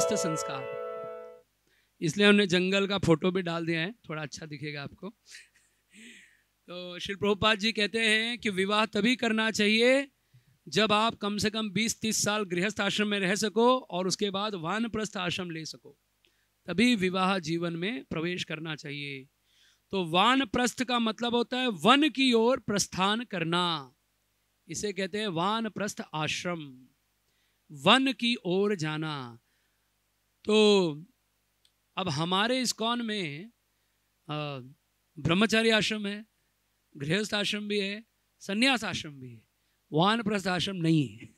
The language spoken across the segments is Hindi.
वानप्रस्थ संस्कार। इसलिए हमने जंगल का फ़ोटो भी डाल दिया है, थोड़ा अच्छा दिखेगा आपको। तो श्री प्रभुपाद जी कहते हैं कि विवाह तभी करना चाहिए जब आप कम से कम 20-30 साल गृहस्थ आश्रम में रह सको और उसके बाद वानप्रस्थ आश्रम ले सको। तभी विवाह जीवन में प्रवेश करना चाहिए। तो वानप्रस्थ का मतलब होता है वन की ओर प्रस्थान करना। इसे कहते हैं वानप्रस्थ आश्रम। वन की ओर जाना। तो अब हमारे इस कौन में ब्रह्मचारी आश्रम है, गृहस्थ आश्रम भी है, संन्यास आश्रम भी है, वानप्रस्थ आश्रम नहीं है।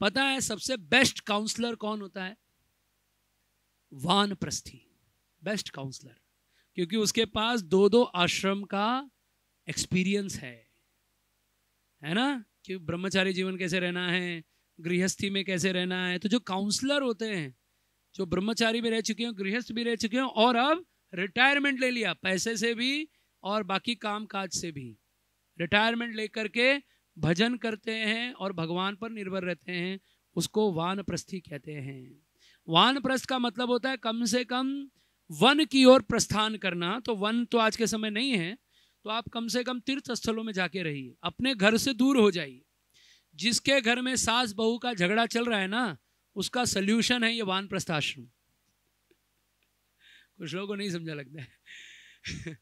पता है सबसे बेस्ट काउंसलर कौन होता है? वानप्रस्थी बेस्ट काउंसलर क्योंकि उसके पास दो दो आश्रम का एक्सपीरियंस है। है ना? कि ब्रह्मचारी जीवन कैसे रहना है गृहस्थी में कैसे रहना है? तो जो काउंसलर होते हैं, जो ब्रह्मचारी भी रह चुके हैं, गृहस्थ भी रह चुके हैं, और अब रिटायरमेंट ले लिया, पैसे से भी और बाकी काम काज से भी। रिटायरमेंट लेकर के भजन करते हैं और भगवान पर निर्भर रहते हैं, उसको वानप्रस्थी कहते हैं। वानप्रस्थ का मतलब होता है कम से कम वन की ओर प्रस्थान करना। तो वन तो आज के समय नहीं है तो आप कम से कम तीर्थ स्थलों में जाके रहिए, अपने घर से दूर हो जाइए। जिसके घर में सास बहू का झगड़ा चल रहा है ना, उसका सोल्यूशन है ये वान आश्रम। कुछ लोगों को नहीं समझा लगता है।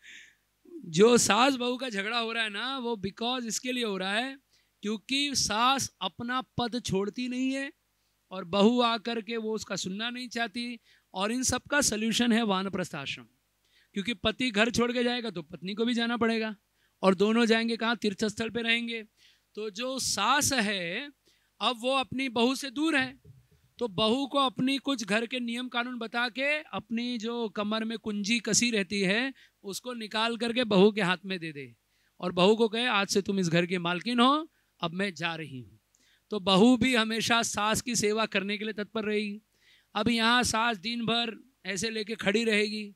जो सास बहू का झगड़ा हो रहा है ना, वो बिकॉज़ इसके लिए हो रहा है क्योंकि सास अपना पद छोड़ती नहीं है और बहू आकर के वो उसका सुनना नहीं चाहती और इन सब का सोल्यूशन है वानप्रस्थ आश्रम। क्योंकि पति घर छोड़ के जाएगा तो पत्नी को भी जाना पड़ेगा और दोनों जाएँगे कहाँ? तीर्थस्थल पे रहेंगे। तो जो सास है, अब वो अपनी बहू से दूर है। तो बहू को अपनी कुछ घर के नियम कानून बता के अपनी जो कमर में कुंजी कसी रहती है, उसको निकाल करके बहू के हाथ में दे दे। और बहू को कहे, आज से तुम इस घर की मालकिन हो, अब मैं जा रही हूँ। तो बहू भी हमेशा सास की सेवा करने के लिए तत्पर रहेगी अब यहाँ सास दिन भर ऐसे लेके खड़ी रहेगी।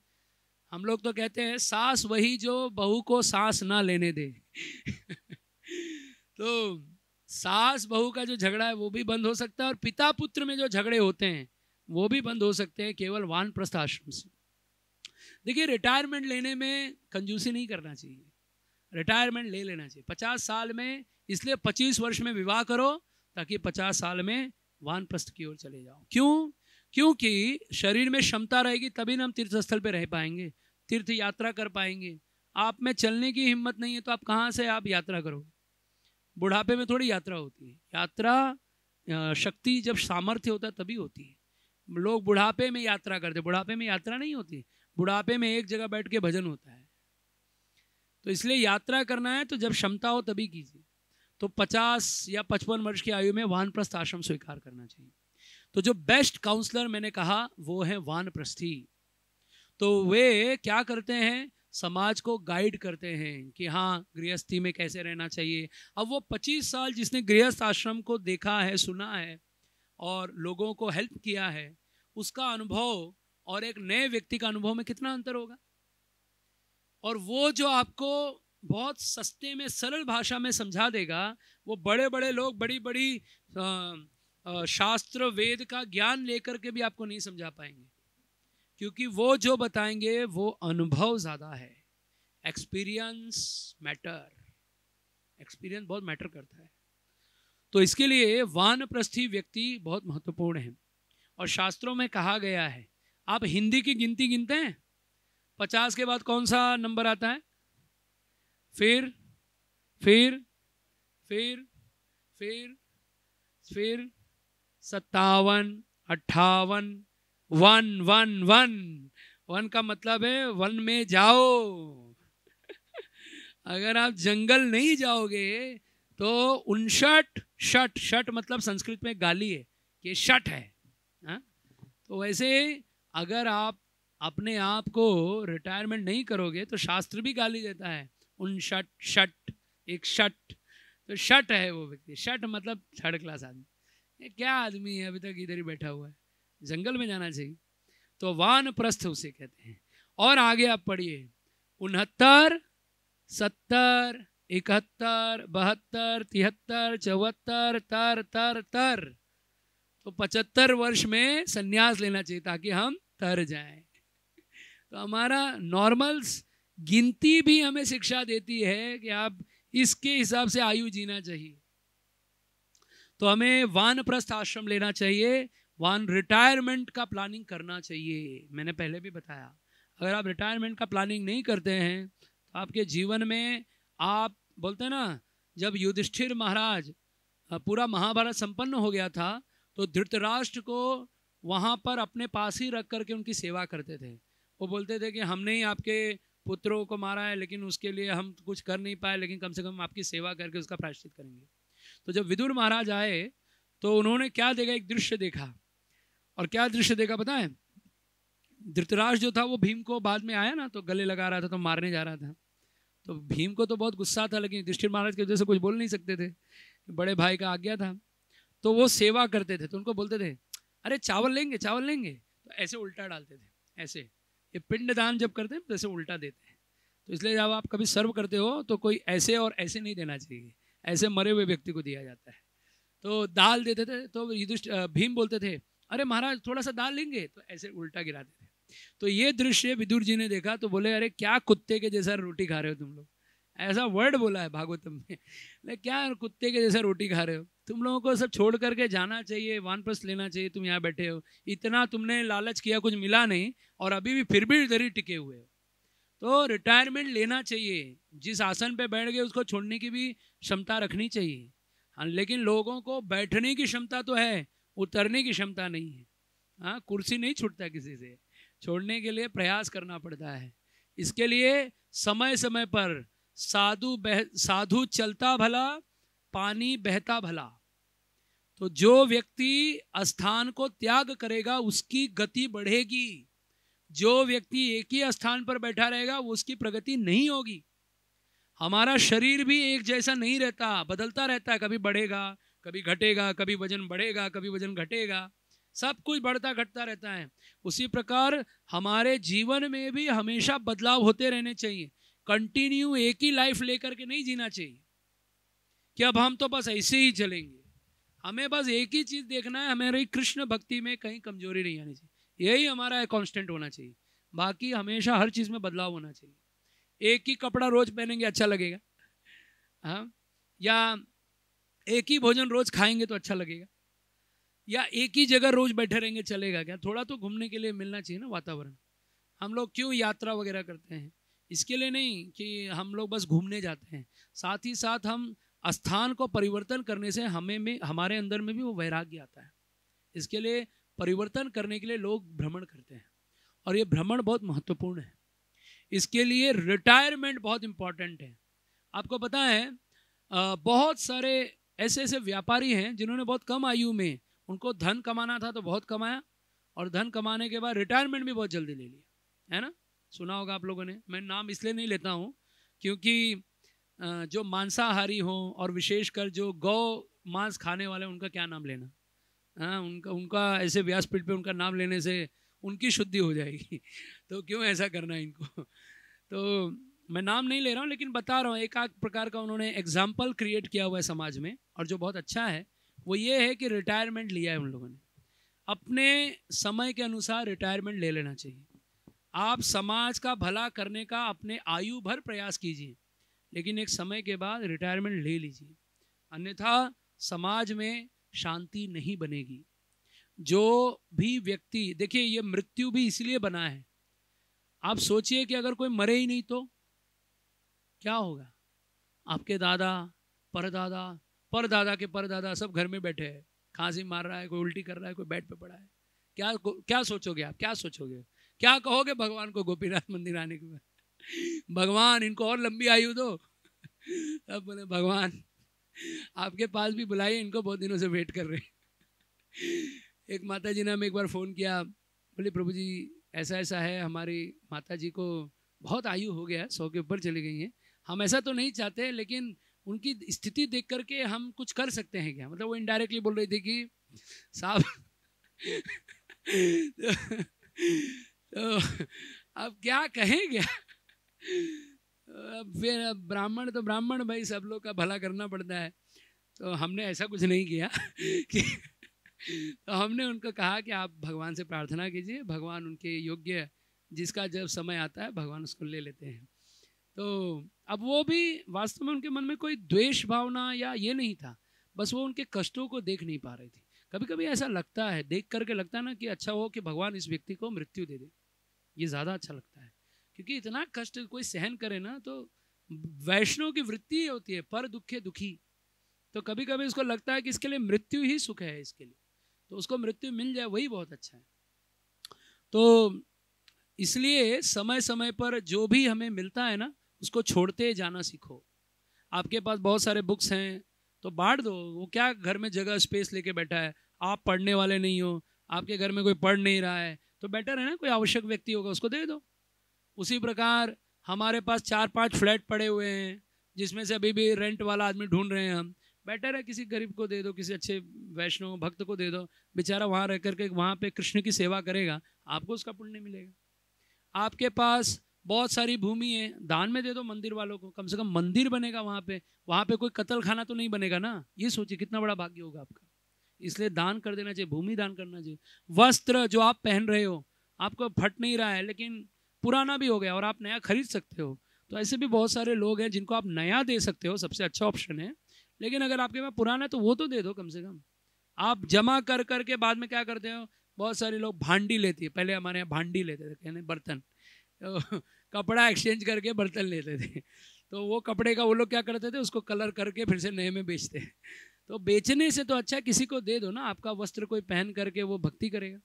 हम लोग तो कहते हैं, सास वही जो बहू को सांस ना लेने दे। तो सास बहू का जो झगड़ा है वो भी बंद हो सकता है और पिता पुत्र में जो झगड़े होते हैं, वो भी बंद हो सकते हैं केवल वान प्रस्थ आश्रम से। देखिए रिटायरमेंट लेने में कंजूसी नहीं करना चाहिए। रिटायरमेंट ले लेना चाहिए। पचास साल में, इसलिए पच्चीस वर्ष में विवाह करो ताकि पचास साल में वान प्रस्थ की ओर चले जाओ। क्यों? क्योंकि शरीर में क्षमता रहेगी, तभी ना हम तीर्थस्थल पर रह पाएँगे। तीर्थ यात्रा कर पाएँगे। आप में चलने की हिम्मत नहीं है तो आप कहाँ से आप यात्रा करोगे? बुढ़ापे में थोड़ी यात्रा होती है। यात्रा शक्ति जब सामर्थ्य होता है तभी होती है। लोग बुढ़ापे में यात्रा करते बुढ़ापे में यात्रा नहीं होती। बुढ़ापे में एक जगह बैठ के भजन होता है। तो इसलिए यात्रा करना है तो जब क्षमता हो तभी कीजिए। तो पचास या पचपन वर्ष की आयु में वानप्रस्थ आश्रम स्वीकार करना चाहिए। तो जो बेस्ट काउंसलर मैंने कहा, वो है वानप्रस्थी। तो वे क्या करते हैं? समाज को गाइड करते हैं कि हाँ गृहस्थी में कैसे रहना चाहिए। अब वो 25 साल जिसने गृहस्थ आश्रम को देखा है सुना है और लोगों को हेल्प किया है उसका अनुभव और एक नए व्यक्ति का अनुभव में कितना अंतर होगा? और वो जो आपको बहुत सस्ते में सरल भाषा में समझा देगा वो बड़े बड़े लोग बड़ी बड़ी आ, आ, शास्त्र वेद का ज्ञान लेकर के भी आपको नहीं समझा पाएँगे। क्योंकि वो जो बताएँगे, वो अनुभव ज़्यादा है। एक्सपीरियंस मैटर एक्सपीरियंस बहुत मैटर करता है। तो इसके लिए वानप्रस्थी व्यक्ति बहुत महत्वपूर्ण है। और शास्त्रों में कहा गया है, आप हिंदी की गिनती गिनते हैं? पचास के बाद कौन सा नंबर आता है? फिर फिर फिर फिर फिर, सत्तावन, अट्ठावन वन वन वन। वन का मतलब है, वन में जाओ। अगर आप जंगल नहीं जाओगे तो उनशट, शट शट मतलब संस्कृत में गाली है, कि शट है, हा? तो वैसे अगर आप अपने आप को रिटायरमेंट नहीं करोगे तो शास्त्र भी गाली देता है उन शट शट एक शट। तो शट है वो व्यक्ति, शट मतलब थर्ड क्लास आदमी। क्या आदमी है अभी तक इधर ही बैठा हुआ है? जंगल में जाना चाहिए। तो वान प्रस्थ उसे कहते हैं। और आगे आप पढ़िए। उनहत्तर, सत्तर, इकहत्तर, बहत्तर, तिहत्तर, चौहत्तर, तर तर तर। तो पचहत्तर वर्ष में संन्यास लेना चाहिए ताकि हम तर जाएँ। तो हमारा नॉर्मल्स गिनती भी हमें शिक्षा देती है कि आप इसके हिसाब से आयु जीना चाहिए। तो हमें वानप्रस्थ आश्रम लेना चाहिए। वान रिटायरमेंट का प्लानिंग करना चाहिए। मैंने पहले भी बताया, अगर आप रिटायरमेंट का प्लानिंग नहीं करते हैं तो आपके जीवन में आप, बोलते हैं ना, जब युधिष्ठिर महाराज पूरा महाभारत संपन्न हो गया था तो धृतराष्ट्र को वहाँ पर अपने पास ही रख करके उनकी सेवा करते थे। वो बोलते थे कि हमने ही आपके पुत्रों को मारा है, लेकिन उसके लिए हम कुछ कर नहीं पाए, लेकिन कम से कम आपकी सेवा करके उसका प्रायश्चित करेंगे। तो जब विदुर महाराज आए तो उन्होंने क्या देखा? एक दृश्य देखा। और क्या दृश्य देखा है धृतराज जो था, वो भीम को बाद में आया ना तो गले लगा रहा था तो मारने जा रहा था। तो भीम को तो बहुत गुस्सा था, लेकिन युधिष्ठिर महाराज की वजह से कुछ बोल नहीं सकते थे। बड़े भाई का आज्ञा था। तो वो सेवा करते थे तो उनको बोलते थे, अरे, चावल लेंगे चावल लेंगे? तो ऐसे उल्टा डालते थे, ऐसे। ये पिंडदान जब करते हैं तो ऐसे उल्टा देते हैं। तो इसलिए जब आप कभी सर्व करते हो तो कोई ऐसे और ऐसे नहीं देना चाहिए। ऐसे मरे हुए व्यक्ति को दिया जाता है। तो दाल देते थे तो युधिष्ठ, भीम बोलते थे अरे महाराज, थोड़ा सा दाल लेंगे? तो ऐसे उल्टा गिरा थे। तो ये दृश्य विदुर जी ने देखा तो बोले, अरे क्या कुत्ते के जैसा रोटी खा रहे हो तुम लोग? ऐसा वर्ड बोला है भागवतम में। क्या कुत्ते के जैसा रोटी खा रहे हो? तुम लोगों को सब छोड़ करके जाना चाहिए, वानप्रस्थ लेना चाहिए, तुम यहाँ बैठे हो। इतना तुमने लालच किया, कुछ मिला नहीं, और अभी भी फिर भी इधर ही टिके हुए हो। तो रिटायरमेंट लेना चाहिए। जिस आसन पे बैठ गए, उसको छोड़ने की भी क्षमता रखनी चाहिए। हाँ लेकिन लोगों को बैठने की क्षमता तो है उतरने की क्षमता नहीं है। हाँ कुर्सी नहीं छूटता किसी से। छोड़ने के लिए प्रयास करना पड़ता है। इसके लिए समय समय पर साधु बह, साधु चलता भला, पानी बहता भला। तो जो व्यक्ति स्थान को त्याग करेगा, उसकी गति बढ़ेगी। जो व्यक्ति एक ही स्थान पर बैठा रहेगा उसकी प्रगति नहीं होगी। हमारा शरीर भी एक जैसा नहीं रहता, बदलता रहता है, कभी बढ़ेगा कभी घटेगा, कभी वज़न बढ़ेगा, कभी वज़न घटेगा। सब कुछ बढ़ता, घटता रहता है। उसी प्रकार हमारे जीवन में भी हमेशा बदलाव होते रहने चाहिए। कंटिन्यू एक ही लाइफ लेकर के नहीं जीना चाहिए। कि अब हम तो बस ऐसे ही चलेंगे। हमें बस एक ही चीज़ देखना है, हमारी कृष्ण भक्ति में कहीं कमज़ोरी नहीं आनी चाहिए। यही हमारा कॉन्स्टेंट होना चाहिए। बाकी हमेशा हर चीज़ में बदलाव होना चाहिए। एक ही कपड़ा रोज पहनेंगे अच्छा लगेगा। हाँ? या एक ही भोजन रोज खाएँगे तो अच्छा लगेगा। या एक ही जगह रोज बैठे रहेंगे, चलेगा क्या? थोड़ा तो घूमने के लिए मिलना चाहिए ना वातावरण। हम लोग क्यों यात्रा वगैरह करते हैं? इसके लिए नहीं कि हम लोग बस घूमने जाते हैं। साथ ही साथ हम स्थान को परिवर्तन करने से हमें में, हमारे अंदर में भी वो वैराग्य आता है। इसके लिए परिवर्तन करने के लिए लोग भ्रमण करते हैं। और ये भ्रमण बहुत महत्वपूर्ण है। इसके लिए रिटायरमेंट बहुत इंपॉर्टेंट है। आपको पता है बहुत सारे ऐसे ऐसे व्यापारी हैं जिन्होंने बहुत कम आयु में उनको धन कमाना था तो बहुत कमाया और धन कमाने के बाद रिटायरमेंट भी बहुत जल्दी ले लिया। है ना? सुना होगा आप लोगों ने। मैं नाम इसलिए नहीं लेता हूँ क्योंकि जो मांसाहारी हों और विशेषकर जो गौ मांस खाने वाले उनका क्या नाम लेना? हाँ उनका उनका ऐसे व्यासपीठ पे उनका नाम लेने से उनकी शुद्धि हो जाएगी। तो क्यों ऐसा करना है इनको? तो मैं नाम नहीं ले रहा हूँ, लेकिन बता रहा हूँ, एक आध प्रकार का उन्होंने एग्ज़ाम्पल क्रिएट किया हुआ है समाज में, और जो बहुत अच्छा है, वो ये है कि रिटायरमेंट लिया है उन लोगों ने। अपने समय के अनुसार रिटायरमेंट ले लेना चाहिए। आप समाज का भला करने का अपने आयु भर प्रयास कीजिए, लेकिन एक समय के बाद रिटायरमेंट ले लीजिए। अन्यथा समाज में शांति नहीं बनेगी। जो भी व्यक्ति, देखिए ये मृत्यु भी इसलिए बना है। आप सोचिए कि अगर कोई मरे ही नहीं तो क्या होगा? आपके दादा, परदादा परदादा के परदादा सब घर में बैठे हैं। खांसी मार रहा है, कोई उल्टी कर रहा है, कोई बेड पे पड़ा है। क्या क्या सोचोगे आप? क्या सोचोगे? क्या कहोगे भगवान को गोपीनाथ मंदिर आने के बाद? भगवान, इनको और लंबी आयु दो। तब बोले, भगवान, आपके पास भी बुलाइए, इनको बहुत दिनों से वेट कर रहे एक माता जी ने हमें एक बार फ़ोन किया। बोले, प्रभु जी ऐसा ऐसा है, हमारी माता जी को बहुत आयु हो गया सौ के ऊपर चली गई हैं। हम ऐसा तो नहीं चाहते, लेकिन उनकी स्थिति देख करके हम कुछ कर सकते हैं क्या? मतलब वो इनडायरेक्टली बोल रही थी कि, साहब तो तो अब क्या कहेंगे फिर ब्राह्मण तो ब्राह्मण भाई, सब लोग का भला करना पड़ता है। तो हमने ऐसा कुछ नहीं किया कि तो हमने उनको कहा कि आप भगवान से प्रार्थना कीजिए, भगवान उनके योग्य, जिसका जब समय आता है, भगवान उसको ले लेते हैं। तो अब वो भी वास्तव में उनके मन में कोई द्वेष भावना या ये नहीं था। बस वो उनके कष्टों को देख नहीं पा रही थी। कभी कभी ऐसा लगता है, देख करके लगता है ना कि अच्छा हो कि भगवान इस व्यक्ति को मृत्यु दे दे। ये ज़्यादा अच्छा लगता है। क्योंकि इतना कष्ट कोई सहन करे ना तो वैष्णव की वृत्ति होती है, पर दुखे दुखी। तो कभी कभी उसको लगता है कि इसके लिए मृत्यु ही सुख है इसके लिए। तो उसको मृत्यु मिल जाए, वही बहुत अच्छा है। तो इसलिए समय समय पर जो भी हमें मिलता है ना उसको छोड़ते जाना सीखो। आपके पास बहुत सारे बुक्स हैं तो बांट दो। वो क्या घर में जगह स्पेस लेके बैठा है? आप पढ़ने वाले नहीं हो, आपके घर में कोई पढ़ नहीं रहा है तो बेटर है ना, कोई आवश्यक व्यक्ति होगा, उसको दे दो। उसी प्रकार हमारे पास चार पाँच फ्लैट पड़े हुए हैं, जिसमें से अभी भी रेंट वाला आदमी ढूंढ रहे हैं हम। बेटर है किसी गरीब को दे दो, किसी अच्छे वैष्णव, भक्त को दे दो। बेचारा वहाँ रह करके, वहाँ पे कृष्ण की सेवा करेगा, आपको उसका पुण्य मिलेगा। आपके पास बहुत सारी भूमि है। दान में दे दो मंदिर वालों को। कम से कम मंदिर बनेगा वहाँ पे। वहाँ पे कोई कत्ल खाना तो नहीं बनेगा ना? ये सोचिए, कितना बड़ा भाग्य होगा आपका। इसलिए दान कर देना चाहिए, भूमि दान करना चाहिए। वस्त्र जो आप पहन रहे हो, आपको फट नहीं रहा है, लेकिन पुराना भी हो गया और आप नया खरीद सकते हो। तो ऐसे भी बहुत सारे लोग हैं जिनको आप नया दे सकते हो, सबसे अच्छा ऑप्शन है। लेकिन अगर आपके पास पुराना है तो वो तो दे दो कम से कम। आप जमा कर, करके बाद में क्या करते हो? बहुत सारे लोग भांडी लेती है। पहले हमारे यहाँ भांडी लेते थे, कहने बर्तन। तो कपड़ा एक्सचेंज करके बर्तन लेते थे। तो वो कपड़े का वो लोग क्या करते थे, उसको कलर करके फिर से नए में बेचते हैं। तो बेचने से तो अच्छा किसी को दे दो ना, आपका वस्त्र कोई पहन करके वो भक्ति करेगा।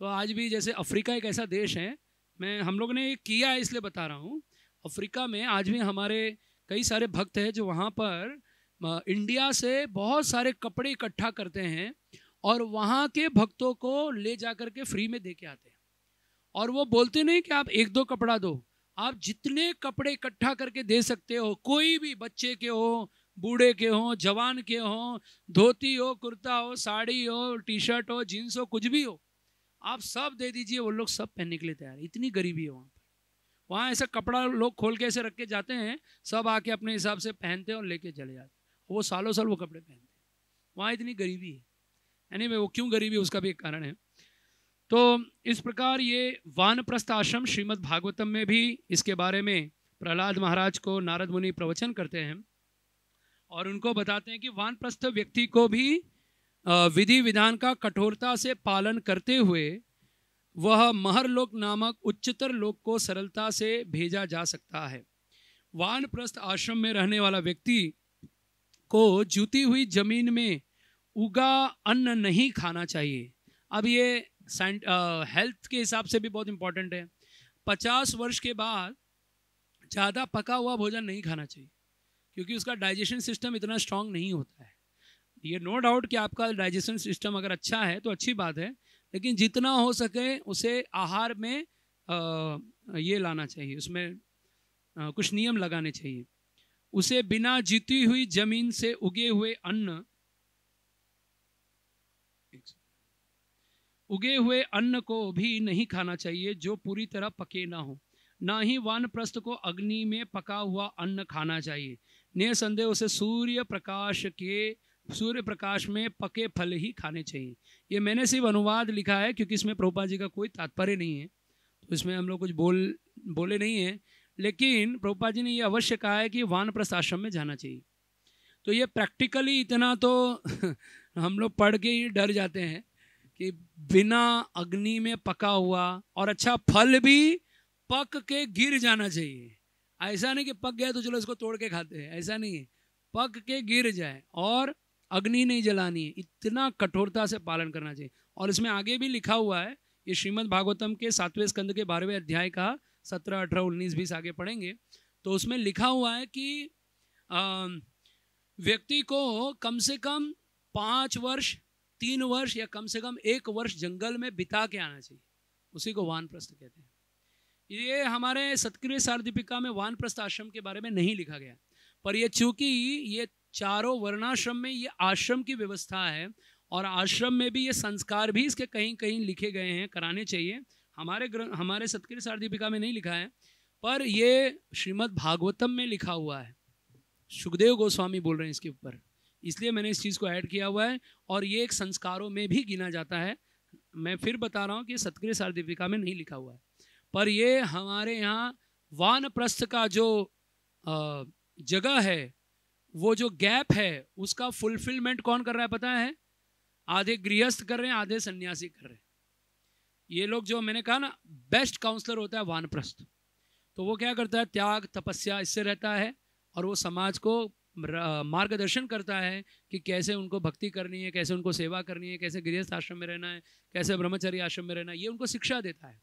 तो आज भी जैसे अफ्रीका एक ऐसा देश है, मैं, हम लोग ने ये किया है, इसलिए बता रहा हूँ। अफ्रीका में आज भी हमारे कई सारे भक्त हैं जो वहाँ पर इंडिया से बहुत सारे कपड़े इकट्ठा करते हैं और वहाँ के भक्तों को ले जा कर के फ्री में दे के आते हैं। और वो बोलते नहीं कि आप एक दो कपड़ा दो। आप जितने कपड़े इकट्ठा करके दे सकते हो, कोई भी बच्चे के हो, बूढ़े के हो, जवान के हो, धोती हो, कुर्ता हो, साड़ी हो टी शर्ट हो जीन्स हो, कुछ भी हो, आप सब दे दीजिए, वो लोग सब पहनने के लिए तैयार है। इतनी गरीबी है वहाँ पर। वहाँ ऐसा कपड़ा लोग खोल के ऐसे रख के जाते हैं, सब आके अपने हिसाब से पहनते हैं और लेके चले जाते हैं। वो सालों साल वो कपड़े पहनते हैं। वहाँ इतनी गरीबी है। यानी वो क्यों गरीबी उसका भी एक कारण है। तो इस प्रकार ये वानप्रस्थ आश्रम श्रीमद् भागवतम में भी इसके बारे में प्रहलाद महाराज को नारद मुनि प्रवचन करते हैं और उनको बताते हैं कि वानप्रस्थ व्यक्ति को भी विधि विधान का कठोरता से पालन करते हुए वह महरलोक नामक उच्चतर लोक को सरलता से भेजा जा सकता है। वानप्रस्थ आश्रम में रहने वाला व्यक्ति को जुती हुई ज़मीन में उगा अन्न नहीं खाना चाहिए। अब ये हेल्थ के हिसाब से भी बहुत इंपॉर्टेंट है। पचास वर्ष के बाद ज़्यादा पका हुआ भोजन नहीं खाना चाहिए, क्योंकि उसका डाइजेशन सिस्टम इतना स्ट्रांग नहीं होता है। ये नो डाउट कि आपका डाइजेशन सिस्टम अगर अच्छा है तो अच्छी बात है, लेकिन जितना हो सके उसे आहार में ये लाना चाहिए, उसमें कुछ नियम लगाने चाहिए। उसे बिना जीती हुई ज़मीन से उगे हुए अन्न उगे हुए अन्न को भी नहीं खाना चाहिए, जो पूरी तरह पके ना हो। ना ही वानप्रस्थ को अग्नि में पका हुआ अन्न खाना चाहिए। निसंदेह उसे सूर्य प्रकाश के, सूर्य प्रकाश में पके फल ही खाने चाहिए। ये मैंने सिर्फ़ अनुवाद लिखा है, क्योंकि इसमें प्रभुपा जी का कोई तात्पर्य नहीं है। तो इसमें हम लोग कुछ बोल, बोले नहीं है। लेकिन प्रभुपा जी ने ये अवश्य कहा है कि वानप्रस्थ आश्रम में जाना चाहिए। तो ये प्रैक्टिकली इतना तो हम लोग पढ़ के ही डर जाते हैं। कि बिना अग्नि में पका हुआ और अच्छा फल भी पक के गिर जाना चाहिए। ऐसा नहीं कि पक गया तो चलो इसको तोड़ के खाते हैं, ऐसा नहीं है। पक के गिर जाए और अग्नि नहीं जलानी है, इतना कठोरता से पालन करना चाहिए। और इसमें आगे भी लिखा हुआ है, ये श्रीमद् भागवतम के सातवें स्कंद के बारहवें अध्याय का सत्रह, अठारह, उन्नीस, बीस आगे पढ़ेंगे तो उसमें लिखा हुआ है कि व्यक्ति को कम से कम पाँच वर्ष तीन वर्ष या कम से कम एक वर्ष जंगल में बिता के आना चाहिए। उसी को वानप्रस्थ कहते हैं। ये हमारे सत्क्रिय सारदीपिका में वानप्रस्थ आश्रम के बारे में नहीं लिखा गया। पर ये चूँकि ये चारों वर्णाश्रम में ये आश्रम की व्यवस्था है और आश्रम में भी ये संस्कार भी इसके कहीं कहीं लिखे गए हैं, कराने चाहिए। हमारे हमारे सत्क्रिय सारदीपिका में नहीं लिखा है, पर ये श्रीमद् भागवतम में लिखा हुआ है। सुखदेव गोस्वामी बोल रहे हैं इसके ऊपर। इसलिए मैंने इस चीज़ को ऐड किया हुआ है और ये एक संस्कारों में भी गिना जाता है। मैं फिर बता रहा हूँ कि सतगृह सार दीपिका में नहीं लिखा हुआ है। पर ये हमारे यहाँ वानप्रस्थ का जो जगह है, वो जो गैप है, उसका फुलफिलमेंट कौन कर रहा है पता है? आधे गृहस्थ कर रहे हैं, आधे सन्यासी कर रहे हैं। ये लोग जो मैंने कहा ना बेस्ट काउंसलर होता है वानप्रस्थ। तो वो क्या करता है? त्याग, तपस्या, इससे रहता है और वो समाज को मार्गदर्शन करता है कि कैसे उनको भक्ति करनी है, कैसे उनको सेवा करनी है, कैसे गृहस्थ आश्रम में रहना है, कैसे ब्रह्मचर्य आश्रम में रहना है, ये उनको शिक्षा देता है।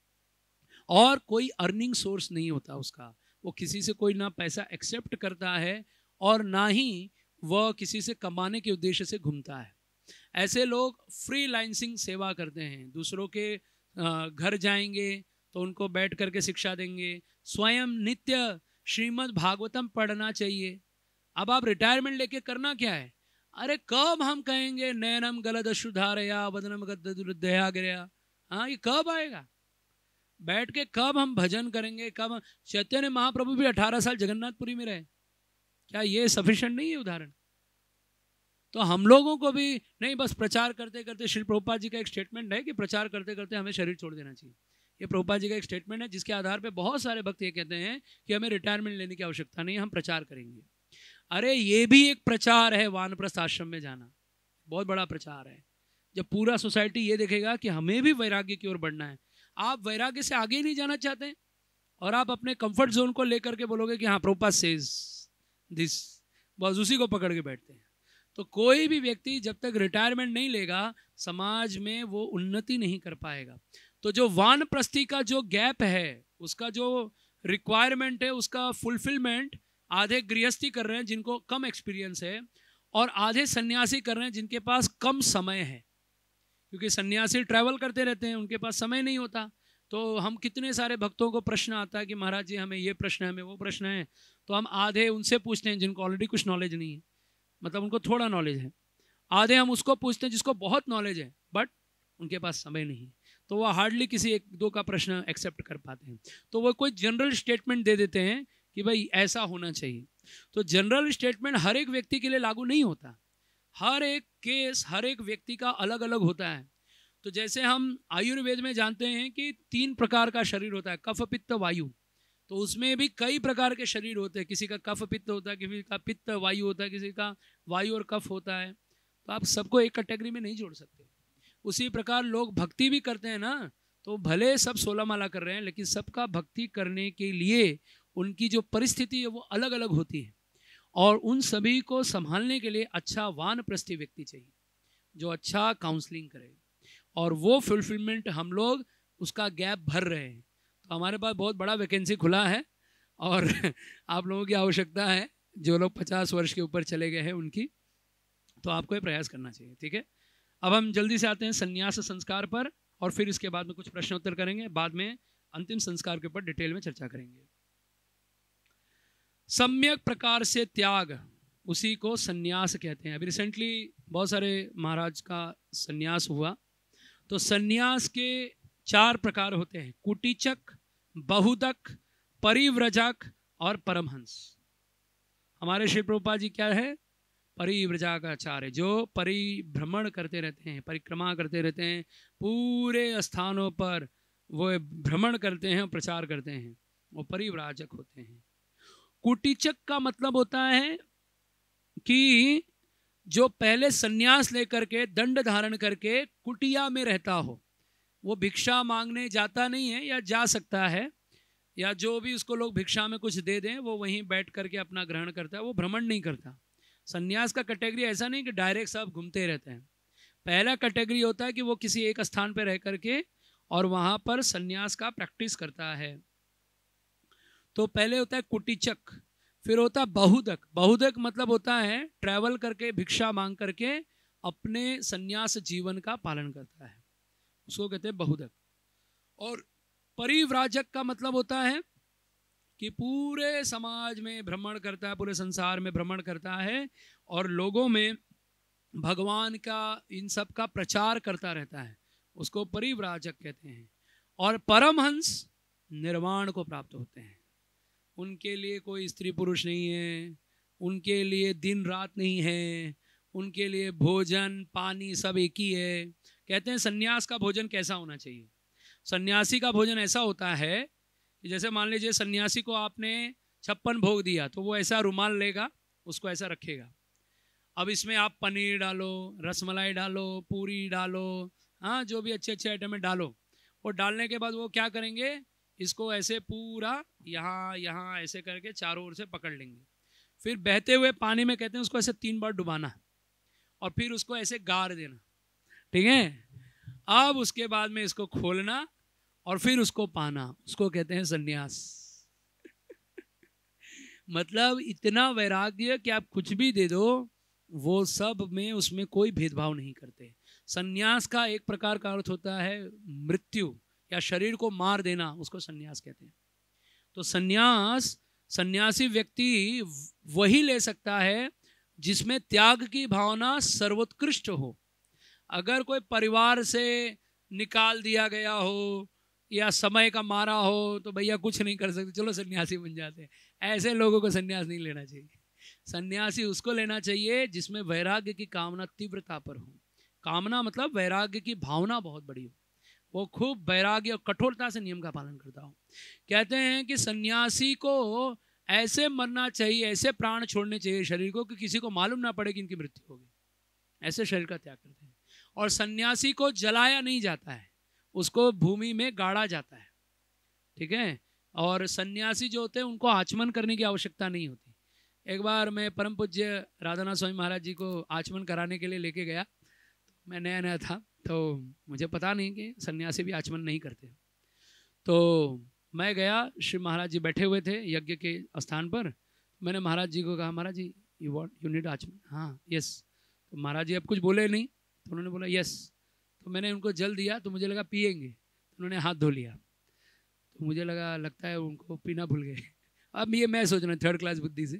और कोई अर्निंग सोर्स नहीं होता उसका। वो किसी से कोई ना पैसा एक्सेप्ट करता है और ना ही वह किसी से कमाने के उद्देश्य से घूमता है। ऐसे लोग फ्री सेवा करते हैं। दूसरों के घर जाएँगे तो उनको बैठ करके शिक्षा देंगे। स्वयं नित्य श्रीमद् भागवतम पढ़ना चाहिए। अब आप रिटायरमेंट लेके करना क्या है? अरे, कब हम कहेंगे, नैनम गलत सुधारया वदनम गदया गिरया? हाँ ये कब आएगा? बैठ के कब हम भजन करेंगे? कब चैतन्य महाप्रभु भी अठारह साल जगन्नाथपुरी में रहे। क्या ये सफिशियंट नहीं है उदाहरण? तो हम लोगों को भी नहीं, बस प्रचार करते करते श्री प्रभुपा जी का एक स्टेटमेंट है कि प्रचार करते करते हमें शरीर छोड़ देना चाहिए। ये प्रभुपा जी का एक स्टेटमेंट है, जिसके आधार पे बहुत सारे भक्त ये कहते हैं कि हमें रिटायरमेंट लेने की आवश्यकता नहीं हम प्रचार करेंगे। अरे ये भी एक प्रचार है वानप्रस्थ आश्रम में जाना। बहुत बड़ा प्रचार है। जब पूरा सोसाइटी ये देखेगा कि हमें भी वैराग्य की ओर बढ़ना है, आप वैराग्य से आगे नहीं जाना चाहते और आप अपने कंफर्ट जोन को लेकर के बोलोगे कि हाँ प्रोपा सेज दिस बस उसी को पकड़ के बैठते हैं। तो कोई भी व्यक्ति जब तक रिटायरमेंट नहीं लेगा, समाज में वो उन्नति नहीं कर पाएगा। तो जो वान का जो गैप है, उसका जो रिक्वायरमेंट है, उसका फुलफिलमेंट आधे गृहस्थी कर रहे हैं जिनको कम एक्सपीरियंस है और आधे सन्यासी कर रहे हैं जिनके पास कम समय है। क्योंकि सन्यासी ट्रैवल करते रहते हैं, उनके पास समय नहीं होता। तो हम कितने सारे भक्तों को प्रश्न आता है कि महाराज जी, हमें ये प्रश्न है, हमें वो प्रश्न है। तो हम आधे उनसे पूछते हैं जिनको ऑलरेडी कुछ नॉलेज नहीं है। मतलब उनको थोड़ा नॉलेज है। आधे हम उसको पूछते हैं जिसको बहुत नॉलेज है बट उनके पास समय नहीं है। तो वह हार्डली किसी एक, दो का प्रश्न एक्सेप्ट कर पाते हैं। तो वो कोई जनरल स्टेटमेंट दे देते हैं कि भाई ऐसा होना चाहिए। तो जनरल स्टेटमेंट हर एक व्यक्ति के लिए लागू नहीं होता। हर एक केस हर एक व्यक्ति का अलग अलग होता है। तो जैसे हम आयुर्वेद में जानते हैं कि तीन प्रकार का शरीर होता है, कफ, पित्त, वायु। तो उसमें भी कई प्रकार के शरीर होते हैं। किसी का कफ, पित्त होता है, किसी का पित्त, वायु होता है, किसी का वायु और कफ होता है। तो आप सबको एक कैटेगरी में नहीं जोड़ सकते। उसी प्रकार लोग भक्ति भी करते हैं ना तो भले सब सोलह माला कर रहे हैं, लेकिन सबका भक्ति करने के लिए उनकी जो परिस्थिति है वो अलग अलग होती है। और उन सभी को संभालने के लिए अच्छा वान व्यक्ति चाहिए, जो अच्छा काउंसलिंग करे। और वो फुलफिलमेंट हम लोग उसका गैप भर रहे हैं। तो हमारे पास बहुत बड़ा वैकेंसी खुला है और आप लोगों की आवश्यकता है, जो लोग पचास वर्ष के ऊपर चले गए हैं उनकी तो आपको ये प्रयास करना चाहिए, ठीक है? अब हम जल्दी से आते हैं संन्यास संस्कार पर और फिर इसके बाद में कुछ प्रश्नोत्तर करेंगे। बाद में अंतिम संस्कार के ऊपर डिटेल में चर्चा करेंगे। सम्यक प्रकार से त्याग, उसी को सन्यास कहते हैं। अभी रिसेंटली बहुत सारे महाराज का सन्यास हुआ। तो सन्यास के चार प्रकार होते हैं, कुटीचक, बहुदक, परिव्रजक और परमहंस। हमारे श्री प्रभुपा जी क्या है? परिव्रजक आचार्य जो परिभ्रमण करते रहते हैं, परिक्रमा करते रहते हैं, पूरे स्थानों पर वो भ्रमण करते हैं और प्रचार करते हैं, वो परिव्राजक होते हैं। कुटीचक का मतलब होता है कि जो पहले सन्यास लेकर के, दंड धारण करके कुटिया में रहता हो, वो भिक्षा मांगने जाता नहीं है या जा सकता है, या जो भी उसको लोग भिक्षा में कुछ दे दें, वो वहीं बैठ करके अपना ग्रहण करता है, वो भ्रमण नहीं करता। सन्यास का कैटेगरी ऐसा नहीं कि डायरेक्ट सब घूमते रहते हैं। पहला कैटेगरी होता है कि वो किसी एक स्थान पर रह करके और वहाँ पर सन्यास का प्रैक्टिस करता है। तो पहले होता है कुटीचक, फिर होता है बहुदक। बहुदक मतलब होता है ट्रैवल करके, भिक्षा मांग करके अपने सन्यास जीवन का पालन करता है। उसको कहते हैं बहुदक। और परिव्राजक का मतलब होता है कि पूरे समाज में भ्रमण करता है, पूरे संसार में भ्रमण करता है और लोगों में भगवान का, इन सब का प्रचार करता रहता है। उसको परिव्राजक कहते हैं। और परमहंस निर्वाण को प्राप्त होते हैं। उनके लिए कोई स्त्री पुरुष नहीं है, उनके लिए दिन रात नहीं है, उनके लिए भोजन, पानी सब एक ही है। कहते हैं सन्यास का भोजन कैसा होना चाहिए? सन्यासी का भोजन ऐसा होता है कि जैसे मान लीजिए सन्यासी को आपने छप्पन भोग दिया तो वो ऐसा रुमाल लेगा, उसको ऐसा रखेगा। अब इसमें आप पनीर डालो, रसमलाई डालो, पूरी डालो हाँ जो भी अच्छे अच्छे आइटम डालो, वो डालने के बाद वो क्या करेंगे? इसको ऐसे पूरा यहाँ यहाँ ऐसे करके चारों ओर से पकड़ लेंगे। फिर बहते हुए पानी में कहते हैं उसको ऐसे तीन बार डुबाना और फिर उसको ऐसे गार देना। ठीक है? अब उसके बाद में इसको खोलना और फिर उसको पाना। उसको कहते हैं संन्यास। मतलब इतना वैराग्य कि आप कुछ भी दे दो, वो सब में उसमें कोई भेदभाव नहीं करते। संन्यास का एक प्रकार का अर्थ होता है मृत्यु। या शरीर को मार देना, उसको सन्यास कहते हैं। तो संन्यास, सन्यासी व्यक्ति वही ले सकता है जिसमें त्याग की भावना सर्वोत्कृष्ट हो। अगर कोई परिवार से निकाल दिया गया हो या समय का मारा हो तो भैया कुछ नहीं कर सकते, चलो सन्यासी बन जाते हैं। ऐसे लोगों को सन्यास नहीं लेना चाहिए। सन्यासी उसको लेना चाहिए जिसमें वैराग्य की कामना तीव्रता पर हो। कामना मतलब वैराग्य की भावना बहुत बड़ी हो। वो खूब वैराग्य और कठोरता से नियम का पालन करता हो। कहते हैं कि सन्यासी को ऐसे मरना चाहिए, ऐसे प्राण छोड़ने चाहिए शरीर को कि किसी को मालूम ना पड़े कि इनकी मृत्यु होगी। ऐसे शरीर का त्याग करते हैं। और सन्यासी को जलाया नहीं जाता है, उसको भूमि में गाड़ा जाता है। ठीक है? और सन्यासी जो होते हैं, उनको आचमन करने की आवश्यकता नहीं होती। एक बार मैं परम पूज्य राधानाथ स्वामी महाराज जी को आचमन कराने के लिए लेके गया तो मैं नया नया था। तो मुझे पता नहीं कि सन्यासी भी आचमन नहीं करते। तो मैं गया, श्री महाराज जी बैठे हुए थे यज्ञ के स्थान पर। मैंने महाराज जी को कहा, महाराज जी यू वॉन्ट यू नीड आचमन? हाँ यस तो महाराज जी अब कुछ बोले नहीं तो उन्होंने बोला यस तो मैंने उनको जल दिया तो मुझे लगा पियेंगे। तो उन्होंने हाथ धो लिया। तो मुझे लगा, लगता है उनको पीना भूल गए। अब ये मैं सोच रहा थर्ड क्लास बुद्धि से।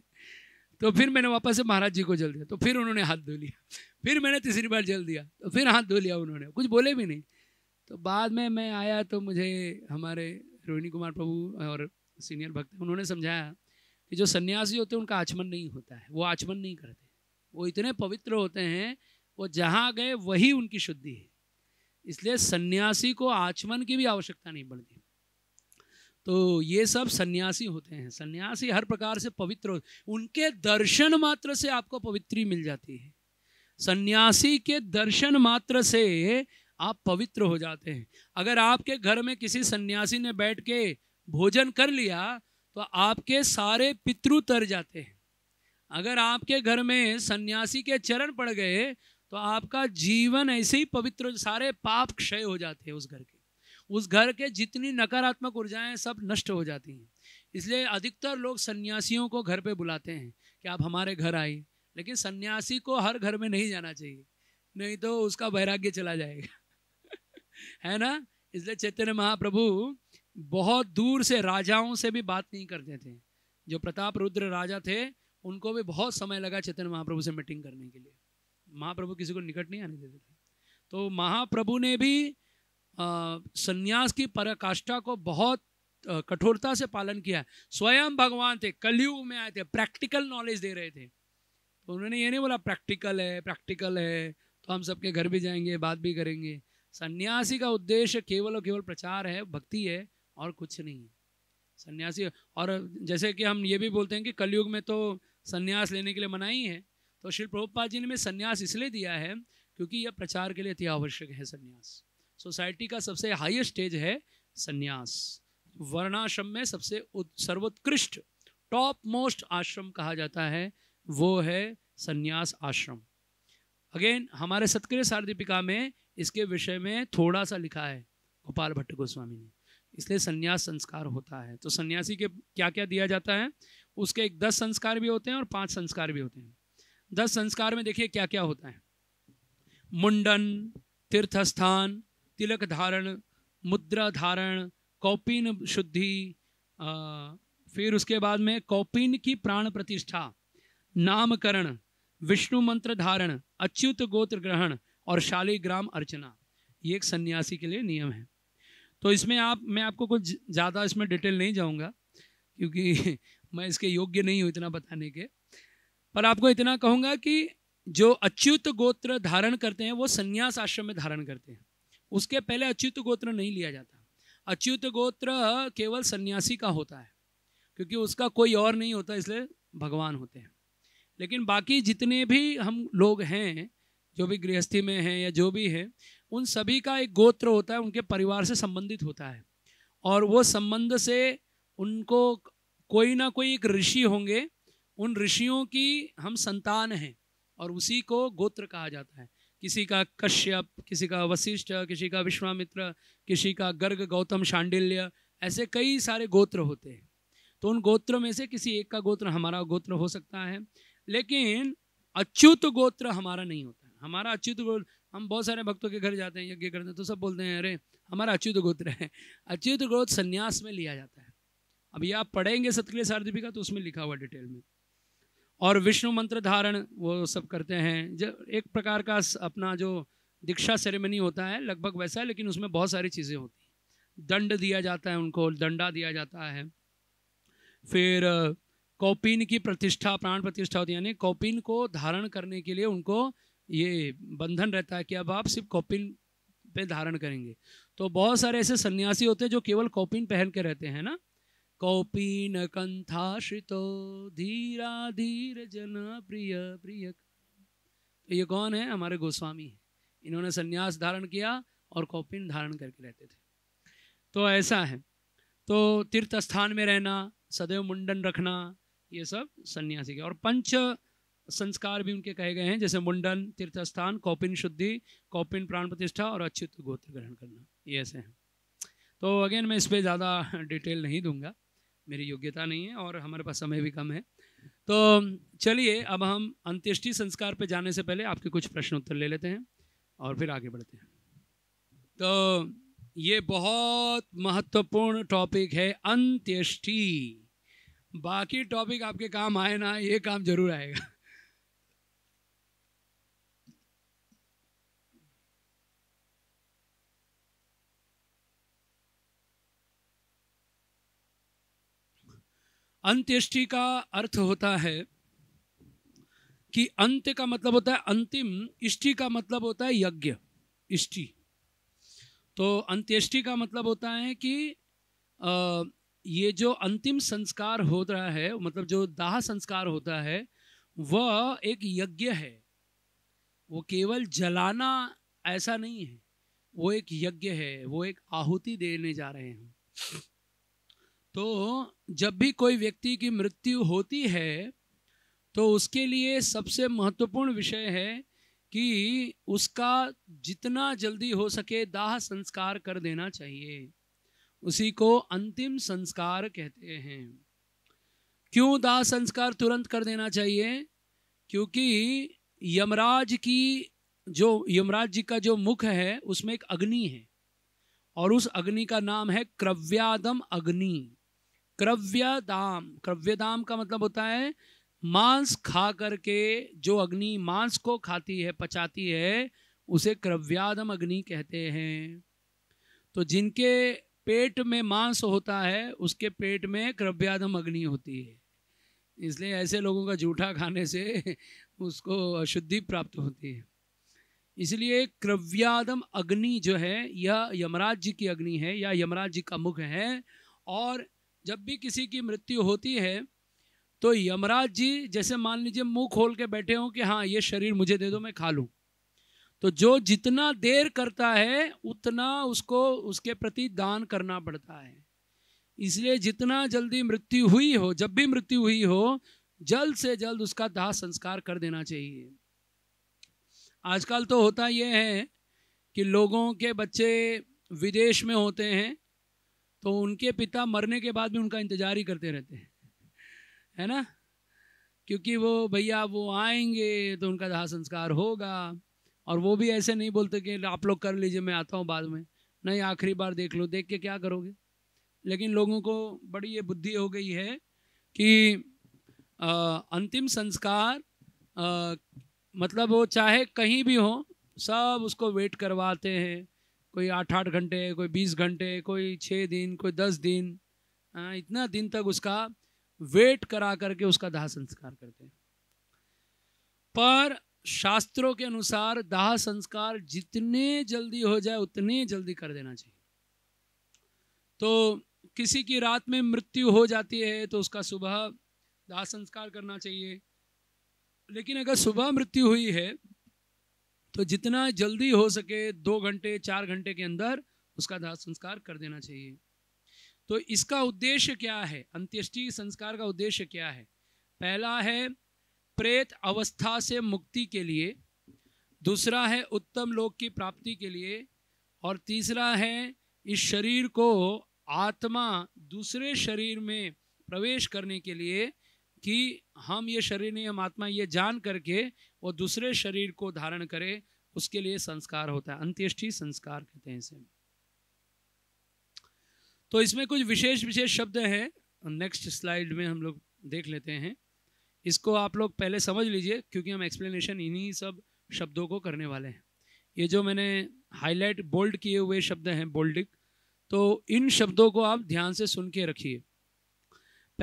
तो फिर मैंने वापस से महाराज जी को जल दिया। तो फिर उन्होंने हाथ धो लिया। फिर मैंने तीसरी बार जल दिया। तो फिर हाथ धो लिया उन्होंने। कुछ बोले भी नहीं। तो बाद में मैं आया तो मुझे हमारे रोहिणी कुमार प्रभु और सीनियर भक्त उन्होंने समझाया कि जो सन्यासी होते हैं, उनका आचमन नहीं होता है। वो आचमन नहीं करते। वो इतने पवित्र होते हैं, वो जहाँ गए, वही उनकी शुद्धि है। इसलिए सन्यासी को आचमन की भी आवश्यकता नहीं पड़ती। तो ये सब सन्यासी होते हैं। सन्यासी हर प्रकार से पवित्र हो, उनके दर्शन मात्र से आपको पवित्री मिल जाती है। सन्यासी के दर्शन मात्र से आप पवित्र हो जाते हैं। अगर आपके घर में किसी सन्यासी ने बैठ के भोजन कर लिया तो आपके सारे पितृ तर जाते हैं। अगर आपके घर में सन्यासी के चरण पड़ गए तो आपका जीवन ऐसे ही पवित्र, सारे पाप क्षय हो जाते हैं उस घर के। उस घर के जितनी नकारात्मक ऊर्जाएँ सब नष्ट हो जाती हैं। इसलिए अधिकतर लोग सन्यासियों को घर पे बुलाते हैं कि आप हमारे घर आइए, लेकिन सन्यासी को हर घर में नहीं जाना चाहिए, नहीं तो उसका वैराग्य चला जाएगा। है ना? इसलिए चैतन्य महाप्रभु बहुत दूर से राजाओं से भी बात नहीं करते थे। जो प्रताप रुद्र राजा थे, उनको भी बहुत समय लगा चैतन्य महाप्रभु से मीटिंग करने के लिए। महाप्रभु किसी को निकट नहीं आने देते थे। तो महाप्रभु ने भी संन्यास की पराकाष्ठा को बहुत कठोरता से पालन किया है। स्वयं भगवान थे, कलयुग में आए थे, प्रैक्टिकल नॉलेज दे रहे थे। तो उन्होंने ये नहीं बोला, प्रैक्टिकल है प्रैक्टिकल है तो हम सबके घर भी जाएँगे, बात भी करेंगे। सन्यासी का उद्देश्य केवल और केवल प्रचार है, भक्ति है, और कुछ नहीं है। सन्यासी, और जैसे कि हम ये भी बोलते हैं कि कलयुग में तो सन्यास लेने के लिए मना ही है। तो श्री प्रभुपाद जी ने में सन्यास इसलिए दिया है, क्योंकि यह प्रचार के लिए अति आवश्यक है सन्यास। सोसाइटी का सबसे हाईएस्ट स्टेज है सन्यास। वर्णाश्रम में सबसे सर्वोत्कृष्ट टॉप मोस्ट आश्रम कहा जाता है, वो है सन्यास आश्रम। अगेन, हमारे सत्क्रिय सारदीपिका में इसके विषय में थोड़ा सा लिखा है, गोपाल भट्ट गोस्वामी ने। इसलिए संन्यास संस्कार होता है। तो सन्यासी के क्या क्या दिया जाता है? उसके एक दस संस्कार भी होते हैं और पाँच संस्कार भी होते हैं। दस संस्कार में देखिए क्या क्या होता है। मुंडन, तीर्थस्थान तिलक धारण, मुद्रा धारण, कौपिन शुद्धि फिर उसके बाद में कौपिन की प्राण प्रतिष्ठा, नामकरण, विष्णु मंत्र धारण, अच्युत गोत्र ग्रहण और शालीग्राम अर्चना। ये एक सन्यासी के लिए नियम है। तो इसमें आप, मैं आपको कुछ ज़्यादा इसमें डिटेल नहीं जाऊँगा, क्योंकि मैं इसके योग्य नहीं हूँ इतना बताने के। पर आपको इतना कहूँगा कि जो अच्युत गोत्र धारण करते हैं, वो संन्यास आश्रम में धारण करते हैं। उसके पहले अच्युत गोत्र नहीं लिया जाता। अच्युत गोत्र केवल सन्यासी का होता है, क्योंकि उसका कोई और नहीं होता, इसलिए भगवान होते हैं। लेकिन बाकी जितने भी हम लोग हैं, जो भी गृहस्थी में हैं या जो भी है, उन सभी का एक गोत्र होता है, उनके परिवार से संबंधित होता है। और वो संबंध से उनको कोई ना कोई एक ऋषि होंगे, उन ऋषियों की हम संतान हैं, और उसी को गोत्र कहा जाता है। किसी का कश्यप, किसी का वशिष्ठ, किसी का विश्वामित्र, किसी का गर्ग गौतम शांडिल्य, ऐसे कई सारे गोत्र होते हैं। तो उन गोत्रों में से किसी एक का गोत्र हमारा गोत्र हो सकता है। लेकिन अच्युत गोत्र हमारा नहीं होता है। हमारा अच्युत गोत्र हम बहुत सारे भक्तों के घर जाते हैं, यज्ञ करते हैं तो सब बोलते हैं, अरे, हमारा अच्युत गोत्र है। अच्युत गोत्र संन्यास में लिया जाता है। अभी आप पढ़ेंगे सतक्रिय सारदीपिका तो उसमें लिखा हुआ डिटेल में। और विष्णु मंत्र धारण वो सब करते हैं। जब एक प्रकार का अपना जो दीक्षा सेरेमनी होता है, लगभग वैसा है, लेकिन उसमें बहुत सारी चीज़ें होती हैं। दंड दिया जाता है उनको, दंडा दिया जाता है। फिर, कौपिन की प्रतिष्ठा, प्राण प्रतिष्ठा होती है, यानी कौपिन को धारण करने के लिए उनको ये बंधन रहता है कि अब आप सिर्फ़ कौपिन पे धारण करेंगे। तो बहुत सारे ऐसे सन्यासी होते हैं जो केवल कौपिन पहन के रहते हैं ना? कौपिन कंथाश्रितो धीरा धीर जन प्रिय प्रिय। तो ये कौन है? हमारे गोस्वामी है। इन्होंने संन्यास धारण किया और कौपिन धारण करके रहते थे। तो ऐसा है। तो तीर्थ स्थान में रहना, सदैव मुंडन रखना, ये सब सन्यासी के। और पंच संस्कार भी उनके कहे गए हैं, जैसे मुंडन तीर्थ स्थान कौपिन शुद्धि, कौपिन प्राण प्रतिष्ठा और अच्युत गोत्र ग्रहण करना। ये ऐसे हैं। तो अगेन मैं इस पर ज़्यादा डिटेल नहीं दूँगा। मेरी योग्यता नहीं है और हमारे पास समय भी कम है। तो चलिए, अब हम अंत्येष्टि संस्कार पे जाने से पहले आपके कुछ प्रश्न उत्तर ले लेते हैं और फिर आगे बढ़ते हैं। तो ये बहुत महत्वपूर्ण टॉपिक है, अंत्येष्टि। बाकी टॉपिक आपके काम आए ना, ये काम ज़रूर आएगा। अंत्येष्टि का अर्थ होता है कि अंत्य का मतलब होता है अंतिम इष्टि का मतलब होता है यज्ञ इष्टि। तो अंत्येष्टि का मतलब होता है कि आ, ये जो अंतिम संस्कार हो रहा है मतलब जो दाह संस्कार होता है वह एक यज्ञ है। वो केवल जलाना ऐसा नहीं है। वो एक यज्ञ है वो एक आहुति देने जा रहे हैं। तो जब भी कोई व्यक्ति की मृत्यु होती है तो उसके लिए सबसे महत्वपूर्ण विषय है कि उसका जितना जल्दी हो सके दाह संस्कार कर देना चाहिए। उसी को अंतिम संस्कार कहते हैं। क्यों दाह संस्कार तुरंत कर देना चाहिए? क्योंकि यमराज की जो, यमराज जी का जो मुख है, उसमें एक अग्नि है। और उस अग्नि का नाम है क्रव्यादम अग्नि। क्रव्यदाम। क्रव्यदाम का मतलब होता है मांस खा करके जो अग्नि मांस को खाती है, पचाती है, उसे क्रव्यादम अग्नि कहते हैं। तो जिनके पेट में मांस होता है, उसके पेट में क्रव्यादम अग्नि होती है। इसलिए ऐसे लोगों का जूठा खाने से उसको अशुद्धि प्राप्त होती है। इसलिए क्रव्यादम अग्नि जो है, यह यमराज जी की अग्नि है, या यमराज जी का मुख है, और जब भी किसी की मृत्यु होती है तो यमराज जी जैसे मान लीजिए मुँह खोल के बैठे हों कि हाँ ये शरीर मुझे दे दो, मैं खा लूँ। तो जो जितना देर करता है, उतना उसको, उसके प्रति दान करना पड़ता है। इसलिए जितना जल्दी मृत्यु हुई हो, जब भी मृत्यु हुई हो, जल्द से जल्द उसका दाह संस्कार कर देना चाहिए। आजकल तो होता यह है कि लोगों के बच्चे विदेश में होते हैं तो उनके पिता मरने के बाद भी उनका इंतज़ार ही करते रहते हैं। है ना? क्योंकि वो भैया वो आएँगे तो उनका दाह संस्कार होगा। और वो भी ऐसे नहीं बोलते कि आप लोग कर लीजिए मैं आता हूँ बाद में। नहीं आखिरी बार देख लो देख के क्या करोगे? लेकिन लोगों को बड़ी ये बुद्धि हो गई है कि आ, अंतिम संस्कार आ, मतलब वो चाहे कहीं भी हो सब उसको वेट करवाते हैं। कोई आठ आठ घंटे कोई बीस घंटे कोई छः दिन कोई दस दिन आ, इतना दिन तक उसका वेट करा करके उसका दाह संस्कार करते हैं। पर शास्त्रों के अनुसार दाह संस्कार जितने जल्दी हो जाए उतने जल्दी कर देना चाहिए। तो किसी की रात में मृत्यु हो जाती है तो उसका सुबह दाह संस्कार करना चाहिए। लेकिन अगर सुबह मृत्यु हुई है तो जितना जल्दी हो सके दो घंटे, चार घंटे के अंदर उसका दाह संस्कार कर देना चाहिए। तो इसका उद्देश्य क्या है? अंत्येष्टि संस्कार का उद्देश्य क्या है? पहला है प्रेत अवस्था से मुक्ति के लिए, दूसरा है उत्तम लोक की प्राप्ति के लिए, और तीसरा है इस शरीर को आत्मा दूसरे शरीर में प्रवेश करने के लिए कि हम ये शरीर नहीं, हम आत्मा, ये जान करके वो दूसरे शरीर को धारण करे, उसके लिए संस्कार होता है। अंत्येष्टि संस्कार कहते हैं इसे। तो इसमें कुछ विशेष विशेष शब्द हैं। नेक्स्ट स्लाइड में हम लोग देख लेते हैं। इसको आप लोग पहले समझ लीजिए, क्योंकि हम एक्सप्लेनेशन इन्हीं सब शब्दों को करने वाले हैं। ये जो मैंने हाईलाइट बोल्ड किए हुए शब्द हैं बोल्डिक तो इन शब्दों को आप ध्यान से सुन के रखिए।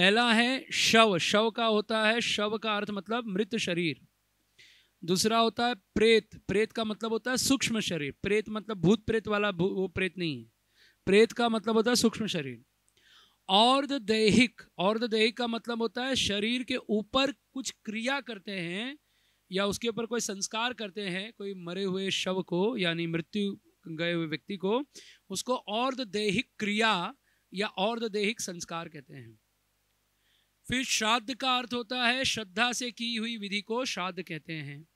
पहला है शव शव का होता है, शव का अर्थ मतलब मृत शरीर। दूसरा होता है प्रेत प्रेत का मतलब होता है सूक्ष्म शरीर। प्रेत मतलब भूत प्रेत वाला वो प्रेत नहीं है। प्रेत का मतलब होता है सूक्ष्म शरीर। और दैहिक और दैहिक का मतलब होता है शरीर के ऊपर कुछ क्रिया करते हैं या उसके ऊपर कोई संस्कार करते हैं, कोई मरे हुए शव को, यानी मृत्यु गए हुए व्यक्ति को, उसको और दैहिक क्रिया या और दैहिक संस्कार कहते हैं। फिर श्राद्ध का अर्थ होता है श्रद्धा से की हुई विधि को श्राद्ध कहते हैं।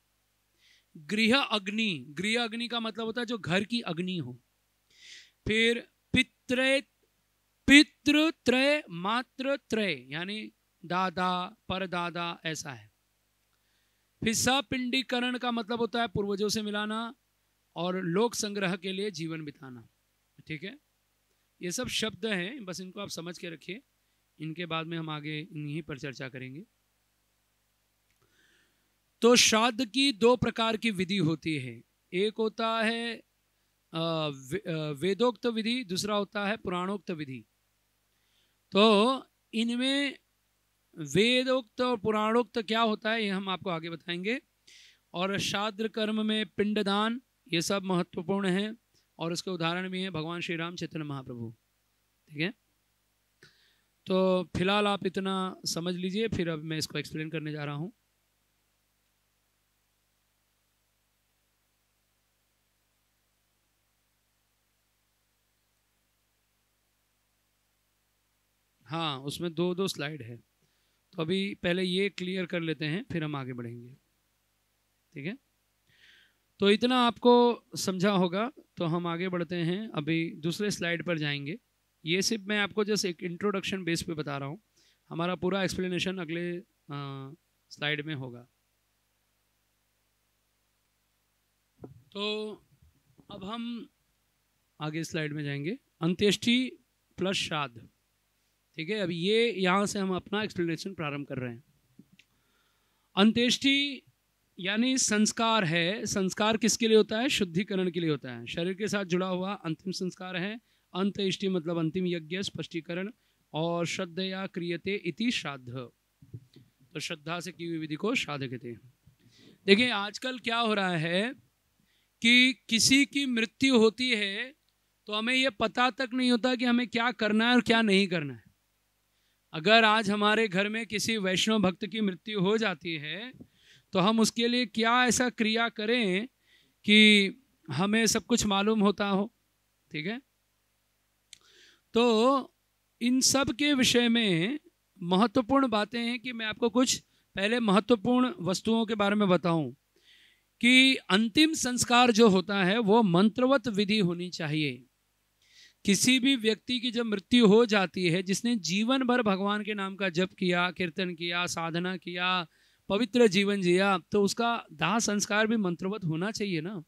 गृह अग्नि गृह अग्नि का मतलब होता है जो घर की अग्नि हो। फिर पित्र, पितृ त्रय मात्र त्रय, यानी दादा, परदादा, ऐसा है। फिर सपिंडीकरण का मतलब होता है पूर्वजों से मिलाना और लोक संग्रह के लिए जीवन बिताना। ठीक है? ये सब शब्द हैं, बस इनको आप समझ के रखिए। इनके बाद में हम आगे इन्हीं पर चर्चा करेंगे। तो श्राद्ध की दो प्रकार की विधि होती है। एक होता है वेदोक्त विधि, दूसरा होता है पुराणोक्त विधि। तो इनमें वेदोक्त और पुराणोक्त क्या होता है, ये हम आपको आगे बताएँगे। और शाद्र कर्म में पिंडदान, ये सब महत्वपूर्ण है और इसके उदाहरण भी हैं भगवान श्री राम चैतन्य महाप्रभु। ठीक है? तो फ़िलहाल आप इतना समझ लीजिए, फिर अब मैं इसको एक्सप्लेन करने जा रहा हूँ। हाँ उसमें दो दो स्लाइड है। तो अभी पहले ये क्लियर कर लेते हैं, फिर हम आगे बढ़ेंगे। ठीक है? तो इतना आपको समझा होगा तो हम आगे बढ़ते हैं। अभी दूसरे स्लाइड पर जाएँगे। ये सिर्फ़ मैं आपको जस्ट एक इंट्रोडक्शन बेस पे बता रहा हूँ। हमारा पूरा एक्सप्लेनेशन अगले स्लाइड में होगा। तो अब हम आगे स्लाइड में जाएँगे। अंत्येष्टि प्लस श्राद्ध। ठीक है? अब ये यहाँ से हम अपना एक्सप्लेनेशन प्रारंभ कर रहे हैं। अंत्येष्टि यानी संस्कार है। संस्कार किसके लिए होता है? शुद्धिकरण के लिए होता है। शरीर के साथ जुड़ा हुआ अंतिम संस्कार है। अंत्येष्टि मतलब अंतिम यज्ञ, स्पष्टीकरण और श्रद्धया क्रियते इति श्राद्ध। तो श्रद्धा से की हुई विधि को श्राद्ध कहते हैं। देखिए, आजकल क्या हो रहा है कि किसी की मृत्यु होती है तो हमें यह पता तक नहीं होता कि हमें क्या करना है और क्या नहीं करना है। अगर आज हमारे घर में किसी वैष्णव भक्त की मृत्यु हो जाती है तो हम उसके लिए क्या ऐसा क्रिया करें कि हमें सब कुछ मालूम होता हो? ठीक है? तो इन सब के विषय में महत्वपूर्ण बातें हैं कि मैं आपको कुछ पहले महत्वपूर्ण वस्तुओं के बारे में बताऊँ कि अंतिम संस्कार जो होता है, वो मंत्रवत विधि होनी चाहिए। किसी भी व्यक्ति की जब मृत्यु हो जाती है, जिसने जीवन भर भगवान के नाम का जप किया, कीर्तन किया, साधना किया, पवित्र जीवन जिया तो उसका दाह संस्कार भी मंत्रवत होना चाहिए ना?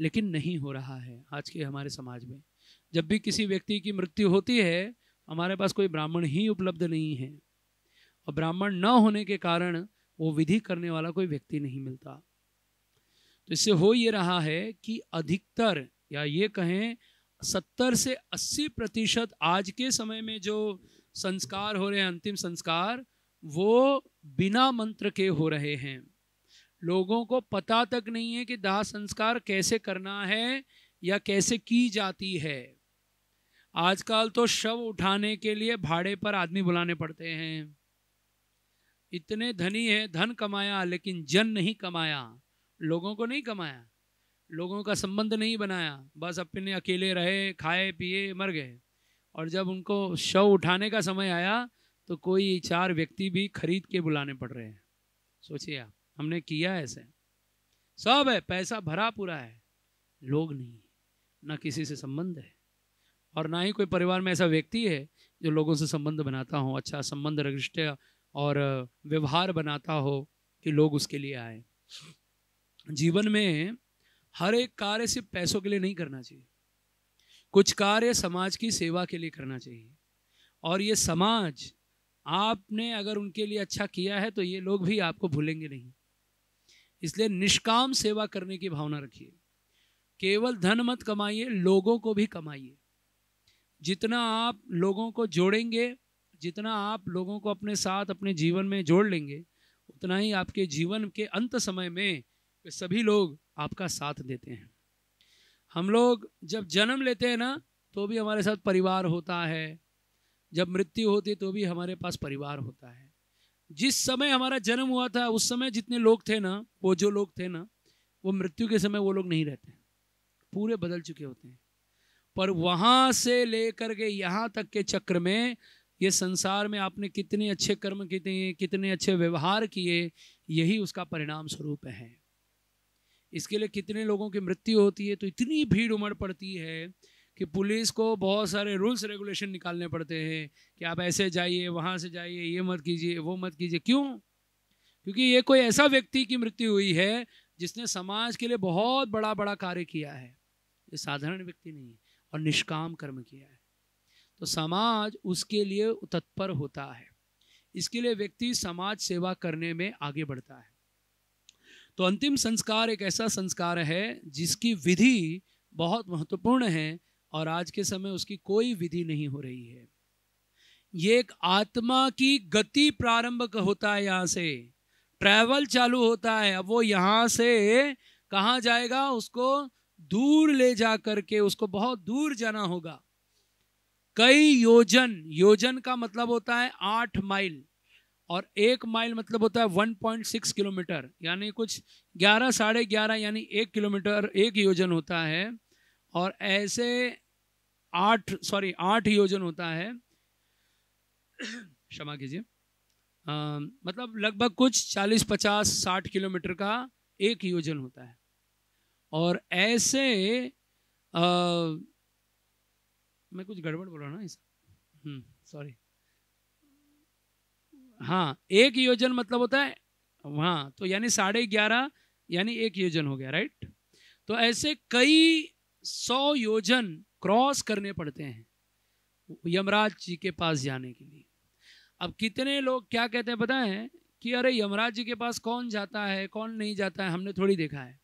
लेकिन नहीं हो रहा है आज के हमारे समाज में। जब भी किसी व्यक्ति की मृत्यु होती है, हमारे पास कोई ब्राह्मण ही उपलब्ध नहीं है। और ब्राह्मण न होने के कारण वो विधि करने वाला कोई व्यक्ति नहीं मिलता। तो इससे हो ये रहा है कि अधिकतर, या ये कहें, सत्तर से अस्सी प्रतिशत आज के समय में जो संस्कार हो रहे हैं, अंतिम संस्कार, वो बिना मंत्र के हो रहे हैं। लोगों को पता तक नहीं है कि दाह संस्कार कैसे करना है या कैसे की जाती है। आजकल तो शव उठाने के लिए भाड़े पर आदमी बुलाने पड़ते हैं। इतने धनी है, धन कमाया, लेकिन जन नहीं कमाया। लोगों को नहीं कमाया। लोगों का संबंध नहीं बनाया। बस अपने अकेले रहे, खाए, पिए, मर गए। और जब उनको शव उठाने का समय आया तो कोई चार व्यक्ति भी खरीद के बुलाने पड़ रहे हैं। सोचिए आप, हमने किया ऐसे। सब है, पैसा भरा पूरा है। लोग नहीं, ना किसी से संबंध है। और ना ही कोई परिवार में ऐसा व्यक्ति है जो लोगों से संबंध बनाता हो अच्छा संबंध रिश्ते और व्यवहार बनाता हो कि लोग उसके लिए आए। जीवन में हर एक कार्य सिर्फ़ पैसों के लिए नहीं करना चाहिए। कुछ कार्य समाज की सेवा के लिए करना चाहिए। और ये समाज आपने अगर उनके लिए अच्छा किया है तो ये लोग भी आपको भूलेंगे नहीं। इसलिए निष्काम सेवा करने की भावना रखिए। केवल धन मत कमाइए, लोगों को भी कमाइए। जितना आप लोगों को जोड़ेंगे, जितना आप लोगों को अपने साथ, अपने जीवन में जोड़ लेंगे, उतना ही आपके जीवन के अंत समय में सभी लोग आपका साथ देते हैं। हम लोग जब जन्म लेते हैं ना तो भी हमारे साथ परिवार होता है। जब मृत्यु होती तो भी हमारे पास परिवार होता है। जिस समय हमारा जन्म हुआ था, उस समय जितने लोग थे ना, वो जो लोग थे ना, वो मृत्यु के समय वो लोग नहीं रहते। पूरे बदल चुके होते हैं। पर वहाँ से लेकर के यहाँ तक के चक्र में ये संसार में आपने कितने अच्छे कर्म किए, कितने अच्छे व्यवहार किए, यही उसका परिणाम स्वरूप है। इसके लिए कितने लोगों की मृत्यु होती है तो इतनी भीड़ उमड़ पड़ती है कि पुलिस को बहुत सारे रूल्स रेगुलेशन निकालने पड़ते हैं कि आप ऐसे जाइए, वहाँ से जाइए, ये मत कीजिए, वो मत कीजिए। क्यों? क्योंकि ये कोई ऐसा व्यक्ति की मृत्यु हुई है जिसने समाज के लिए बहुत बड़ा बड़ा कार्य किया है। ये साधारण व्यक्ति नहीं है। और निष्काम कर्म किया है। तो समाज उसके लिए तत्पर होता है। इसके लिए व्यक्ति समाज सेवा करने में आगे बढ़ता है। तो अंतिम संस्कार एक ऐसा संस्कार है जिसकी विधि बहुत महत्वपूर्ण है और आज के समय उसकी कोई विधि नहीं हो रही है। ये एक आत्मा की गति प्रारंभ होता है यहाँ से। ट्रैवल चालू होता है। अब वो यहाँ से कहा जाएगा उसको दूर ले जा करके उसको बहुत दूर जाना होगा। कई योजन योजन का मतलब होता है आठ माइल और एक माइल मतलब होता है वन पॉइंट सिक्स किलोमीटर, यानी कुछ ग्यारह, साढ़े ग्यारह, यानी एक किलोमीटर, एक योजन होता है और ऐसे आठ, सॉरी, आठ योजन होता है। क्षमा कीजिए। मतलब लगभग कुछ चालीस, पचास, साठ किलोमीटर का एक योजन होता है। और ऐसे आ, मैं कुछ गड़बड़ बोल रहा ना इस सॉरी हाँ एक योजन मतलब होता है हाँ तो यानी साढ़े ग्यारह यानी एक योजन हो गया राइट तो ऐसे कई सौ योजन क्रॉस करने पड़ते हैं यमराज जी के पास जाने के लिए। अब कितने लोग क्या कहते हैं पता है कि अरे यमराज जी के पास कौन जाता है कौन नहीं जाता है हमने थोड़ी देखा है।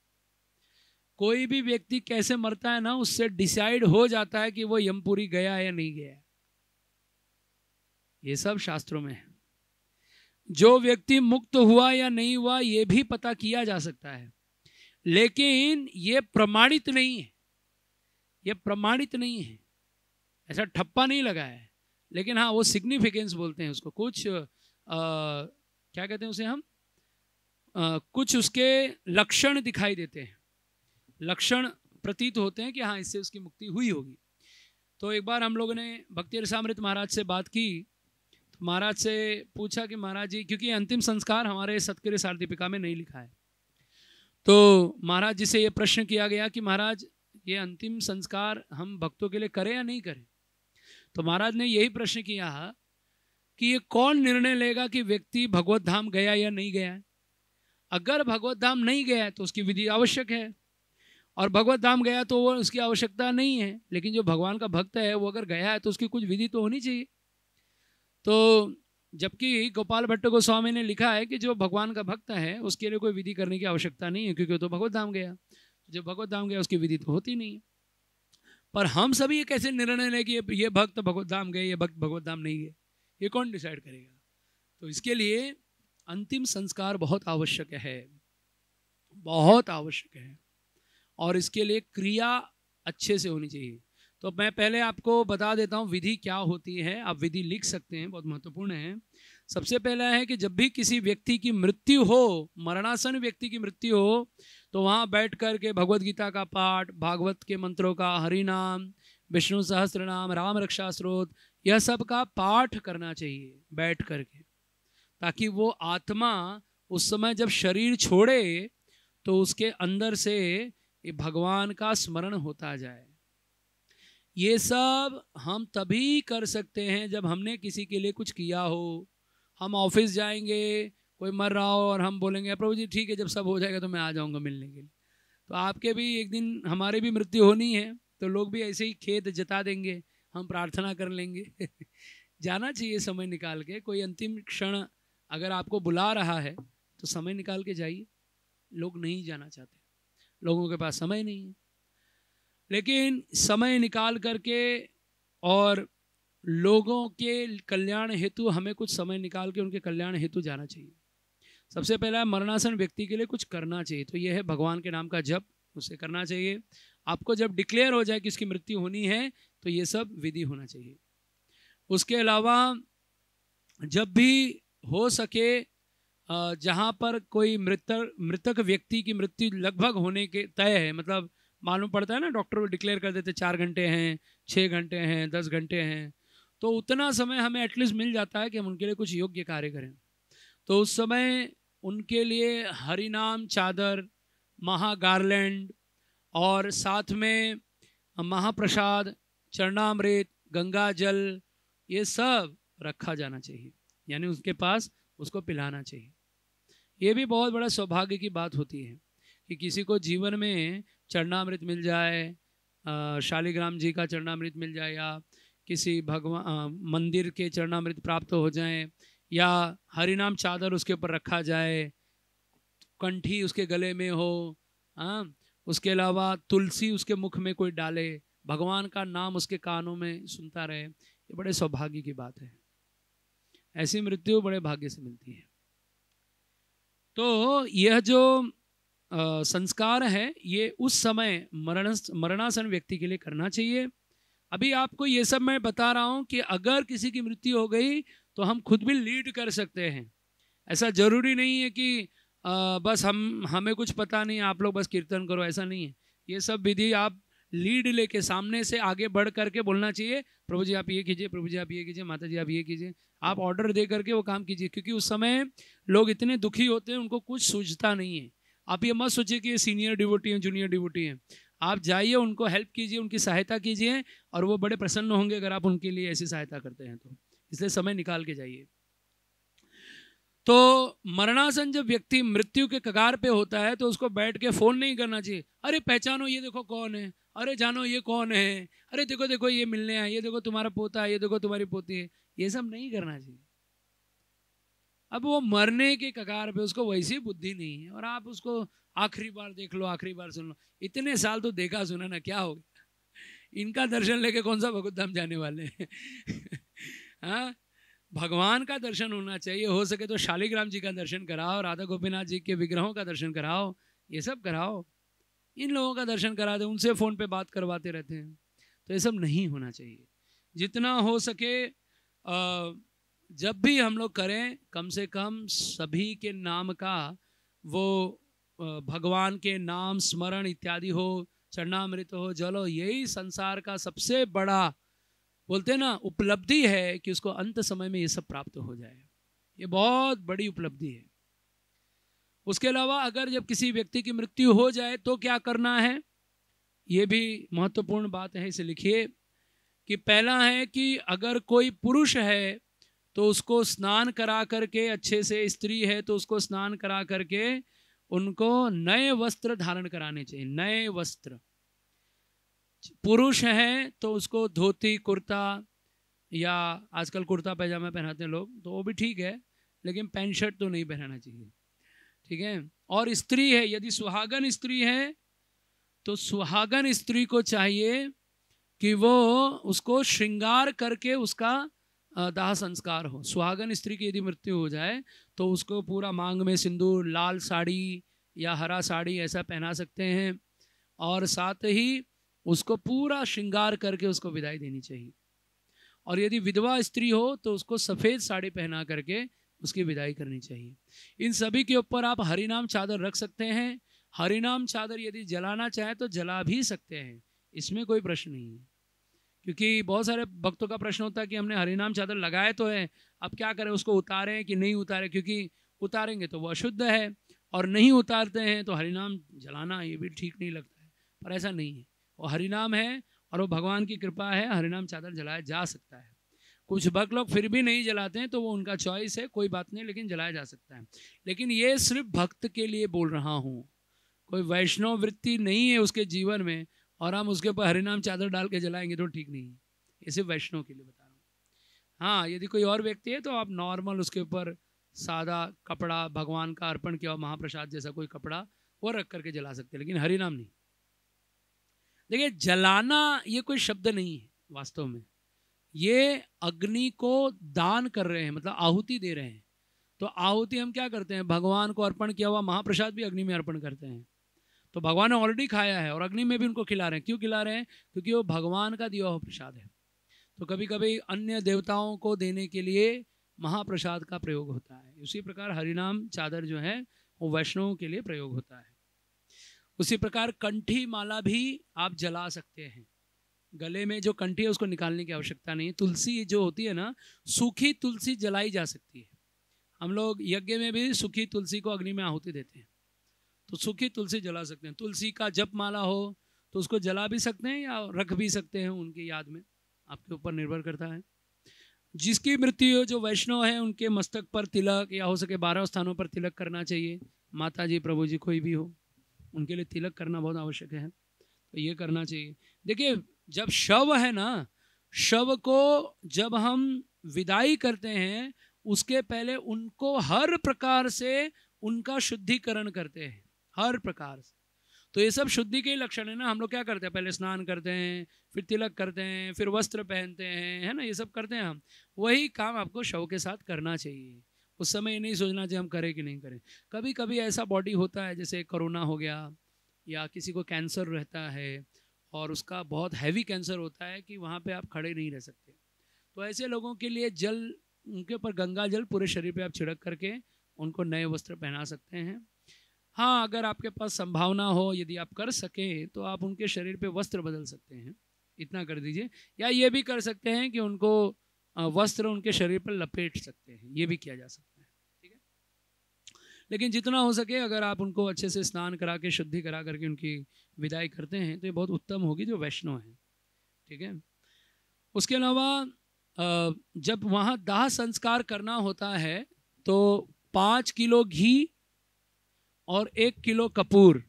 कोई भी व्यक्ति कैसे मरता है ना उससे डिसाइड हो जाता है कि वो यमपुरी गया या नहीं गया ये सब शास्त्रों में है। जो व्यक्ति मुक्त हुआ या नहीं हुआ ये भी पता किया जा सकता है। लेकिन ये प्रमाणित नहीं है। ये प्रमाणित नहीं है। ऐसा ठप्पा नहीं लगा है। लेकिन हाँ वो सिग्निफिकेंस बोलते हैं उसको। कुछ आ, क्या कहते हैं उसे हम? आ, कुछ उसके लक्षण दिखाई देते हैं। लक्षण प्रतीत होते हैं कि हाँ इससे उसकी मुक्ति हुई होगी। तो एक बार हम लोगों ने भक्ति रसामृत महाराज से बात की। तो महाराज से पूछा कि महाराज जी, क्योंकि अंतिम संस्कार हमारे सतकृ सारदीपिका में नहीं लिखा है। तो महाराज जी से ये प्रश्न किया गया कि महाराज, ये अंतिम संस्कार हम भक्तों के लिए करें या नहीं करें? तो महाराज ने यही प्रश्न किया कि ये कौन निर्णय लेगा कि व्यक्ति भगवत धाम गया या नहीं गया अगर भगवत धाम नहीं गया तो उसकी विधि आवश्यक है। और भगवत धाम गया तो वो उसकी आवश्यकता नहीं है, लेकिन जो भगवान का भक्त है, वो अगर गया है तो उसकी कुछ विधि तो होनी चाहिए। तो जबकि गोपाल भट्ट गोस्वामी ने लिखा है कि जो भगवान का भक्त है, उसके लिए कोई विधि करने की आवश्यकता नहीं है, क्योंकि वो तो भगवत धाम गया। जो भगवत धाम गया, उसकी विधि तो होती नहीं है। पर हम सभी ये कैसे निर्णय लें कि ये भक्त भगवत धाम गए, ये भक्त भगवत धाम नहीं गए, ये कौन डिसाइड करेगा? तो इसके लिए अंतिम संस्कार बहुत आवश्यक है, बहुत आवश्यक है। और इसके लिए क्रिया अच्छे से होनी चाहिए। तो मैं पहले आपको बता देता हूँ विधि क्या होती है। आप विधि लिख सकते हैं, बहुत महत्वपूर्ण है। सबसे पहला है कि जब भी किसी व्यक्ति की मृत्यु हो, मरणासन व्यक्ति की मृत्यु हो तो वहाँ बैठ कर के गीता का पाठ, भागवत के मंत्रों का हरि नाम, विष्णु सहस्त्र नाम, राम रक्षा स्रोत, यह सब का पाठ करना चाहिए बैठ कर के ताकि वो आत्मा उस समय जब शरीर छोड़े तो उसके अंदर से भगवान का स्मरण होता जाए। ये सब हम तभी कर सकते हैं जब हमने किसी के लिए कुछ किया हो। हम ऑफ़िस जाएँगे, कोई मर रहा हो और हम बोलेंगे, प्रभु जी, ठीक है, जब सब हो जाएगा तो मैं आ जाऊँगा मिलने के लिए। तो आपके भी एक दिन हमारी भी मृत्यु होनी है तो लोग भी ऐसे ही खेत जता देंगे, हम प्रार्थना कर लेंगे। जाना चाहिए समय निकाल के, कोई अंतिम क्षण अगर आपको बुला रहा है तो समय निकाल के जाइए। लोग नहीं जाना चाहते। लोगों के पास समय नहीं है। लेकिन समय निकाल करके और लोगों के कल्याण हेतु हमें कुछ समय निकाल के उनके कल्याण हेतु जाना चाहिए। सबसे पहला मरणासन व्यक्ति के लिए कुछ करना चाहिए। तो यह है भगवान के नाम का जप, उसे करना चाहिए। आपको जब डिक्लेयर हो जाए कि इसकी मृत्यु होनी है तो ये सब विधि होना चाहिए। उसके अलावा जब भी हो सके जहाँ पर कोई मृतक मृतक व्यक्ति की मृत्यु लगभग होने के तय है मतलब मालूम पड़ता है ना, डॉक्टर डिक्लेयर कर देते चार घंटे हैं छः घंटे हैं, दस घंटे हैं तो उतना समय हमें एटलीस्ट मिल जाता है कि हम उनके लिए कुछ योग्य कार्य करें। तो उस समय उनके लिए हरिनाम, चादर महागारलैंड और साथ में महाप्रसाद, चरणामृत, गंगा जल, ये सब रखा जाना चाहिए। यानी उसके पास उसको पिलाना चाहिए। ये भी बहुत बड़ा सौभाग्य की बात होती है कि किसी को जीवन में चरणामृत मिल जाए शालिग्राम जी का चरणामृत मिल जाए या किसी भगवान मंदिर के चरणामृत प्राप्त हो जाए या हरिनाम चादर उसके ऊपर रखा जाए, कंठी उसके गले में हो हाँ उसके अलावा तुलसी उसके मुख में कोई डाले, भगवान का नाम उसके कानों में सुनता रहे, ये बड़े सौभाग्य की बात है। ऐसी मृत्यु बड़े भाग्य से मिलती है। तो यह जो आ, संस्कार है ये उस समय मरण मरणासन व्यक्ति के लिए करना चाहिए। अभी आपको ये सब मैं बता रहा हूँ कि अगर किसी की मृत्यु हो गई तो हम खुद भी लीड कर सकते हैं। ऐसा ज़रूरी नहीं है कि आ, बस हम हमें कुछ पता नहीं आप लोग बस कीर्तन करो ऐसा नहीं है। ये सब विधि आप लीड लेके सामने से आगे बढ़ करके बोलना चाहिए, प्रभु जी, आप ये कीजिए, प्रभु जी, आप ये कीजिए, माता जी, आप ये कीजिए। आप ऑर्डर दे करके वो काम कीजिए, क्योंकि उस समय लोग इतने दुखी होते हैं, उनको कुछ सूझता नहीं है। आप ये मत सोचिए कि ये सीनियर डिवोटी हैं जूनियर डिवोटी हैं। आप जाइए, उनको हेल्प कीजिए, उनकी सहायता कीजिए और वो बड़े प्रसन्न होंगे अगर आप उनके लिए ऐसी सहायता करते हैं तो। इसलिए समय निकाल के जाइए। तो मरणासन जब व्यक्ति मृत्यु के कगार पे होता है तो उसको बैठ के फ़ोन नहीं करना चाहिए। अरे, पहचानो, ये देखो कौन है। अरे जानो, ये कौन है? अरे देखो देखो, ये मिलने आए, ये देखो, तुम्हारा पोता है, ये देखो, तुम्हारी पोती है। ये सब नहीं करना चाहिए। अब वो मरने के कगार पे उसको वैसी बुद्धि नहीं है और आप उसको आखिरी बार देख लो, आखिरी बार सुन लो। इतने साल तो देखा, सुना ना, क्या हो गया? इनका दर्शन लेके कौन सा भगवत धाम जाने वाले हैं? हाँ? भगवान का दर्शन होना चाहिए। हो सके तो शालिग्राम जी का दर्शन कराओ, राधा गोपीनाथ जी के विग्रहों का दर्शन कराओ, ये सब कराओ। इन लोगों का दर्शन करा दे, उनसे फ़ोन पे बात करवाते रहते हैं। तो ये सब नहीं होना चाहिए। जितना हो सके जब भी हम लोग करें, कम से कम सभी के नाम का वो भगवान के नाम स्मरण इत्यादि हो, चरणामृत हो, जल यही संसार का सबसे बड़ा, बोलते हैं ना, उपलब्धि है कि उसको अंत समय में ये सब प्राप्त हो जाए। ये बहुत बड़ी उपलब्धि है। उसके अलावा अगर जब किसी व्यक्ति की मृत्यु हो जाए तो क्या करना है? ये भी महत्वपूर्ण बात है, इसे लिखिए कि पहला है कि अगर कोई पुरुष है तो उसको स्नान करा करके, अच्छे से स्त्री है तो उसको स्नान करा करके उनको नए वस्त्र धारण कराने चाहिए, नए वस्त्र। पुरुष है तो उसको धोती, कुर्ता या आजकल कुर्ता पैजामा पहनाते हैं लोग तो वो भी ठीक है, लेकिन पैंट शर्ट तो नहीं पहनाना चाहिए। ठीक है? और स्त्री है, यदि सुहागन स्त्री है तो सुहागन स्त्री को चाहिए कि वो उसको श्रृंगार करके उसका दाह संस्कार हो। सुहागन स्त्री की यदि मृत्यु हो जाए तो उसको पूरा मांग में सिंदूर, लाल साड़ी या हरा साड़ी ऐसा पहना सकते हैं और साथ ही उसको पूरा श्रृंगार करके उसको विदाई देनी चाहिए। और यदि विधवा स्त्री हो तो उसको सफ़ेद साड़ी पहना करके उसकी विदाई करनी चाहिए। इन सभी के ऊपर आप हरिनाम चादर रख सकते हैं। हरिनाम चादर यदि जलाना चाहे तो जला भी सकते हैं। इसमें कोई प्रश्न नहीं है। क्योंकि बहुत सारे भक्तों का प्रश्न होता है कि हमने हरिनाम चादर लगाए तो है, अब क्या करें, उसको उतारें कि नहीं उतारें? क्योंकि उतारेंगे तो वो अशुद्ध है और नहीं उतारते हैं तो हरिनाम जलाना ये भी ठीक नहीं लगता है। पर ऐसा नहीं है। वो हरिनाम है और वो भगवान की कृपा है, हरिनाम चादर जलाया जा सकता है। कुछ भक्त लोग फिर भी नहीं जलाते हैं तो वो उनका चॉइस है, कोई बात नहीं, लेकिन जलाया जा सकता है। लेकिन ये सिर्फ़ भक्त के लिए बोल रहा हूँ। कोई वैष्णव वृत्ति नहीं है उसके जीवन में, और हम उसके ऊपर हरिनाम चादर डाल के जलाएँगे तो ठीक नहीं है। ये सिर्फ़ वैष्णव के लिए बता रहा हूँ। हाँ यदि कोई और व्यक्ति है तो आप नॉर्मल उसके ऊपर सादा कपड़ा, भगवान का अर्पण किया महाप्रसाद जैसा कोई कपड़ा, वो रख करके जला सकते हैं, लेकिन हरिनाम नहीं। देखिए, जलाना ये कोई शब्द नहीं है, वास्तव में। ये अग्नि को दान कर रहे हैं मतलब आहुति दे रहे हैं। तो आहुति हम क्या करते हैं? भगवान को अर्पण किया हुआ महाप्रसाद भी अग्नि में अर्पण करते हैं। तो भगवान ने ऑलरेडी खाया है और अग्नि में भी उनको खिला रहे हैं। क्यों खिला रहे हैं? क्योंकि वो भगवान का दिया हुआ प्रसाद है। तो कभी कभी अन्य देवताओं को देने के लिए महाप्रसाद का प्रयोग होता है। उसी प्रकार हरिनाम चादर जो है, वो वैष्णवों के लिए प्रयोग होता है। उसी प्रकार कंठी माला भी आप जला सकते हैं। गले में जो कंठी है, उसको निकालने की आवश्यकता नहीं है। तुलसी जो होती है ना, सूखी तुलसी जलाई जा सकती है। हम लोग यज्ञ में भी सूखी तुलसी को अग्नि में आहुति देते हैं। तो सूखी तुलसी जला सकते हैं। तुलसी का जप माला हो तो उसको जला भी सकते हैं या रख भी सकते हैं, उनकी याद में। आपके ऊपर निर्भर करता है। जिसकी मृत्यु हो जो वैष्णव है, उनके मस्तक पर तिलक या हो सके बारह स्थानों पर तिलक करना चाहिए। माता जी प्रभु जी कोई भी हो, उनके लिए तिलक करना बहुत आवश्यक है। तो ये करना चाहिए। देखिए जब शव है ना, शव को जब हम विदाई करते हैं, उसके पहले उनको हर प्रकार से उनका शुद्धिकरण करते हैं, हर प्रकार से। तो ये सब शुद्धि के लक्षण है ना, हम लोग क्या करते हैं, पहले स्नान करते हैं, फिर तिलक करते हैं, फिर वस्त्र पहनते हैं, है ना, ये सब करते हैं हम। वही काम आपको शव के साथ करना चाहिए। उस समय ये नहीं सोचना चाहिए हम करें कि नहीं करें। कभी कभी ऐसा बॉडी होता है, जैसे कोरोना हो गया, या किसी को कैंसर रहता है और उसका बहुत हैवी कैंसर होता है कि वहाँ पे आप खड़े नहीं रह सकते। तो ऐसे लोगों के लिए जल, उनके ऊपर गंगा जल पूरे शरीर पे आप छिड़क करके उनको नए वस्त्र पहना सकते हैं। हाँ अगर आपके पास संभावना हो, यदि आप कर सकें तो आप उनके शरीर पे वस्त्र बदल सकते हैं। इतना कर दीजिए। या ये भी कर सकते हैं कि उनको वस्त्र उनके शरीर पर लपेट सकते हैं। ये भी किया जा सकता है। लेकिन जितना हो सके अगर आप उनको अच्छे से स्नान करा के, शुद्धि करा करके उनकी विदाई करते हैं तो ये बहुत उत्तम होगी जो वैष्णव है। ठीक है? उसके अलावा जब वहाँ दाह संस्कार करना होता है तो पाँच किलो घी और एक किलो कपूर।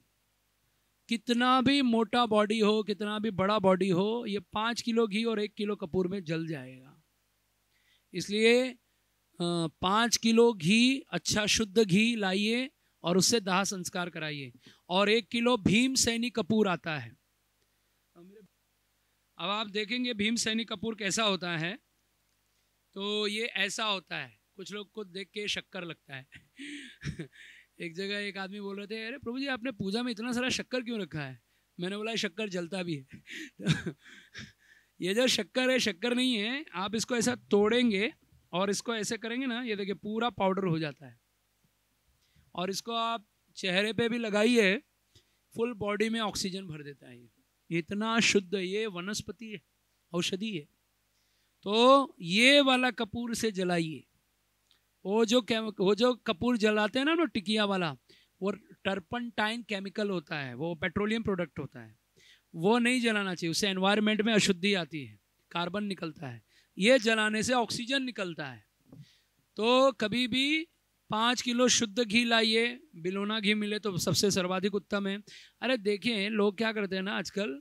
कितना भी मोटा बॉडी हो, कितना भी बड़ा बॉडी हो, ये पाँच किलो घी और एक किलो कपूर में जल जाएगा। इसलिए पाँच किलो घी अच्छा शुद्ध घी लाइए और उससे दाह संस्कार कराइए। और एक किलो भीम सैनी कपूर आता है। अब आप देखेंगे भीम सैनी कपूर कैसा होता है। तो ये ऐसा होता है। कुछ लोग को देख के शक्कर लगता है। एक जगह एक आदमी बोल रहे थे, अरे प्रभु जी, आपने पूजा में इतना सारा शक्कर क्यों रखा है? मैंने बोला, शक्कर जलता भी है। ये जो शक्कर है, शक्कर नहीं है, आप इसको ऐसा तोड़ेंगे और इसको ऐसे करेंगे ना, ये देखिए, पूरा पाउडर हो जाता है। और इसको आप चेहरे पे भी लगाइए फुल बॉडी में ऑक्सीजन भर देता है ये। इतना शुद्ध ये वनस्पति औषधि है। तो ये वाला कपूर से जलाइए। वो जो वो जो कपूर जलाते हैं ना, वो टिकिया वाला, वो टर्पनटाइन केमिकल होता है, वो पेट्रोलियम प्रोडक्ट होता है। वो नहीं जलाना चाहिए, उससे एनवायरमेंट में अशुद्धि आती है कार्बन निकलता है। ये जलाने से ऑक्सीजन निकलता है। तो कभी भी पाँच किलो शुद्ध घी लाइए, बिलोना घी मिले तो सबसे सर्वाधिक उत्तम है। अरे देखिए, लोग क्या करते हैं ना आजकल,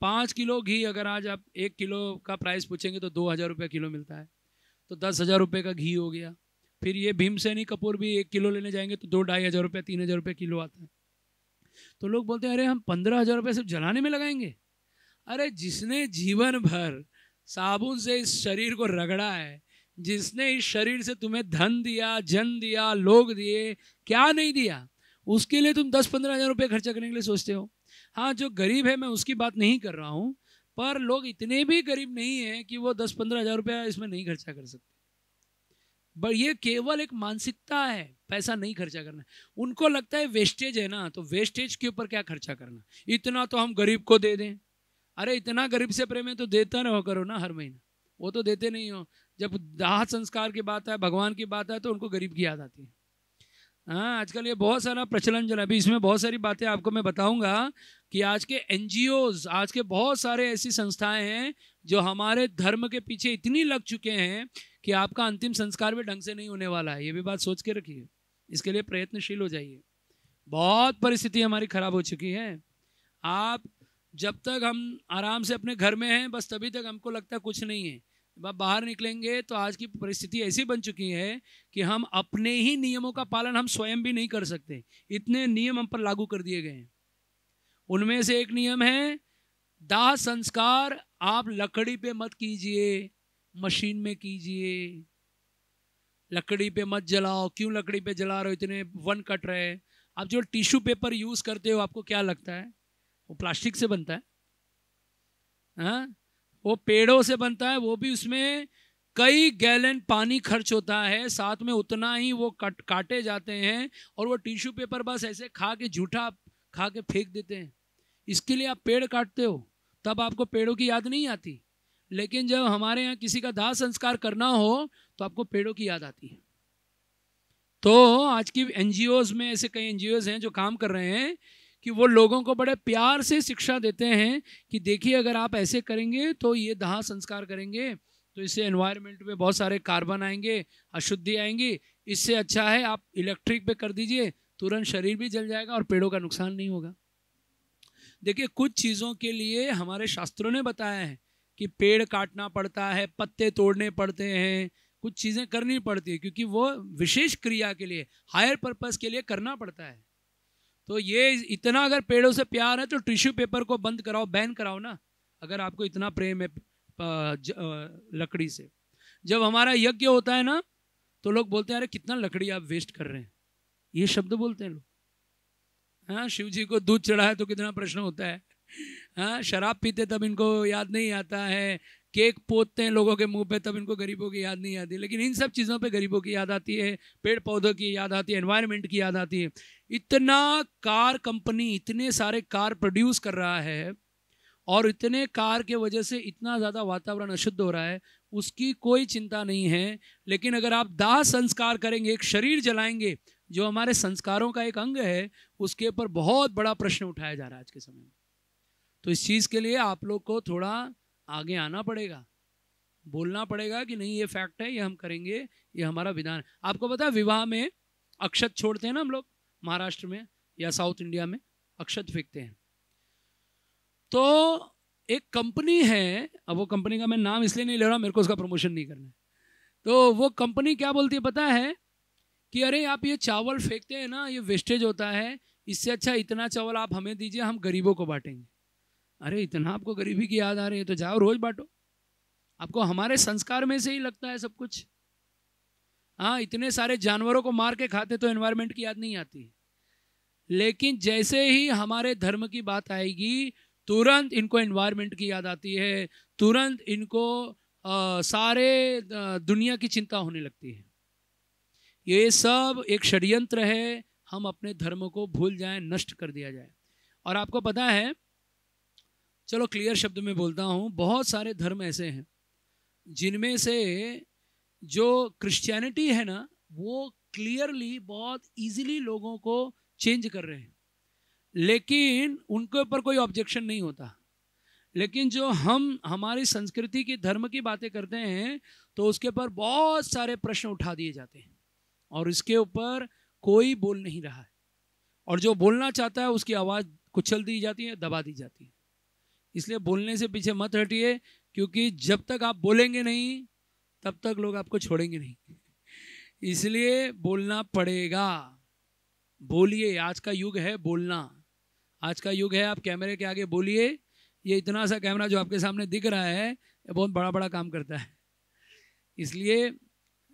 पाँच किलो घी अगर आज आप एक किलो का प्राइस पूछेंगे तो दो हज़ार रुपये किलो मिलता है। तो दस हज़ार रुपये का घी हो गया। फिर ये भीमसेनी कपूर भी एक किलो लेने जाएँगे तो दो ढाई हज़ार रुपये, तीन हज़ार रुपये किलो आता है। तो लोग बोलते हैं, अरे हम पंद्रह हज़ार रुपये सिर्फ़ जलाने में लगाएँगे? अरे जिसने जीवन भर साबुन से इस शरीर को रगड़ा है। जिसने इस शरीर से तुम्हें धन दिया, जन दिया, लोग दिए, क्या नहीं दिया? उसके लिए तुम दस पंद्रह हज़ार रुपये खर्चा करने के लिए सोचते हो। हाँ जो गरीब है, मैं उसकी बात नहीं कर रहा हूँ, पर लोग इतने भी गरीब नहीं है कि वो दस पंद्रह हज़ार रुपया इसमें नहीं खर्चा कर सकते। बट ये केवल एक मानसिकता है, पैसा नहीं खर्चा करना। उनको लगता है वेस्टेज है ना तो वेस्टेज के ऊपर क्या खर्चा करना? इतना तो हम गरीब को दे दें। अरे, इतना गरीब से प्रेम है तो देता रहो करो ना हर महीना। वो तो देते नहीं हो। जब दाह संस्कार की बात है, भगवान की बात है तो उनको गरीब की याद आती है। हाँ आजकल ये बहुत सारा प्रचलन चला। अभी इसमें बहुत सारी बातें आपको मैं बताऊँगा कि आज के एन आज के बहुत सारे ऐसी संस्थाएँ हैं जो हमारे धर्म के पीछे इतनी लग चुके हैं कि आपका अंतिम संस्कार भी ढंग से नहीं होने वाला है। ये भी बात सोच के रखिए। इसके लिए प्रयत्नशील हो जाइए। बहुत परिस्थिति हमारी खराब हो चुकी है। आप जब तक हम आराम से अपने घर में हैं, बस तभी तक हमको लगता है कुछ नहीं है। जब आप बाहर निकलेंगे तो आज की परिस्थिति ऐसी बन चुकी है कि हम अपने ही नियमों का पालन हम स्वयं भी नहीं कर सकते। इतने नियम हम पर लागू कर दिए गए हैं। उनमें से एक नियम है, दाह संस्कार आप लकड़ी पे मत कीजिए, मशीन में कीजिए। लकड़ी पे मत जलाओ। क्यों लकड़ी पे जला रहे हो? इतने वन कट रहे आप जो टिश्यू पेपर यूज़ करते हो, आपको क्या लगता है? वो प्लास्टिक से बनता है। हाँ? वो पेड़ों से बनता है, वो भी उसमें कई गैलन पानी खर्च होता है, साथ में उतना ही वो कट, काटे जाते हैं और वो टिश्यू पेपर बस ऐसे खा के झूठा खा के फेंक देते हैं। इसके लिए आप पेड़ काटते हो, तब आपको पेड़ों की याद नहीं आती। लेकिन जब हमारे यहाँ किसी का दाह संस्कार करना हो तो आपको पेड़ों की याद आती है। तो आज की एनजीओ में ऐसे कई एनजीओ हैं जो काम कर रहे हैं कि वो लोगों को बड़े प्यार से शिक्षा देते हैं कि देखिए, अगर आप ऐसे करेंगे तो ये दाह संस्कार करेंगे तो इससे एनवायरनमेंट में बहुत सारे कार्बन आएँगे, अशुद्धि आएँगी। इससे अच्छा है आप इलेक्ट्रिक पे कर दीजिए, तुरंत शरीर भी जल जाएगा और पेड़ों का नुकसान नहीं होगा। देखिए, कुछ चीज़ों के लिए हमारे शास्त्रों ने बताया है कि पेड़ काटना पड़ता है, पत्ते तोड़ने पड़ते हैं, कुछ चीज़ें करनी पड़ती है, क्योंकि वो विशेष क्रिया के लिए हायर पर्पज़ के लिए करना पड़ता है। तो ये इतना अगर पेड़ों से प्यार है तो टिश्यू पेपर को बंद कराओ, बैन कराओ ना, अगर आपको इतना प्रेम है लकड़ी से। जब हमारा यज्ञ होता है ना तो लोग बोलते हैं, अरे, कितना लकड़ी आप वेस्ट कर रहे हैं। ये शब्द बोलते हैं लोग। हाँ शिव जी को दूध चढ़ाए तो कितना प्रश्न होता है। हाँ शराब पीते तब इनको याद नहीं आता है। केक पोतते हैं लोगों के मुँह पे, तब इनको गरीबों की याद नहीं आती। लेकिन इन सब चीज़ों पे गरीबों की याद आती है पेड़ पौधों की याद आती है एनवायरनमेंट की याद आती है। इतना कार कंपनी, इतने सारे कार प्रोड्यूस कर रहा है और इतने कार के वजह से इतना ज़्यादा वातावरण अशुद्ध हो रहा है, उसकी कोई चिंता नहीं है। लेकिन अगर आप दाह संस्कार करेंगे, एक शरीर जलाएँगे, जो हमारे संस्कारों का एक अंग है, उसके ऊपर बहुत बड़ा प्रश्न उठाया जा रहा है आज के समय में। तो इस चीज़ के लिए आप लोग को थोड़ा आगे आना पड़ेगा। बोलना पड़ेगा कि नहीं, ये फैक्ट है, ये हम करेंगे, ये हमारा विधान आपको पता है, विवाह में अक्षत छोड़ते हैं ना हम लोग? महाराष्ट्र में या साउथ इंडिया में अक्षत फेंकते हैं। तो एक कंपनी है, अब वो कंपनी का मैं नाम इसलिए नहीं ले रहा, मेरे को उसका प्रमोशन नहीं करना है। तो वो कंपनी क्या बोलती है पता है कि अरे आप ये चावल फेंकते हैं ना, ये वेस्टेज होता है, इससे अच्छा इतना चावल आप हमें दीजिए, हम गरीबों को बांटेंगे। अरे इतना आपको गरीबी की याद आ रही है तो जाओ रोज बांटो। आपको हमारे संस्कार में से ही लगता है सब कुछ। हाँ इतने सारे जानवरों को मार के खाते तो एनवायरमेंट की याद नहीं आती। लेकिन जैसे ही हमारे धर्म की बात आएगी तुरंत इनको एनवायरमेंट की याद आती है तुरंत इनको आ, सारे दुनिया की चिंता होने लगती है। ये सब एक षड्यंत्र है हम अपने धर्म को भूल जाएँ नष्ट कर दिया जाए। और आपको पता है चलो क्लियर शब्द में बोलता हूँ बहुत सारे धर्म ऐसे हैं जिनमें से जो क्रिश्चियनिटी है ना, वो क्लियरली बहुत इजीली लोगों को चेंज कर रहे हैं। लेकिन उनके ऊपर कोई ऑब्जेक्शन नहीं होता। लेकिन जो हम, हमारी संस्कृति की, धर्म की बातें करते हैं तो उसके ऊपर बहुत सारे प्रश्न उठा दिए जाते हैं। और इसके ऊपर कोई बोल नहीं रहा है। और जो बोलना चाहता है, उसकी आवाज़ कुचल दी जाती है, दबा दी जाती है। इसलिए बोलने से पीछे मत हटिए, क्योंकि जब तक आप बोलेंगे नहीं तब तक लोग आपको छोड़ेंगे नहीं। इसलिए बोलना पड़ेगा। बोलिए, आज का युग है बोलना। आज का युग है, आप कैमरे के आगे बोलिए। ये इतना सा कैमरा जो आपके सामने दिख रहा है, ये बहुत बड़ा बड़ा काम करता है। इसलिए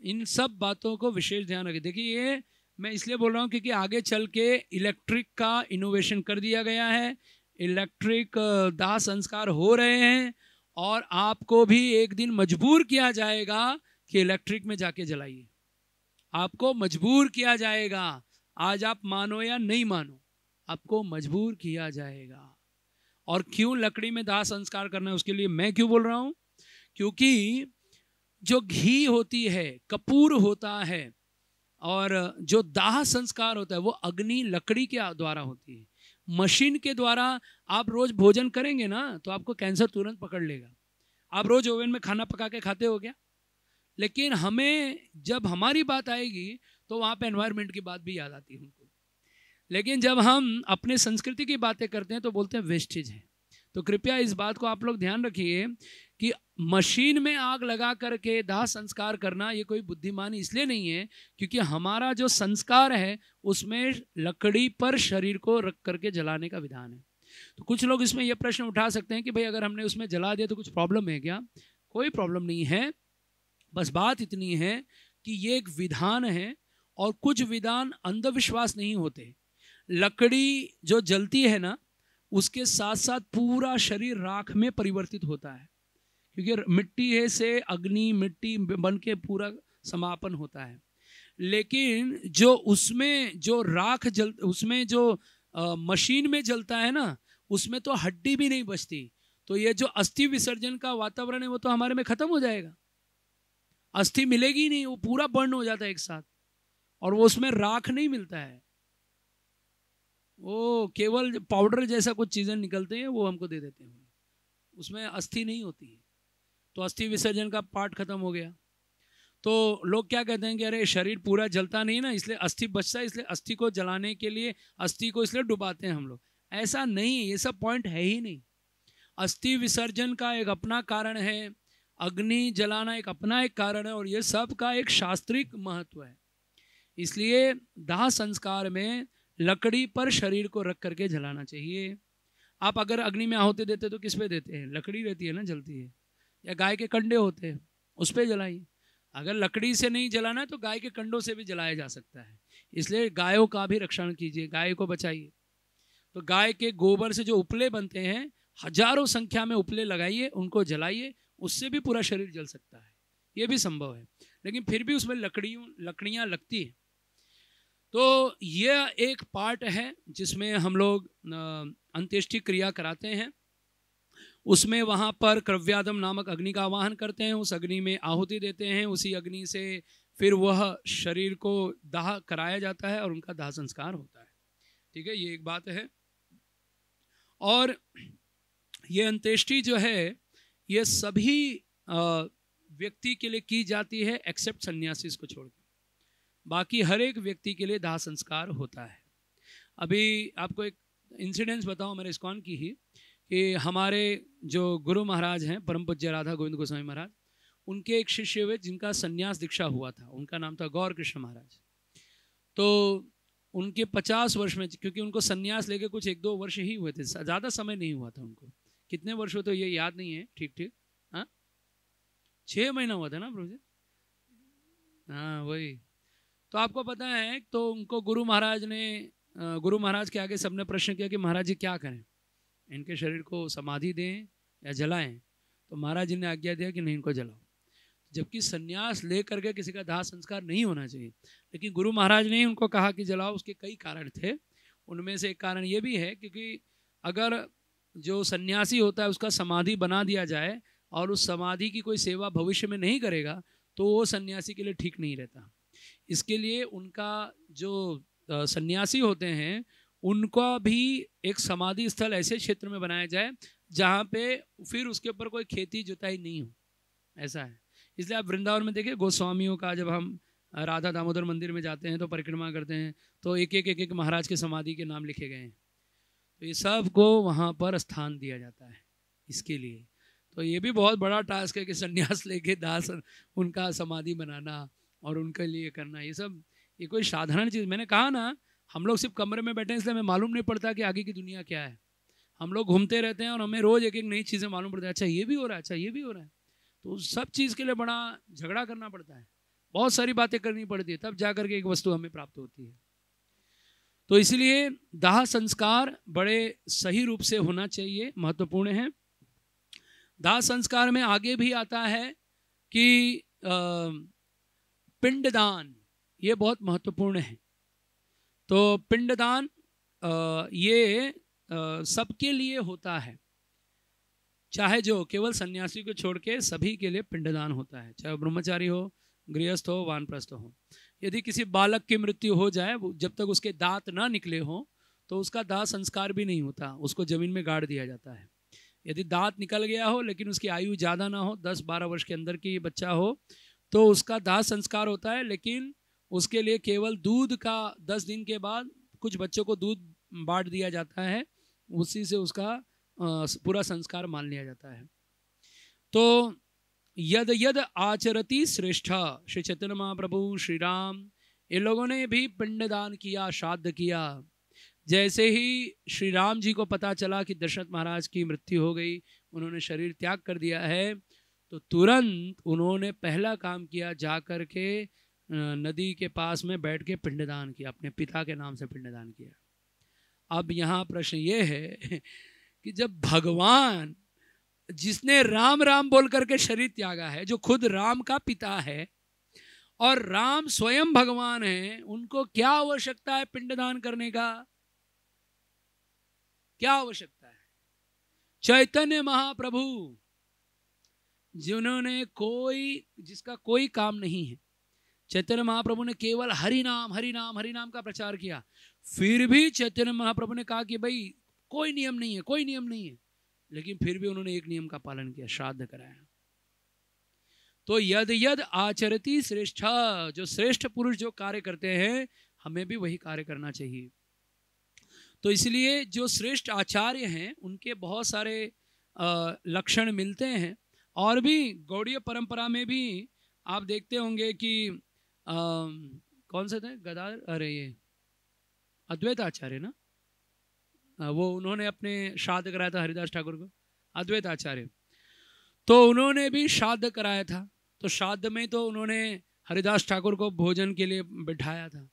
इन सब बातों को विशेष ध्यान रखें देखिए, ये मैं इसलिए बोल रहा हूँ क्योंकि आगे चल के इलेक्ट्रिक का इनोवेशन कर दिया गया है। इलेक्ट्रिक दाह संस्कार हो रहे हैं। और आपको भी एक दिन मजबूर किया जाएगा कि इलेक्ट्रिक में जाके जलाइए। आपको मजबूर किया जाएगा। आज आप मानो या नहीं मानो, आपको मजबूर किया जाएगा। और क्यों लकड़ी में दाह संस्कार करना है, उसके लिए मैं क्यों बोल रहा हूँ? क्योंकि जो घी होती है, कपूर होता है, और जो दाह संस्कार होता है, वो अग्नि लकड़ी के द्वारा होती है। मशीन के द्वारा आप रोज भोजन करेंगे ना तो आपको कैंसर तुरंत पकड़ लेगा। आप रोज ओवन में खाना पका के खाते हो क्या? लेकिन हमें जब हमारी बात आएगी तो वहाँ पे एनवायरनमेंट की बात भी याद आती है हमको लेकिन जब हम अपने संस्कृति की बातें करते हैं तो बोलते हैं वेस्टेज है। तो कृपया इस बात को आप लोग ध्यान रखिए कि मशीन में आग लगा करके दाह संस्कार करना ये कोई बुद्धिमानी इसलिए नहीं है क्योंकि हमारा जो संस्कार है, उसमें लकड़ी पर शरीर को रख करके जलाने का विधान है। तो कुछ लोग इसमें यह प्रश्न उठा सकते हैं कि भाई अगर हमने उसमें जला दिया तो कुछ प्रॉब्लम है क्या? कोई प्रॉब्लम नहीं है। बस बात इतनी है कि ये एक विधान है और कुछ विधान अंधविश्वास नहीं होते। लकड़ी जो जलती है ना, उसके साथ साथ पूरा शरीर राख में परिवर्तित होता है। क्योंकि मिट्टी है से अग्नि मिट्टी बन के पूरा समापन होता है। लेकिन जो उसमें जो राख जल उसमें जो आ, मशीन में जलता है ना उसमें तो हड्डी भी नहीं बचती। तो ये जो अस्थि विसर्जन का वातावरण है वो तो हमारे में खत्म हो जाएगा। अस्थि मिलेगी नहीं वो पूरा बर्न हो जाता है एक साथ। और वो उसमें राख नहीं मिलता है। वो केवल पाउडर जैसा कुछ चीज़ें निकलते हैं वो हमको दे देते हैं। उसमें अस्थि नहीं होती है। तो अस्थि विसर्जन का पार्ट खत्म हो गया। तो लोग क्या कहते हैं कि अरे शरीर पूरा जलता नहीं ना, इसलिए अस्थि बचता है, इसलिए अस्थि को जलाने के लिए, अस्थि को इसलिए डुबाते हैं हम लोग। ऐसा नहीं ये सब पॉइंट है ही नहीं। अस्थि विसर्जन का एक अपना कारण है, अग्नि जलाना एक अपना एक कारण है, और ये सब का एक शास्त्रिक महत्व है। इसलिए दाह संस्कार में लकड़ी पर शरीर को रख करके जलाना चाहिए। आप अगर अग्नि में आहुति देते तो किस पे देते हैं? लकड़ी रहती है ना, जलती है। या गाय के कंडे होते हैं, उस पर जलाइए अगर लकड़ी से नहीं जलाना है तो गाय के कंडों से भी जलाया जा सकता है। इसलिए गायों का भी रक्षण कीजिए, गाय को बचाइए। तो गाय के गोबर से जो उपले बनते हैं, हज़ारों संख्या में उपले लगाइए, उनको जलाइए, उससे भी पूरा शरीर जल सकता है। ये भी संभव है। लेकिन फिर भी उसमें लकड़ियों, लकड़ियाँ लगती हैं। तो यह एक पार्ट है, जिसमें हम लोग अंत्येष्टि क्रिया कराते हैं। उसमें वहाँ पर क्रव्यादम नामक अग्नि का आवाहन करते हैं, उस अग्नि में आहुति देते हैं, उसी अग्नि से फिर वह शरीर को दाह कराया जाता है और उनका दाह संस्कार होता है। ठीक है, ये एक बात है। और ये अंत्येष्टि जो है, ये सभी व्यक्ति के लिए की जाती है एक्सेप्ट सन्यासी को। छोड़कर बाकी हर एक व्यक्ति के लिए दाह संस्कार होता है। अभी आपको एक इंसिडेंस बताऊँ, मेरे इस्कॉन की ही। कि हमारे जो गुरु महाराज हैं, परम पूज्य राधा गोविंद गोस्वामी महाराज, उनके एक शिष्य हुए जिनका संन्यास दीक्षा हुआ था। उनका नाम था गौर कृष्ण महाराज। तो उनके पचास वर्ष में, क्योंकि उनको संन्यास लेके कुछ एक दो वर्ष ही हुए थे ज़्यादा समय नहीं हुआ था उनको। कितने वर्ष हुए तो ये याद नहीं है, ठीक ठीक। हाँ? छः महीना हुआ था ना प्रभु जी? हाँ वही। तो आपको पता है तो उनको गुरु महाराज ने गुरु महाराज के आगे सबने प्रश्न किया कि महाराज जी क्या करें? इनके शरीर को समाधि दें या जलाएँ तो महाराज जी ने आज्ञा दिया कि नहीं, इनको जलाओ। जबकि संन्यास ले करके किसी का दाह संस्कार नहीं होना चाहिए, लेकिन गुरु महाराज ने उनको कहा कि जलाओ, उसके कई कारण थे। उनमें से एक कारण ये भी है क्योंकि अगर जो सन्यासी होता है, उसका समाधि बना दिया जाए और उस समाधि की कोई सेवा भविष्य में नहीं करेगा तो वो सन्यासी के लिए ठीक नहीं रहता। इसके लिए उनका जो सन्यासी होते हैं उनका भी एक समाधि स्थल ऐसे क्षेत्र में बनाया जाए जहाँ पे फिर उसके ऊपर कोई खेती जुताई नहीं हो। ऐसा है। इसलिए आप वृंदावन में देखिए, गोस्वामियों का जब हम राधा दामोदर मंदिर में जाते हैं तो परिक्रमा करते हैं तो एक एक एक एक महाराज के समाधि के नाम लिखे गए हैं। तो ये सबको वहाँ पर स्थान दिया जाता है इसके लिए। तो ये भी बहुत बड़ा टास्क है कि संन्यास लेके दास उनका समाधि बनाना और उनके लिए करना। ये सब, ये कोई साधारण चीज़, मैंने कहा ना हम लोग सिर्फ़ कमरे में बैठे हैं, इसलिए हमें मालूम नहीं पड़ता कि आगे की दुनिया क्या है। हम लोग घूमते रहते हैं और हमें रोज़ एक एक नई चीज़ें मालूम पड़ता है। अच्छा ये भी हो रहा है अच्छा ये भी हो रहा है। तो सब चीज़ के लिए बड़ा झगड़ा करना पड़ता है। बहुत सारी बातें करनी पड़ती है, तब जाकर के एक वस्तु हमें प्राप्त होती है। तो इसलिए दाह संस्कार बड़े सही रूप से होना चाहिए, महत्वपूर्ण है। दाह संस्कार में आगे भी आता है कि पिंडदान, ये बहुत महत्वपूर्ण है। तो पिंडदान ये सबके लिए होता है। चाहे जो केवल सन्यासी को छोड़ के सभी के लिए पिंडदान होता है। चाहे ब्रह्मचारी हो, गृहस्थ हो, वानप्रस्थ हो। यदि किसी बालक की मृत्यु हो जाए जब तक उसके दांत ना निकले हों तो उसका दाह संस्कार भी नहीं होता। उसको ज़मीन में गाड़ दिया जाता है। यदि दांत निकल गया हो, लेकिन उसकी आयु ज़्यादा ना हो, दस बारह वर्ष के अंदर की बच्चा हो तो उसका दाह संस्कार होता है, लेकिन उसके लिए केवल दूध का दस दिन के बाद कुछ बच्चों को दूध बांट दिया जाता है, उसी से उसका पूरा संस्कार मान लिया जाता है। तो यद यद आचरती श्रेष्ठ, श्री चैतन्य महाप्रभु, श्री राम, इन लोगों ने भी पिंडदान किया, श्राद्ध किया। जैसे ही श्री राम जी को पता चला कि दशरथ महाराज की मृत्यु हो गई, उन्होंने शरीर त्याग कर दिया है तो तुरंत उन्होंने पहला काम किया जा कर के नदी के पास में बैठ के पिंडदान किया, अपने पिता के नाम से पिंडदान किया। अब यहाँ प्रश्न ये है कि जब भगवान, जिसने राम राम बोल करके शरीर त्यागा है, जो खुद राम का पिता है, और राम स्वयं भगवान है, उनको क्या आवश्यकता है पिंडदान करने का? क्या आवश्यकता है? चैतन्य महाप्रभु, जिन्होंने कोई, जिसका कोई काम नहीं है चैतन्य महाप्रभु ने केवल हरि नाम हरि नाम हरि नाम का प्रचार किया। फिर भी चैतन्य महाप्रभु ने कहा कि भाई, कोई नियम नहीं है, कोई नियम नहीं है। लेकिन फिर भी उन्होंने एक नियम का पालन किया, श्राद्ध कराया। तो यद यद आचरती श्रेष्ठ, जो श्रेष्ठ पुरुष जो कार्य करते हैं, हमें भी वही कार्य करना चाहिए। तो इसलिए जो श्रेष्ठ आचार्य हैं, उनके बहुत सारे लक्षण मिलते हैं। और भी गौड़ीय परंपरा में भी आप देखते होंगे कि कौन से थे? गदार? अरे, ये अद्वैत आचार्य ना? वो उन्होंने अपने श्राद्ध कराया था हरिदास ठाकुर को, अद्वैत आचार्य। तो उन्होंने भी श्राद्ध कराया था। तो श्राद्ध में तो उन्होंने हरिदास ठाकुर को भोजन के लिए बिठाया था।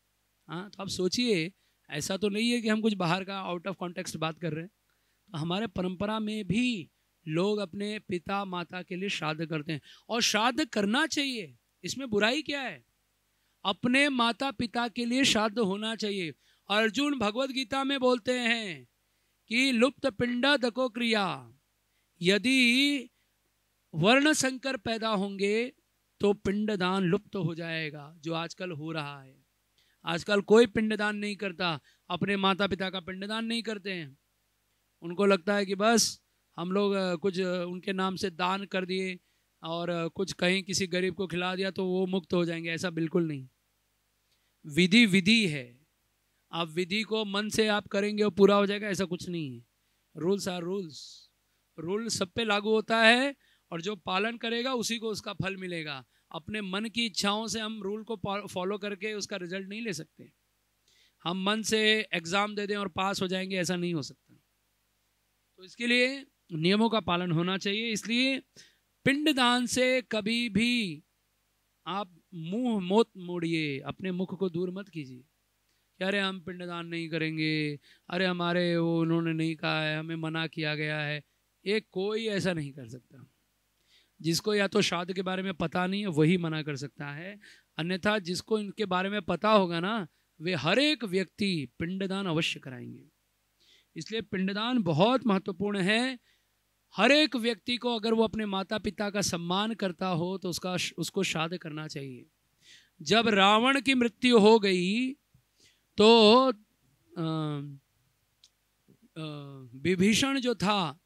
हाँ तो आप सोचिए, ऐसा तो नहीं है कि हम कुछ बाहर का आउट ऑफ़ कॉन्टेक्स्ट बात कर रहे हैं। तो हमारे परंपरा में भी लोग अपने पिता माता के लिए श्राद्ध करते हैं। और श्राद्ध करना चाहिए। इसमें बुराई क्या है? अपने माता पिता के लिए श्राद्ध होना चाहिए। अर्जुन भगवत गीता में बोलते हैं कि, लुप्त पिंड दको क्रिया। यदि वर्ण संकर पैदा होंगे तो पिंडदान लुप्त हो जाएगा, जो आजकल हो रहा है। आजकल कोई पिंडदान नहीं करता। अपने माता पिता का पिंडदान नहीं करते हैं। उनको लगता है कि बस, हम लोग कुछ उनके नाम से दान कर दिए और कुछ कहीं किसी गरीब को खिला दिया तो वो मुक्त हो जाएँगे। ऐसा बिल्कुल नहीं। विधि विधि है। आप विधि को मन से आप करेंगे और पूरा हो जाएगा, ऐसा कुछ नहीं है। Rules are rules. रूल सब पे लागू होता है और जो पालन करेगा, उसी को उसका फल मिलेगा। अपने मन की इच्छाओं से हम रूल को फॉलो करके उसका रिज़ल्ट नहीं ले सकते। हम मन से एग्ज़ाम दे दें और पास हो जाएँगे, ऐसा नहीं हो सकता। तो इसके लिए नियमों का पालन होना चाहिए। इसलिए पिंडदान से कभी भी आप मुँह मोत मोड़िए, अपने मुख को दूर मत कीजिए। अरे हम पिंडदान नहीं करेंगे, अरे हमारे वो उन्होंने नहीं कहा है, हमें मना किया गया है। ये कोई ऐसा नहीं कर सकता। जिसको या तो शाद के बारे में पता नहीं है, वही मना कर सकता है। अन्यथा जिसको इनके बारे में पता होगा ना, वे हर एक व्यक्ति पिंडदान अवश्य कराएँगे। इसलिए पिंडदान बहुत महत्वपूर्ण है। हर एक व्यक्ति को अगर वो अपने माता पिता का सम्मान करता हो तो उसका उसको शाद करना चाहिए। जब रावण की मृत्यु हो गई तो विभीषण जो था,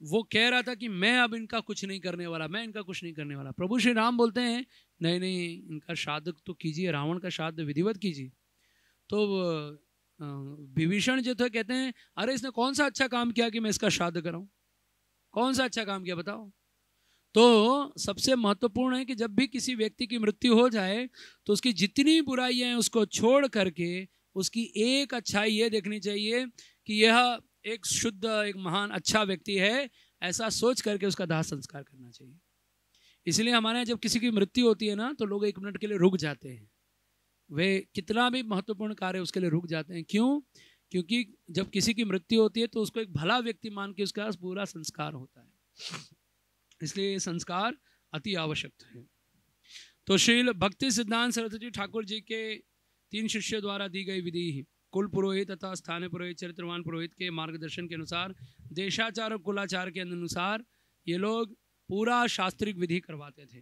वो कह रहा था कि मैं अब इनका कुछ नहीं करने वाला, मैं इनका कुछ नहीं करने वाला। प्रभु श्री राम बोलते हैं, नहीं नहीं, इनका श्राद्ध तो कीजिए, रावण का श्राद्ध विधिवत कीजिए। तो विभीषण जो थे, कहते हैं, अरे, इसने कौन सा अच्छा काम किया कि मैं इसका श्राद्ध कराऊं? कौन सा अच्छा काम किया बताओ? तो सबसे महत्वपूर्ण है कि जब भी किसी व्यक्ति की मृत्यु हो जाए तो उसकी जितनी बुराइयाँ हैं उसको छोड़ करके उसकी एक अच्छाई ये देखनी चाहिए कि यह एक शुद्ध, एक महान अच्छा व्यक्ति है। ऐसा सोच करके उसका दाह संस्कार करना चाहिए। इसलिए हमारे यहाँ जब किसी की मृत्यु होती है ना तो लोग एक मिनट के लिए रुक जाते हैं। वे कितना भी महत्वपूर्ण कार्य उसके लिए रुक जाते हैं। क्यों? क्योंकि जब किसी की मृत्यु होती है तो उसको एक भला व्यक्ति मान के उसका पूरा संस्कार होता है। इसलिए ये संस्कार अति आवश्यक है। तो श्रील भक्ति सिद्धांत सरस्वती ठाकुर जी के तीन शिष्य द्वारा दी गई विधि कुल पुरोहित तथा स्थानीय पुरोहित, चरित्रवान पुरोहित के मार्गदर्शन के अनुसार, देशाचार और कुलाचार के अनुसार ये लोग पूरा शास्त्रिक विधि करवाते थे।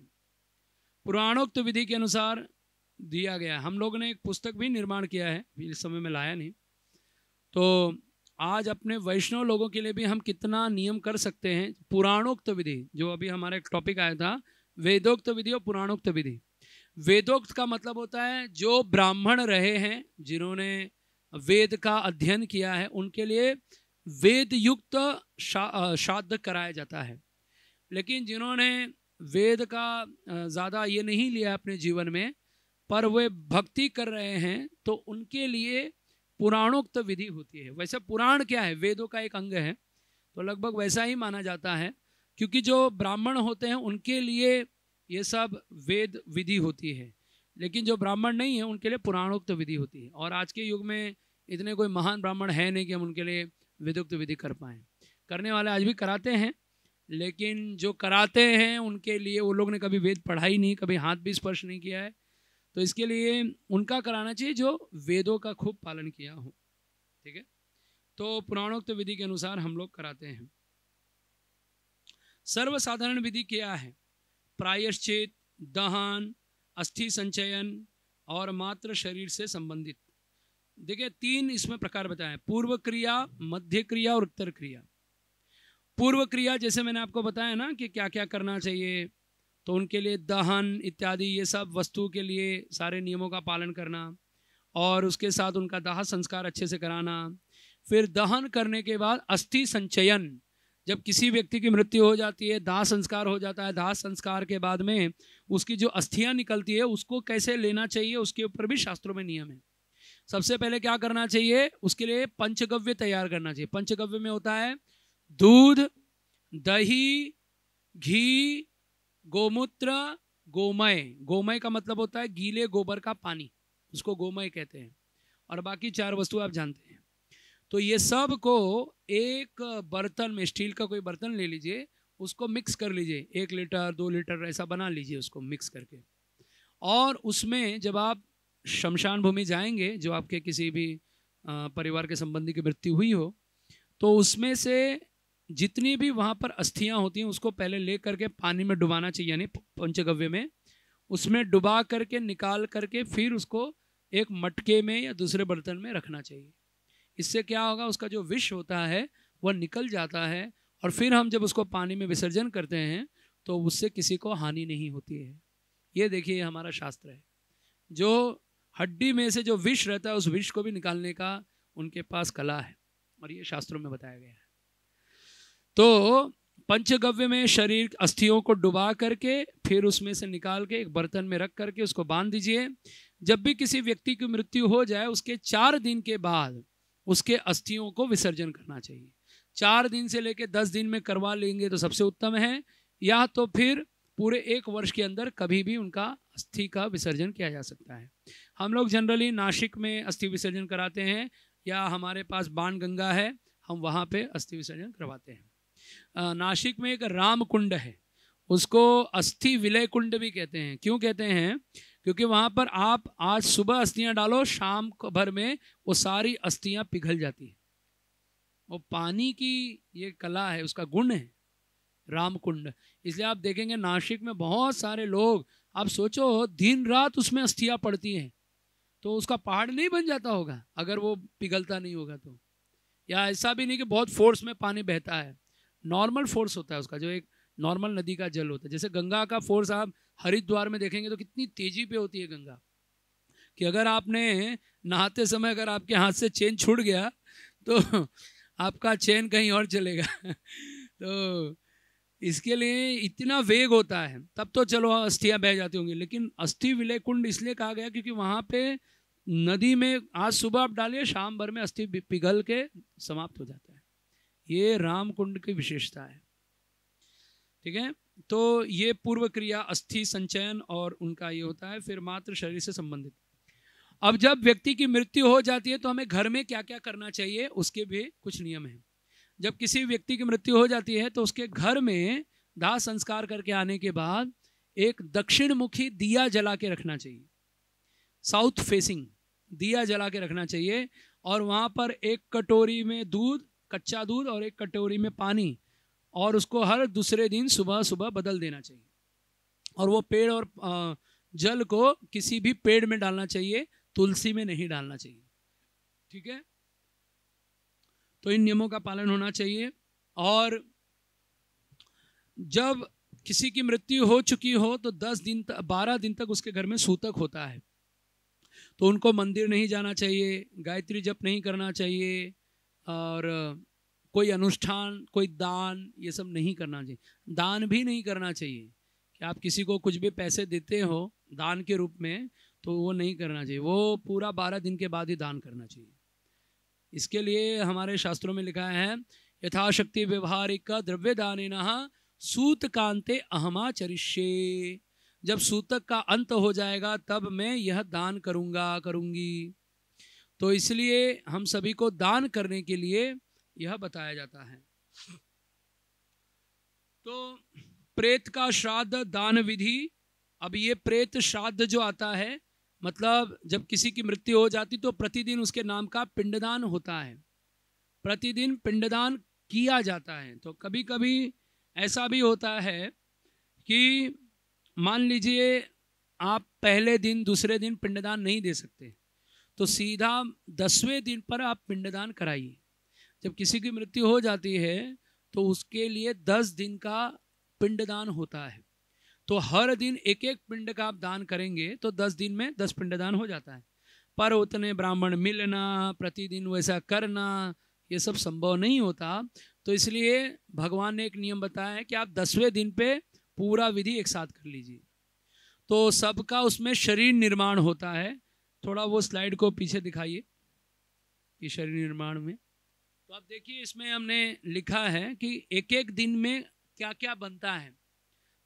पुराणोक्त विधि के अनुसार दिया गया हम लोग ने एक पुस्तक भी निर्माण किया है इस समय में लाया नहीं। तो आज अपने वैष्णव लोगों के लिए भी हम कितना नियम कर सकते हैं? पुराणोक्त विधि, जो अभी हमारा एक टॉपिक आया था, वेदोक्त विधि और पुराणोक्त विधि। वेदोक्त का मतलब होता है, जो ब्राह्मण रहे हैं, जिन्होंने वेद का अध्ययन किया है, उनके लिए वेद युक्त श्राद्ध कराया जाता है। लेकिन जिन्होंने वेद का ज़्यादा ये नहीं लिया अपने जीवन में, पर वे भक्ति कर रहे हैं तो उनके लिए पुराणोक्त विधि होती है। वैसे पुराण क्या है? वेदों का एक अंग है तो लगभग वैसा ही माना जाता है, क्योंकि जो ब्राह्मण होते हैं, उनके लिए ये सब वेद विधि होती है। लेकिन जो ब्राह्मण नहीं है, उनके लिए पुराणोक्त विधि होती है। और आज के युग में इतने कोई महान ब्राह्मण है नहीं कि हम उनके लिए वेदोक्त विधि कर पाए। करने वाले आज भी कराते हैं, लेकिन जो कराते हैं, उनके लिए वो लोग ने कभी वेद पढ़ाई नहीं, कभी हाथ भी स्पर्श नहीं किया है। तो इसके लिए उनका कराना चाहिए जो वेदों का खूब पालन किया हो। ठीक है? तो पुराणोक्त विधि के अनुसार हम लोग कराते हैं। सर्वसाधारण विधि क्या है? प्रायश्चित, दहन, अस्थि संचयन और मात्र शरीर से संबंधित। देखिए, तीन इसमें प्रकार बताए पूर्व क्रिया मध्य क्रिया और उत्तर क्रिया पूर्व क्रिया जैसे मैंने आपको बताया ना कि क्या क्या करना चाहिए तो उनके लिए दहन इत्यादि, ये सब वस्तु के लिए सारे नियमों का पालन करना और उसके साथ उनका दाह संस्कार अच्छे से कराना। फिर दहन करने के बाद अस्थि संचयन। जब किसी व्यक्ति की मृत्यु हो जाती है, दाह संस्कार हो जाता है, दाह संस्कार के बाद में उसकी जो अस्थियाँ निकलती है, उसको कैसे लेना चाहिए, उसके ऊपर भी शास्त्रों में नियम है। सबसे पहले क्या करना चाहिए, उसके लिए पंचगव्य तैयार करना चाहिए। पंचगव्य में होता है दूध, दही, घी गोमूत्र, गोमय। गोमय का मतलब होता है गीले गोबर का पानी। उसको गोमय कहते हैं। और बाकी चार वस्तु आप जानते हैं। तो ये सबको एक बर्तन में, स्टील का कोई बर्तन ले लीजिए, उसको मिक्स कर लीजिए। एक लीटर, दो लीटर ऐसा बना लीजिए उसको मिक्स करके। और उसमें जब आप शमशान भूमि जाएँगे, जो आपके किसी भी परिवार के संबंधी की मृत्यु हुई हो तो उसमें से जितनी भी वहाँ पर अस्थियाँ होती हैं, उसको पहले ले करके पानी में डुबाना चाहिए, यानी पंचगव्य में। उसमें डुबा करके, निकाल करके, फिर उसको एक मटके में या दूसरे बर्तन में रखना चाहिए। इससे क्या होगा, उसका जो विष होता है, वह निकल जाता है, और फिर हम जब उसको पानी में विसर्जन करते हैं तो उससे किसी को हानि नहीं होती है। ये देखिए हमारा शास्त्र है। जो हड्डी में से जो विष रहता है, उस विष को भी निकालने का उनके पास कला है, और ये शास्त्रों में बताया गया है। तो पंचगव्य में शरीर अस्थियों को डुबा करके, फिर उसमें से निकाल के एक बर्तन में रख करके उसको बाँध दीजिए। जब भी किसी व्यक्ति की मृत्यु हो जाए, उसके चार दिन के बाद उसके अस्थियों को विसर्जन करना चाहिए। चार दिन से लेकर दस दिन में करवा लेंगे तो सबसे उत्तम है। या तो फिर पूरे एक वर्ष के अंदर कभी भी उनका अस्थि का विसर्जन किया जा सकता है। हम लोग जनरली नासिक में अस्थि विसर्जन कराते हैं या हमारे पास बाण गंगा है, हम वहाँ पे अस्थि विसर्जन करवाते हैं। नासिक में एक राम कुंड है। उसको अस्थि विलय कुंड भी कहते हैं। क्यों कहते हैं? क्योंकि वहाँ पर आप आज सुबह अस्थियाँ डालो, शाम भर में वो सारी अस्थियाँ पिघल जाती है। वो पानी की ये कला है, उसका गुण है राम कुंड इसलिए आप देखेंगे नासिक में बहुत सारे लोग, आप सोचो, दिन रात उसमें अस्थियाँ पड़ती हैं। तो उसका पहाड़ नहीं बन जाता होगा, अगर वो पिघलता नहीं होगा तो। या ऐसा भी नहीं कि बहुत फोर्स में पानी बहता है। नॉर्मल फोर्स होता है उसका, जो एक नॉर्मल नदी का जल होता है। जैसे गंगा का फोर्स आप हरिद्वार में देखेंगे तो कितनी तेज़ी पे होती है गंगा। कि अगर आपने नहाते समय अगर आपके हाथ से चेन छूट गया तो आपका चेन कहीं और चलेगा। तो इसके लिए इतना वेग होता है, तब तो चलो अस्थियाँ बह जाती होंगी। लेकिन अस्थि विलय कुंड इसलिए कहा गया क्योंकि वहाँ पे नदी में आज सुबह आप डालिए, शाम भर में अस्थि पिघल के समाप्त हो जाता है। ये राम कुंड की विशेषता है। ठीक है? तो ये पूर्व क्रिया अस्थि, संचयन और उनका ये होता है, फिर मात्र शरीर से संबंधित। अब जब व्यक्ति की मृत्यु हो जाती है तो हमें घर में क्या क्या करना चाहिए, उसके भी कुछ नियम हैं। जब किसी व्यक्ति की मृत्यु हो जाती है तो उसके घर में दाह संस्कार करके आने के बाद एक दक्षिण मुखी दिया जला के रखना चाहिए। साउथ फेसिंग, दिया जला के रखना चाहिए और वहाँ पर एक कटोरी में दूध कच्चा दूध और एक कटोरी में पानी और उसको हर दूसरे दिन सुबह सुबह बदल देना चाहिए। और वो पेड़ और जल को किसी भी पेड़ में डालना चाहिए, तुलसी में नहीं डालना चाहिए। ठीक है? तो इन नियमों का पालन होना चाहिए। और जब किसी की मृत्यु हो चुकी हो तो दस दिन तक बारह दिन तक उसके घर में सूतक होता है। तो उनको मंदिर नहीं जाना चाहिए, गायत्री जप नहीं करना चाहिए। और कोई अनुष्ठान, कोई दान, ये सब नहीं करना चाहिए। दान भी नहीं करना चाहिए। कि आप किसी को कुछ भी पैसे देते हो, दान के रूप में तो वो नहीं करना चाहिए। वो पूरा बारह दिन के बाद ही दान करना चाहिए। इसके लिए हमारे शास्त्रों में लिखा है, यथाशक्ति व्यवहारिक का द्रव्य दान सूत कांते अहमाचरिष्ये। जब सूतक का अंत हो जाएगा, तब मैं यह दान करूँगा, करूँगी। तो इसलिए हम सभी को दान करने के लिए यह बताया जाता है। तो प्रेत का श्राद्ध दान विधि, अब ये प्रेत श्राद्ध जो आता है मतलब जब किसी की मृत्यु हो जाती तो प्रतिदिन उसके नाम का पिंडदान होता है। प्रतिदिन पिंडदान किया जाता है। तो कभी कभी ऐसा भी होता है कि मान लीजिए आप पहले दिन, दूसरे दिन पिंडदान नहीं दे सकते। तो सीधा दसवें दिन पर आप पिंडदान कराइए। जब किसी की मृत्यु हो जाती है तो उसके लिए दस दिन का पिंडदान होता है। तो हर दिन एक एक पिंड का आप दान करेंगे तो दस दिन में दस पिंडदान हो जाता है। पर उतने ब्राह्मण मिलना, प्रतिदिन वैसा करना, ये सब संभव नहीं होता। तो इसलिए भगवान ने एक नियम बताया है कि आप दसवें दिन पे पूरा विधि एक साथ कर लीजिए। तो सबका उसमें शरीर निर्माण होता है। थोड़ा वो स्लाइड को पीछे दिखाइए, कि शरीर निर्माण में। तो आप देखिए, इसमें हमने लिखा है कि एक एक दिन में क्या क्या बनता है।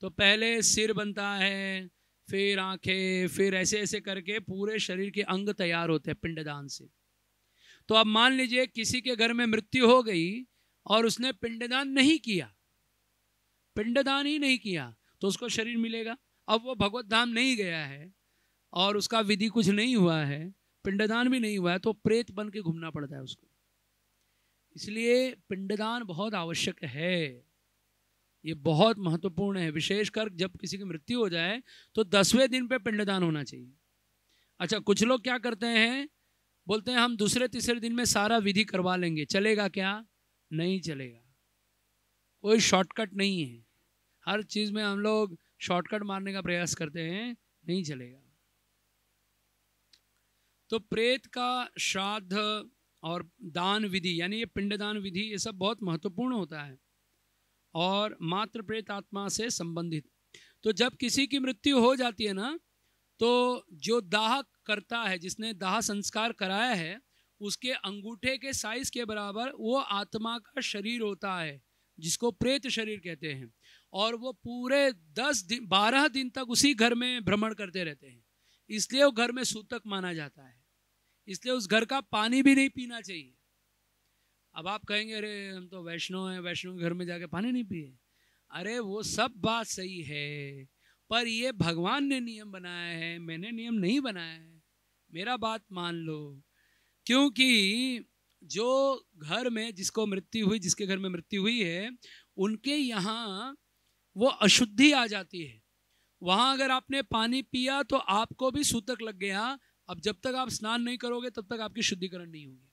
तो पहले सिर बनता है, फिर आँखें, फिर ऐसे ऐसे करके पूरे शरीर के अंग तैयार होते हैं पिंडदान से। तो अब मान लीजिए, किसी के घर में मृत्यु हो गई और उसने पिंडदान नहीं किया। पिंडदान ही नहीं किया तो उसको शरीर मिलेगा। अब वो भगवत धाम नहीं गया है और उसका विधि कुछ नहीं हुआ है, पिंडदान भी नहीं हुआ है तो प्रेत बन के घूमना पड़ता है उसको। इसलिए पिंडदान बहुत आवश्यक है। ये बहुत महत्वपूर्ण है। विशेषकर जब किसी की मृत्यु हो जाए तो दसवें दिन पे पिंडदान होना चाहिए। अच्छा कुछ लोग क्या करते हैं? बोलते हैं, हम दूसरे तीसरे दिन में सारा विधि करवा लेंगे। चलेगा क्या? नहीं चलेगा। कोई शॉर्टकट नहीं है। हर चीज़ में हम लोग शॉर्टकट मारने का प्रयास करते हैं। नहीं चलेगा। तो प्रेत का श्राद्ध और दान विधि, यानी ये पिंडदान विधि, ये सब बहुत महत्वपूर्ण होता है और मात्र प्रेत आत्मा से संबंधित। तो जब किसी की मृत्यु हो जाती है ना तो जो दाह करता है, जिसने दाह संस्कार कराया है, उसके अंगूठे के साइज़ के बराबर वो आत्मा का शरीर होता है, जिसको प्रेत शरीर कहते हैं। और वो पूरे दस दिन, बारह दिन तक उसी घर में भ्रमण करते रहते हैं। इसलिए वो घर में सूतक माना जाता है। इसलिए उस घर का पानी भी नहीं पीना चाहिए। अब आप कहेंगे, अरे, हम तो वैष्णव हैं, वैष्णव के घर में जाके पानी नहीं पिए। अरे, वो सब बात सही है, पर ये भगवान ने नियम बनाया है, मैंने नियम नहीं बनाया है। मेरा बात मान लो, क्योंकि जो घर में जिसको मृत्यु हुई, जिसके घर में मृत्यु हुई है, उनके यहाँ वो अशुद्धि आ जाती है। वहाँ अगर आपने पानी पिया तो आपको भी सूतक लग गया अब जब तक आप स्नान नहीं करोगे, तब तक आपकी शुद्धिकरण नहीं होगी।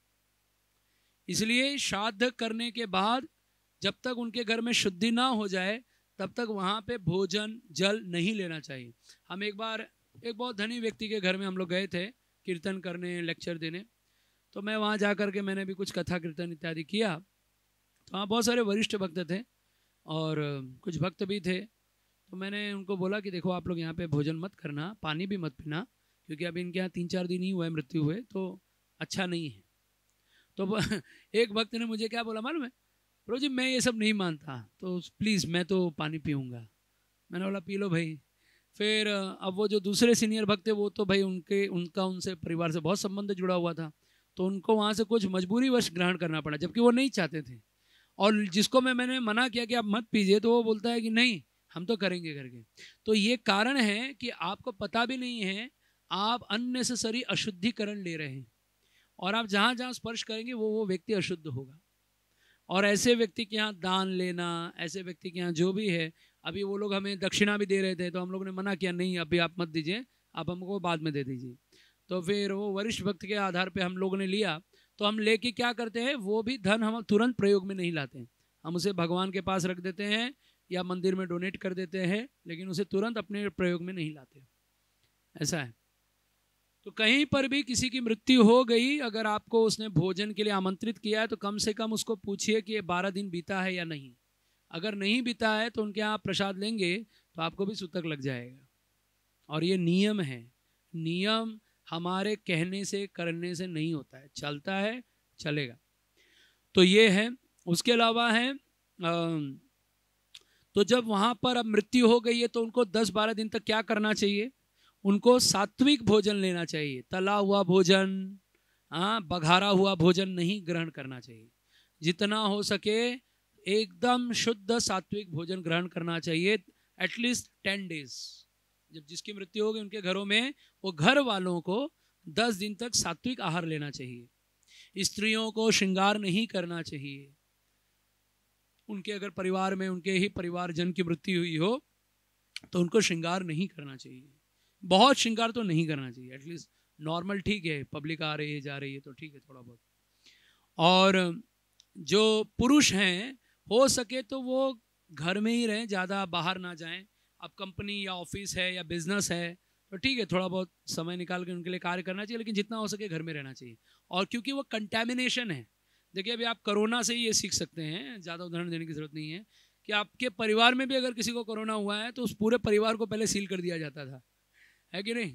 इसलिए श्राद्ध करने के बाद, जब तक उनके घर में शुद्धि ना हो जाए, तब तक वहाँ पे भोजन, जल नहीं लेना चाहिए। हम एक बार, एक बहुत धनी व्यक्ति के घर में हम लोग गए थे, कीर्तन करने लेक्चर देने। तो मैं वहाँ जा कर के मैंने भी कुछ कथा, कीर्तन इत्यादि किया। तो वहाँ बहुत सारे वरिष्ठ भक्त थे और कुछ भक्त भी थे। तो मैंने उनको बोला कि देखो, आप लोग यहाँ पे भोजन मत करना, पानी भी मत पीना। क्योंकि अभी इनके यहाँ तीन चार दिन ही हुए मृत्यु हुए तो अच्छा नहीं है। तो एक भक्त ने मुझे क्या बोला, मालूम है? प्रभु जी, मैं ये सब नहीं मानता तो प्लीज़ मैं तो पानी पीऊँगा। मैंने बोला, पी लो भाई। फिर अब वो जो दूसरे सीनियर भक्त थे, वो तो भाई उनके, उनका, उनसे परिवार से बहुत संबंध जुड़ा हुआ था तो उनको वहाँ से कुछ मजबूरी वश ग्रहण करना पड़ा, जबकि वो नहीं चाहते थे। और जिसको मैं, मैंने मना किया कि आप मत पीजिए तो वो बोलता है कि नहीं, हम तो करेंगे करके। तो ये कारण है कि आपको पता भी नहीं है आप अननेसेसरी अशुद्धिकरण ले रहे हैं। और आप जहाँ जहाँ स्पर्श करेंगे, वो वो व्यक्ति अशुद्ध होगा। और ऐसे व्यक्ति के यहाँ दान लेना, ऐसे व्यक्ति के यहाँ जो भी है, अभी वो लोग हमें दक्षिणा भी दे रहे थे तो हम लोगों ने मना किया, नहीं, अभी आप मत दीजिए, आप हमको बाद में दे दीजिए। तो फिर वो वरिष्ठ भक्त के आधार पे हम लोगों ने लिया। तो हम लेके क्या करते हैं, वो भी धन हम तुरंत प्रयोग में नहीं लाते हम उसे भगवान के पास रख देते हैं या मंदिर में डोनेट कर देते हैं, लेकिन उसे तुरंत अपने प्रयोग में नहीं लाते। ऐसा है। तो कहीं पर भी किसी की मृत्यु हो गई, अगर आपको उसने भोजन के लिए आमंत्रित किया है तो कम से कम उसको पूछिए कि ये बारह दिन बीता है या नहीं। अगर नहीं बीता है तो उनके यहाँ प्रसाद लेंगे तो आपको भी सूतक लग जाएगा। और ये नियम है। नियम हमारे कहने से, करने से नहीं होता है। चलता है, चलेगा। तो ये है। उसके अलावा है तो जब वहाँ पर अब मृत्यु हो गई है तो उनको दस बारह दिन तक क्या करना चाहिए? उनको सात्विक भोजन लेना चाहिए। तला हुआ भोजन हाँ बघारा हुआ भोजन नहीं ग्रहण करना चाहिए। जितना हो सके एकदम शुद्ध सात्विक भोजन ग्रहण करना चाहिए एटलीस्ट टेन डेज़ जब जिसकी मृत्यु होगी उनके घरों में, वो घर वालों को दस दिन तक सात्विक आहार लेना चाहिए। स्त्रियों को श्रृंगार नहीं करना चाहिए। उनके अगर परिवार में, उनके ही परिवार जन की मृत्यु हुई हो तो उनको श्रृंगार नहीं करना चाहिए। बहुत श्रृंगार तो नहीं करना चाहिए। एटलीस्ट नॉर्मल ठीक है पब्लिक आ रही है, जा रही है तो ठीक है थोड़ा बहुत। और जो पुरुष हैं, हो सके तो वो घर में ही रहें, ज़्यादा बाहर ना जाएँ। अब कंपनी या ऑफ़िस है या बिज़नेस है तो ठीक है, थोड़ा बहुत समय निकाल के उनके लिए कार्य करना चाहिए, लेकिन जितना हो सके घर में रहना चाहिए। और क्योंकि वो कंटेमिनेशन है, देखिए अभी आप कोरोना से ही ये सीख सकते हैं, ज़्यादा उदाहरण देने की ज़रूरत नहीं है, कि आपके परिवार में भी अगर किसी को कोरोना हुआ है तो उस पूरे परिवार को पहले सील कर दिया जाता था। है कि नहीं?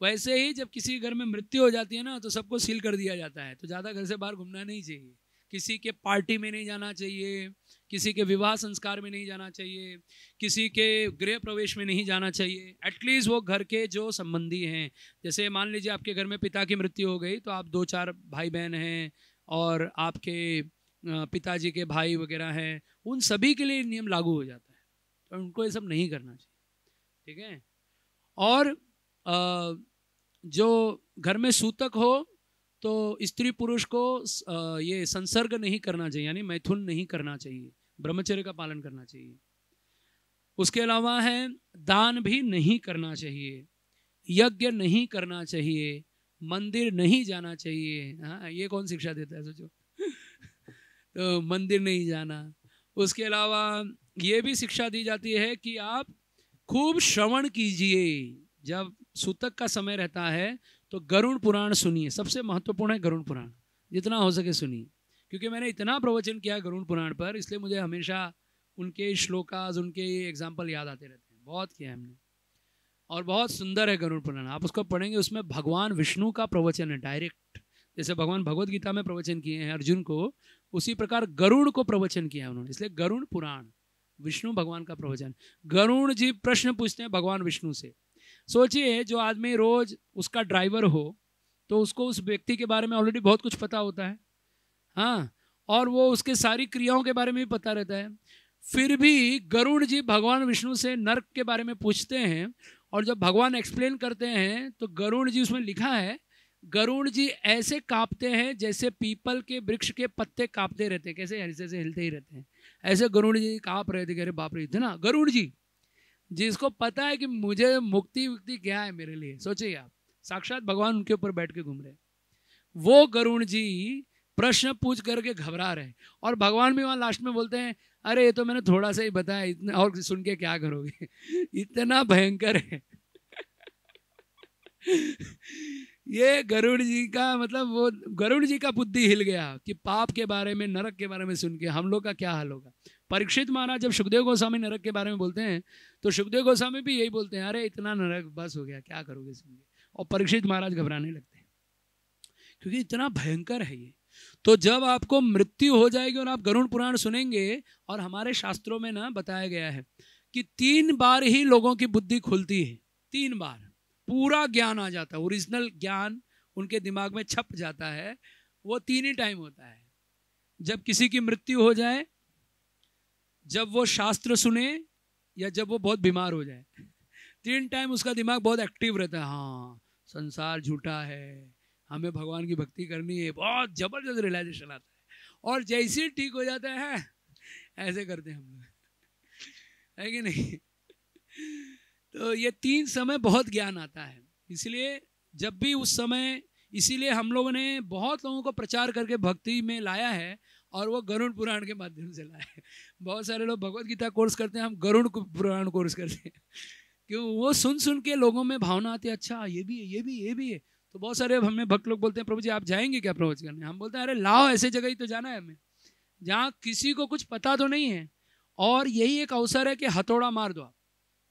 वैसे ही जब किसी घर में मृत्यु हो जाती है ना तो सबको सील कर दिया जाता है। तो ज़्यादा घर से बाहर घूमना नहीं चाहिए। किसी के पार्टी में नहीं जाना चाहिए, किसी के विवाह संस्कार में नहीं जाना चाहिए, किसी के गृह प्रवेश में नहीं जाना चाहिए। एटलीस्ट वो घर के जो संबंधी हैं, जैसे मान लीजिए आपके घर में पिता की मृत्यु हो गई तो आप दो चार भाई बहन हैं और आपके पिताजी के भाई वगैरह हैं, उन सभी के लिए नियम लागू हो जाता है। तो उनको ये सब नहीं करना चाहिए। ठीक है? और जो घर में सूतक हो तो स्त्री पुरुष को ये संसर्ग नहीं करना चाहिए, यानी मैथुन नहीं करना चाहिए, ब्रह्मचर्य का पालन करना चाहिए। उसके अलावा है, दान भी नहीं करना चाहिए, यज्ञ नहीं करना चाहिए, मंदिर नहीं जाना चाहिए। हाँ ये कौन शिक्षा देता है, सोचो। तो मंदिर नहीं जाना। उसके अलावा ये भी शिक्षा दी जाती है कि आप खूब श्रवण कीजिए। जब सूतक का समय रहता है तो गरुण पुराण सुनिए। सबसे महत्वपूर्ण है गरुण पुराण। जितना हो सके सुनिए। क्योंकि मैंने इतना प्रवचन किया गरुण पुराण पर, इसलिए मुझे हमेशा उनके श्लोकाज, उनके एग्ज़ाम्पल याद आते रहते हैं। बहुत किया हमने। और बहुत सुंदर है गरुण पुराण। आप उसको पढ़ेंगे, उसमें भगवान विष्णु का प्रवचन है डायरेक्ट जैसे भगवान भगवत गीता में प्रवचन किए हैं अर्जुन को, उसी प्रकार गरुड़ को प्रवचन किया है उन्होंने। इसलिए गरुण पुराण। विष्णु भगवान का प्रवचन। गरुण जी प्रश्न पूछते हैं भगवान विष्णु से। सोचिए, जो आदमी रोज उसका ड्राइवर हो तो उसको उस व्यक्ति के बारे में ऑलरेडी बहुत कुछ पता होता है। हाँ और वो उसके सारी क्रियाओं के बारे में भी पता रहता है। फिर भी गरुड़ जी भगवान विष्णु से नर्क के बारे में पूछते हैं, और जब भगवान एक्सप्लेन करते हैं तो गरुड़ जी उसमें लिखा है गरुड़ जी ऐसे कांपते हैं जैसे पीपल के वृक्ष के पत्ते कांपते रहते हैं। कैसे? ऐसे ऐसे हिलते ही रहते हैं। ऐसे गरुण जी काँप रहे थे कह रहे बाप रे, इतना गरुड़ जी, जिसको पता है कि मुझे मुक्ति मुक्ति क्या है मेरे लिए। सोचिए आप, साक्षात भगवान उनके ऊपर बैठ के घूम रहे वो गरुण जी प्रश्न पूछ करके घबरा रहे और भगवान भी वहाँ लास्ट में बोलते हैं, अरे, ये तो मैंने थोड़ा सा ही बताया, इतना और सुन के क्या करोगे? इतना भयंकर है। ये गरुड़ जी का मतलब वो गरुड़ जी का बुद्धि हिल गया कि पाप के बारे में, नरक के बारे में सुन के हम लोग का क्या हाल होगा। परीक्षित महाराज जब सुखदेव गोस्वामी नरक के बारे में बोलते हैं तो सुखदेव गोस्वामी भी यही बोलते हैं, अरे, इतना नरक, बस हो गया, क्या करोगे सुन के? और परीक्षित महाराज घबराने लगते हैं। क्योंकि इतना भयंकर है ये। तो जब आपको मृत्यु हो जाएगी और आप गरुण पुराण सुनेंगे, और हमारे शास्त्रों में ना बताया गया है कि तीन बार ही लोगों की बुद्धि खुलती है। तीन बार। पूरा ज्ञान आ जाता है। ओरिजिनल ज्ञान उनके दिमाग में छप जाता है। वो तीन ही टाइम होता है। जब किसी की मृत्यु हो जाए, जब वो शास्त्र सुने या जब वो बहुत बीमार हो जाए, तीन टाइम उसका दिमाग बहुत एक्टिव रहता है। हाँ संसार झूठा है, हमें भगवान की भक्ति करनी है, बहुत ज़बरदस्त रियलाइजेशन आता है। और जैसे ही ठीक हो जाता है, ऐसे करते हैं हम लोग। है कि नहीं? तो ये तीन समय बहुत ज्ञान आता है। इसलिए जब भी उस समय, इसीलिए हम लोगों ने बहुत लोगों को प्रचार करके भक्ति में लाया है और वो गरुण पुराण के माध्यम से लाया है। बहुत सारे लोग भगवत गीता कोर्स करते हैं, हम गरुण पुराण कोर्स करते हैं। क्यों? वो सुन सुन के लोगों में भावना आती है अच्छा ये भी है, ये भी ये भी है। तो बहुत सारे हमें भक्त लोग बोलते हैं, प्रभु जी, आप जाएँगे क्या प्रवचन करने? हम बोलते हैं, अरे, लाओ ऐसे जगह ही तो जाना है हमें, जहाँ किसी को कुछ पता तो नहीं है और यही एक अवसर है कि हथौड़ा मार दो आप।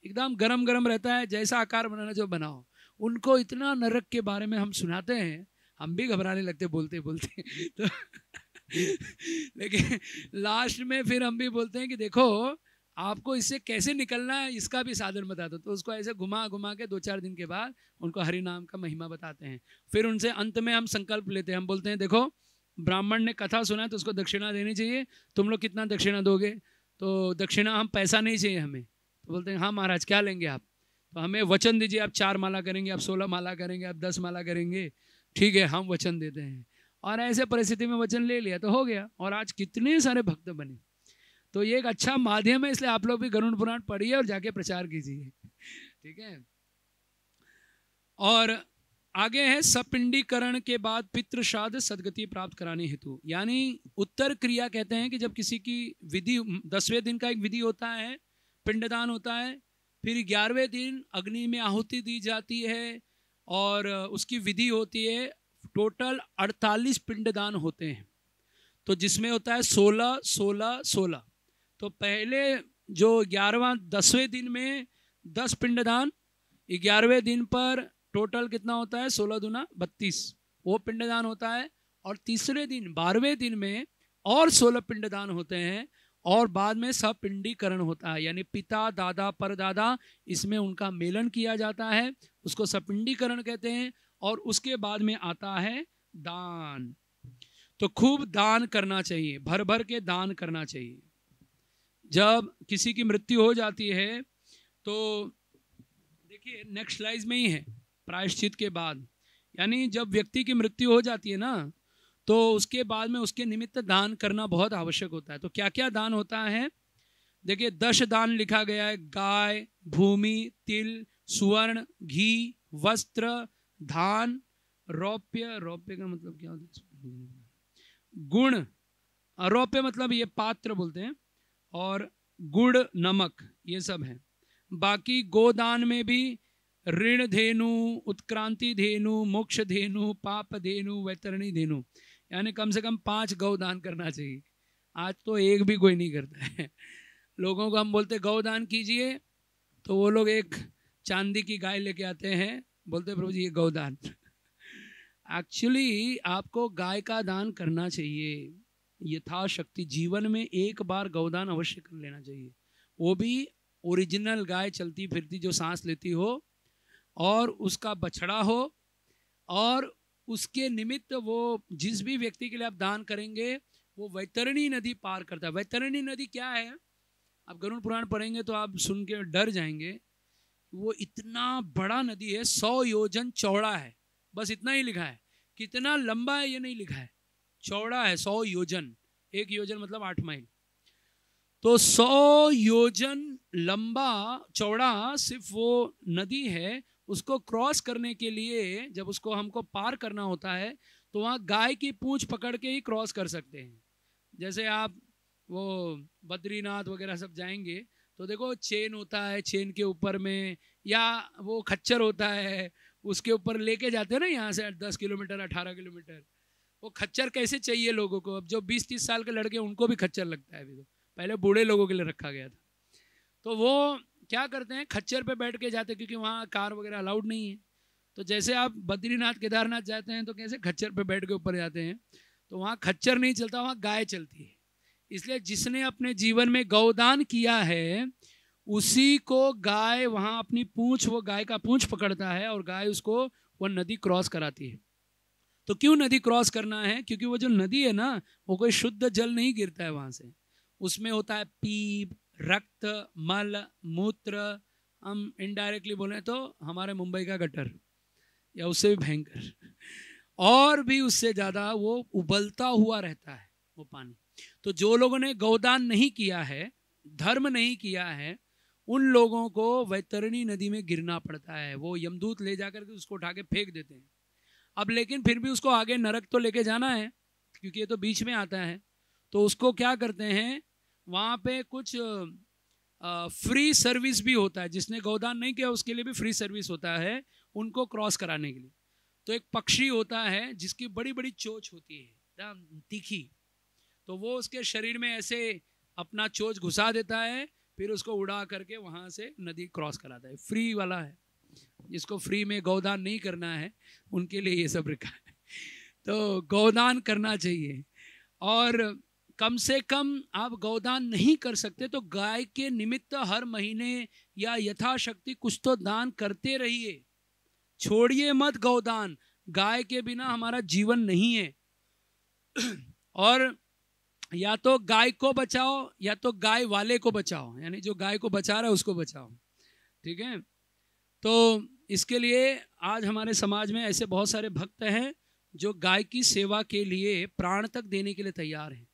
एकदम गरम गरम रहता है, जैसा आकार बनाना जो बनाओ। उनको इतना नरक के बारे में हम सुनाते हैं, हम भी घबराने लगते बोलते बोलते तो लेकिन लास्ट में फिर हम भी बोलते हैं कि देखो, आपको इससे कैसे निकलना है, इसका भी साधन बता दो। तो उसको ऐसे घुमा घुमा के दो चार दिन के बाद उनको हरि नाम का महिमा बताते हैं। फिर उनसे अंत में हम संकल्प लेते हैं। हम बोलते हैं, देखो, ब्राह्मण ने कथा सुना है तो उसको दक्षिणा देनी चाहिए। तुम लोग कितना दक्षिणा दोगे? तो दक्षिणा हम पैसा नहीं चाहिए हमें। तो बोलते हैं हाँ महाराज, क्या लेंगे आप? तो हमें वचन दीजिए, आप चार माला करेंगे, आप सोलह माला करेंगे, आप दस माला करेंगे। ठीक है, हम वचन देते हैं। और ऐसे परिस्थिति में वचन ले लिया तो हो गया। और आज कितने सारे भक्त बने। तो ये एक अच्छा माध्यम है, इसलिए आप लोग भी गरुण पुराण पढ़िए और जाके प्रचार कीजिए। ठीक है? और आगे है, सपिंडीकरण के बाद पितृ श्राद्ध सदगति प्राप्त कराने हेतु। यानी उत्तर क्रिया कहते हैं कि जब किसी की विधि, दसवें दिन का एक विधि होता है पिंडदान होता है। फिर ग्यारहवें दिन अग्नि में आहुति दी जाती है और उसकी विधि होती है, टोटल अड़तालीस पिंडदान होते हैं। तो जिसमें होता है सोलह सोलह सोलह। तो पहले जो ग्यारहवा, दसवें दिन में दस पिंडदान ग्यारहवें दिन पर टोटल कितना होता है? सोलह दुना बत्तीस। वो पिंडदान होता है और तीसरे दिन, बारहवें दिन में और सोलह पिंडदान होते हैं। और बाद में सब पिंडीकरण होता है, यानी पिता, दादा, परदादा, इसमें उनका मेलन किया जाता है, उसको सपिंडीकरण कहते हैं, और उसके बाद में आता है दान। तो खूब दान करना चाहिए भर भर के दान करना चाहिए। जब किसी की मृत्यु हो जाती है तो देखिए नेक्स्ट लाइज में ही है, प्रायश्चित के बाद। यानी जब व्यक्ति की मृत्यु हो जाती है ना तो उसके बाद में उसके निमित्त दान करना बहुत आवश्यक होता है। तो क्या क्या दान होता है? देखिए दश दान लिखा गया है। गाय, भूमि, तिल, सुवर्ण, घी, वस्त्र, धान, रौप्य। रौप्य का मतलब क्या होता है? गुण। रौप्य मतलब ये पात्र बोलते हैं। और गुड़, नमक, ये सब है। बाकी गोदान में भी ऋण धेनु, उत्क्रांति धेनु, मोक्ष धेनु, पाप धेनु, वैतरणी धेनु। यानी कम से कम पाँच गौदान करना चाहिए। आज तो एक भी कोई नहीं करता है। लोगों को हम बोलते गौदान कीजिए। तो वो लोग एक चांदी की गाय लेके आते हैं। बोलते प्रभु जी, ये गौदान एक्चुअली आपको गाय का दान करना चाहिए। यथाशक्ति जीवन में एक बार गौदान अवश्य कर लेना चाहिए। वो भी ओरिजिनल गाय चलती फिरती जो सांस लेती हो, और उसका बछड़ा हो, और उसके निमित्त वो जिस भी व्यक्ति के लिए आप दान करेंगे, वो वैतरणी नदी पार करता है। वैतरणी नदी क्या है? आप गरुण पुराण पढ़ेंगे तो आप सुन के डर जाएँगे। वो इतना बड़ा नदी है, सौ योजन चौड़ा है। बस इतना ही लिखा है। कितना लंबा है ये नहीं लिखा है। चौड़ा है, सौ योजन। एक योजन मतलब आठ माइल। तो सौ योजन लंबा, चौड़ा सिर्फ़ वो नदी है उसको क्रॉस करने के लिए जब उसको हमको पार करना होता है तो वहाँ गाय की पूंछ पकड़ के ही क्रॉस कर सकते हैं। जैसे आप वो बद्रीनाथ वगैरह सब जाएँगे तो देखो चेन होता है, चेन के ऊपर में, या वो खच्चर होता है, उसके ऊपर लेके जाते हैं ना यहाँ से दस किलोमीटर, अठारह किलोमीटर। वो खच्चर कैसे चाहिए लोगों को? अब जो बीस तीस साल के लड़के उनको भी खच्चर लगता है अभी तो। पहले बूढ़े लोगों के लिए रखा गया था। तो वो क्या करते हैं? खच्चर पे बैठ के जाते क्योंकि वहाँ कार वगैरह अलाउड नहीं है। तो जैसे आप बद्रीनाथ, केदारनाथ जाते हैं तो कैसे खच्चर पे बैठ के ऊपर जाते हैं? तो वहाँ खच्चर नहीं चलता, वहाँ गाय चलती है। इसलिए जिसने अपने जीवन में गौदान किया है, उसी को गाय वहाँ अपनी पूँछ, वो गाय का पूँछ पकड़ता है और गाय उसको, वो नदी क्रॉस कराती है। तो क्यों नदी क्रॉस करना है? क्योंकि वो जो नदी है ना, वो कोई शुद्ध जल नहीं गिरता है वहाँ से। उसमें होता है पीप रक्त, मल, मूत्र, हम इनडायरेक्टली बोले तो हमारे मुंबई का गटर, या उससे भी भयंकर। और भी उससे ज़्यादा वो उबलता हुआ रहता है, वो पानी। तो जो लोगों ने गौदान नहीं किया है, धर्म नहीं किया है, उन लोगों को वैतरणी नदी में गिरना पड़ता है। वो यमदूत ले जाकर के उसको उठा के फेंक देते हैं। अब लेकिन फिर भी उसको आगे नरक तो लेके जाना है, क्योंकि ये तो बीच में आता है। तो उसको क्या करते हैं वहाँ पे कुछ फ्री सर्विस भी होता है। जिसने गौदान नहीं किया, उसके लिए भी फ्री सर्विस होता है उनको क्रॉस कराने के लिए। तो एक पक्षी होता है जिसकी बड़ी बड़ी चोच होती है, एकदम तीखी। तो वो उसके शरीर में ऐसे अपना चोच घुसा देता है, फिर उसको उड़ा करके वहाँ से नदी क्रॉस कराता है। फ्री वाला है, जिसको फ्री में गौदान नहीं करना है, उनके लिए ये सब रखा है। तो गौदान करना चाहिए। और कम से कम आप गौदान नहीं कर सकते तो गाय के निमित्त हर महीने या यथाशक्ति कुछ तो दान करते रहिए। छोड़िए मत गौदान, गाय के बिना हमारा जीवन नहीं है। और या तो गाय को बचाओ, या तो गाय वाले को बचाओ, यानी जो गाय को बचा रहा है उसको बचाओ। ठीक है? तो इसके लिए आज हमारे समाज में ऐसे बहुत सारे भक्त हैं जो गाय की सेवा के लिए प्राण तक देने के लिए तैयार हैं।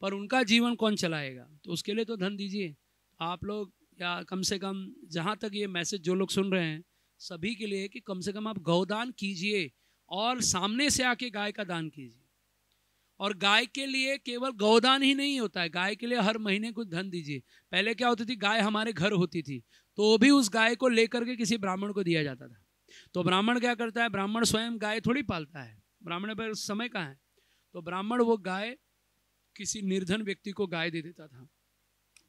पर उनका जीवन कौन चलाएगा? तो उसके लिए तो धन दीजिए। आप लोग या कम से कम जहाँ तक ये मैसेज जो लोग सुन रहे हैं, सभी के लिए कि कम से कम आप गौदान कीजिए और सामने से आके गाय का दान कीजिए। और गाय के लिए केवल गौदान ही नहीं होता है। गाय के लिए हर महीने कुछ धन दीजिए। पहले क्या होती थी? गाय हमारे घर होती थी। तो भी उस गाय को लेकर के किसी ब्राह्मण को दिया जाता था। तो ब्राह्मण क्या करता है? ब्राह्मण स्वयं गाय थोड़ी पालता है। ब्राह्मण पर समय कहाँ है? तो ब्राह्मण वो गाय किसी निर्धन व्यक्ति को गाय दे देता था।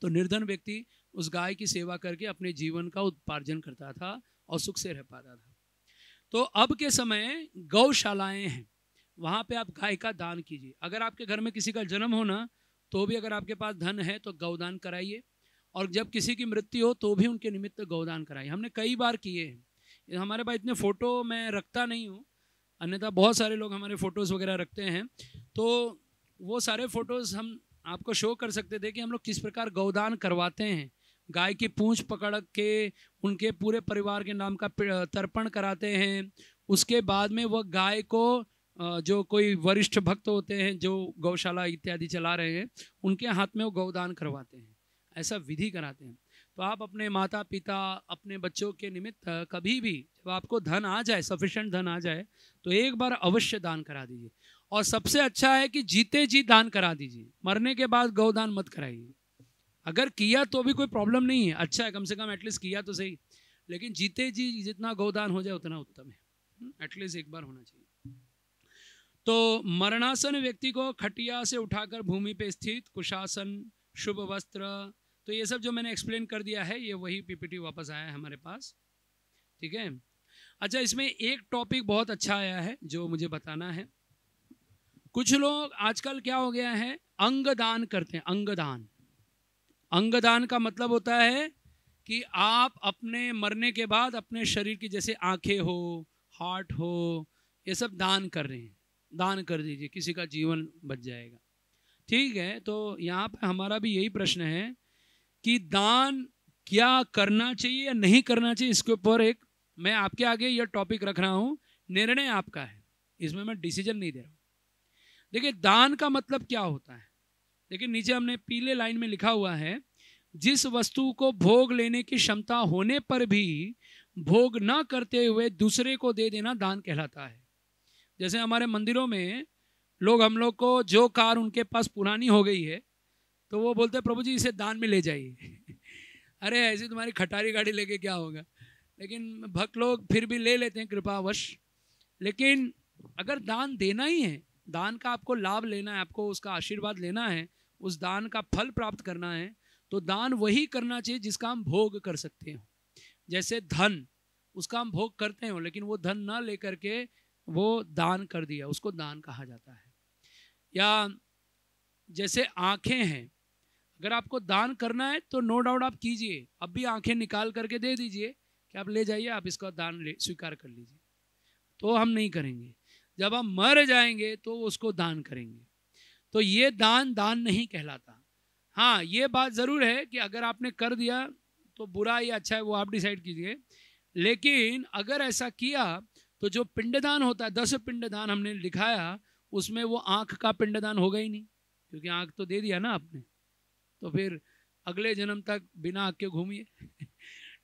तो निर्धन व्यक्ति उस गाय की सेवा करके अपने जीवन का उपार्जन करता था और सुख से रह पाता था। तो अब के समय गौशालाएँ हैं। वहाँ पे आप गाय का दान कीजिए। अगर आपके घर में किसी का जन्म होना तो भी अगर आपके पास धन है तो गौदान कराइए। और जब किसी की मृत्यु हो तो भी उनके निमित्त गौदान कराइए। हमने कई बार किए हैं। हमारे पास इतने फ़ोटो मैं रखता नहीं हूँ। अन्यथा बहुत सारे लोग हमारे फ़ोटोज़ वगैरह रखते हैं। तो वो सारे फ़ोटोज़ हम आपको शो कर सकते थे कि हम लोग किस प्रकार गौदान करवाते हैं। गाय की पूंछ पकड़ के उनके पूरे परिवार के नाम का तर्पण कराते हैं। उसके बाद में वह गाय को जो कोई वरिष्ठ भक्त होते हैं, जो गौशाला इत्यादि चला रहे हैं, उनके हाथ में वो गौदान करवाते हैं। ऐसा विधि कराते हैं। तो आप अपने माता पिता अपने बच्चों के निमित्त कभी भी जब आपको धन आ जाए सफिशेंट धन आ जाए तो एक बार अवश्य दान करा दीजिए। और सबसे अच्छा है कि जीते जी दान करा दीजिए। मरने के बाद गौदान मत कराइए। अगर किया तो भी कोई प्रॉब्लम नहीं है। अच्छा है कम से कम एटलीस्ट किया तो सही। लेकिन जीते जी जितना गौदान हो जाए उतना उत्तम है। एटलीस्ट हम्म, एक बार होना चाहिए। तो मरणासन व्यक्ति को खटिया से उठाकर भूमि पे स्थित कुशासन शुभ वस्त्र तो ये सब जो मैंने एक्सप्लेन कर दिया है ये वही पीपीटी वापस आया है हमारे पास। ठीक है? अच्छा इसमें एक टॉपिक बहुत अच्छा आया है जो मुझे बताना है। कुछ लोग आजकल क्या हो गया है? अंगदान करते हैं, अंगदान। अंगदान का मतलब होता है कि आप अपने मरने के बाद अपने शरीर की जैसे आँखें हो हार्ट हो, ये सब दान कर रहे हैं। दान कर दीजिए, किसी का जीवन बच जाएगा। ठीक है तो यहाँ पे हमारा भी यही प्रश्न है कि दान क्या करना चाहिए या नहीं करना चाहिए, इसके ऊपर एक मैं आपके आगे यह टॉपिक रख रहा हूँ। निर्णय आपका है। इसमें मैं डिसीज़न नहीं दे रहा देखिए, दान का मतलब क्या होता है? देखिए, नीचे हमने पीले लाइन में लिखा हुआ है, जिस वस्तु को भोग लेने की क्षमता होने पर भी भोग न करते हुए दूसरे को दे देना दान कहलाता है। जैसे हमारे मंदिरों में लोग हम लोग को, जो कार उनके पास पुरानी हो गई है तो वो बोलते प्रभु जी, इसे दान में ले जाइए। अरे, ऐसी तुम्हारी खटारी गाड़ी लेके क्या होगा? लेकिन भक्त लोग फिर भी ले लेते हैं, कृपावश। लेकिन अगर दान देना ही है दान का आपको लाभ लेना है, आपको उसका आशीर्वाद लेना है, उस दान का फल प्राप्त करना है तो दान वही करना चाहिए जिसका हम भोग कर सकते हो। जैसे धन, उसका हम भोग करते हो, लेकिन वो धन ना लेकर के वो दान कर दिया, उसको दान कहा जाता है। या जैसे आँखें हैं, अगर आपको दान करना है तो नो डाउट आप कीजिए, अब भी आँखें निकाल करके दे दीजिए, कि आप ले जाइए, आप इसका दान स्वीकार कर लीजिए। तो हम नहीं करेंगे। जब हम मर जाएँगे तो उसको दान करेंगे। तो ये दान दान नहीं कहलाता। हाँ ये बात ज़रूर है कि अगर आपने कर दिया तो बुरा या अच्छा है, वो आप डिसाइड कीजिए। लेकिन अगर ऐसा किया तो जो पिंडदान होता है, दस पिंडदान हमने लिखाया, उसमें वो आँख का पिंडदान होगा ही नहीं, क्योंकि आँख तो दे दिया ना आपने। तो फिर अगले जन्म तक बिना आँख के घूमिए।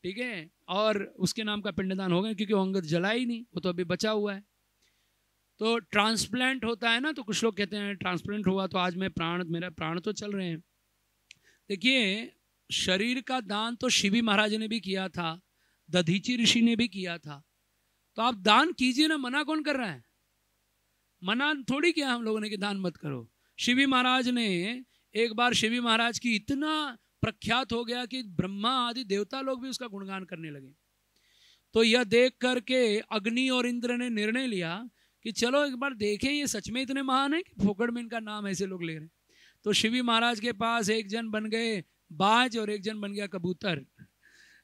ठीक है? और उसके नाम का पिंडदान हो गया क्योंकि वो अंगत जला ही नहीं, वो तो अभी बचा हुआ है। तो ट्रांसप्लांट होता है ना तो कुछ लोग कहते हैं, ट्रांसप्लांट हुआ तो आज मैं प्राण, मेरा प्राण तो चल रहे हैं। देखिए, शरीर का दान तो शिवी महाराज ने भी किया था, दधीची ऋषि ने भी किया था। तो आप दान कीजिए ना, मना कौन कर रहा है? मना थोड़ी किया हम लोगों ने कि दान मत करो। शिवी महाराज ने एक बार शिवी महाराज की इतना प्रख्यात हो गया कि ब्रह्मा आदि देवता लोग भी उसका गुणगान करने लगे। तो यह देख करके अग्नि और इंद्र ने निर्णय लिया कि चलो एक बार देखें ये सच में इतने महान है कि फोकड़ में इनका नाम ऐसे लोग ले रहे हैं। तो शिवी महाराज के पास एक जन बन गए बाज और एक जन बन गया कबूतर।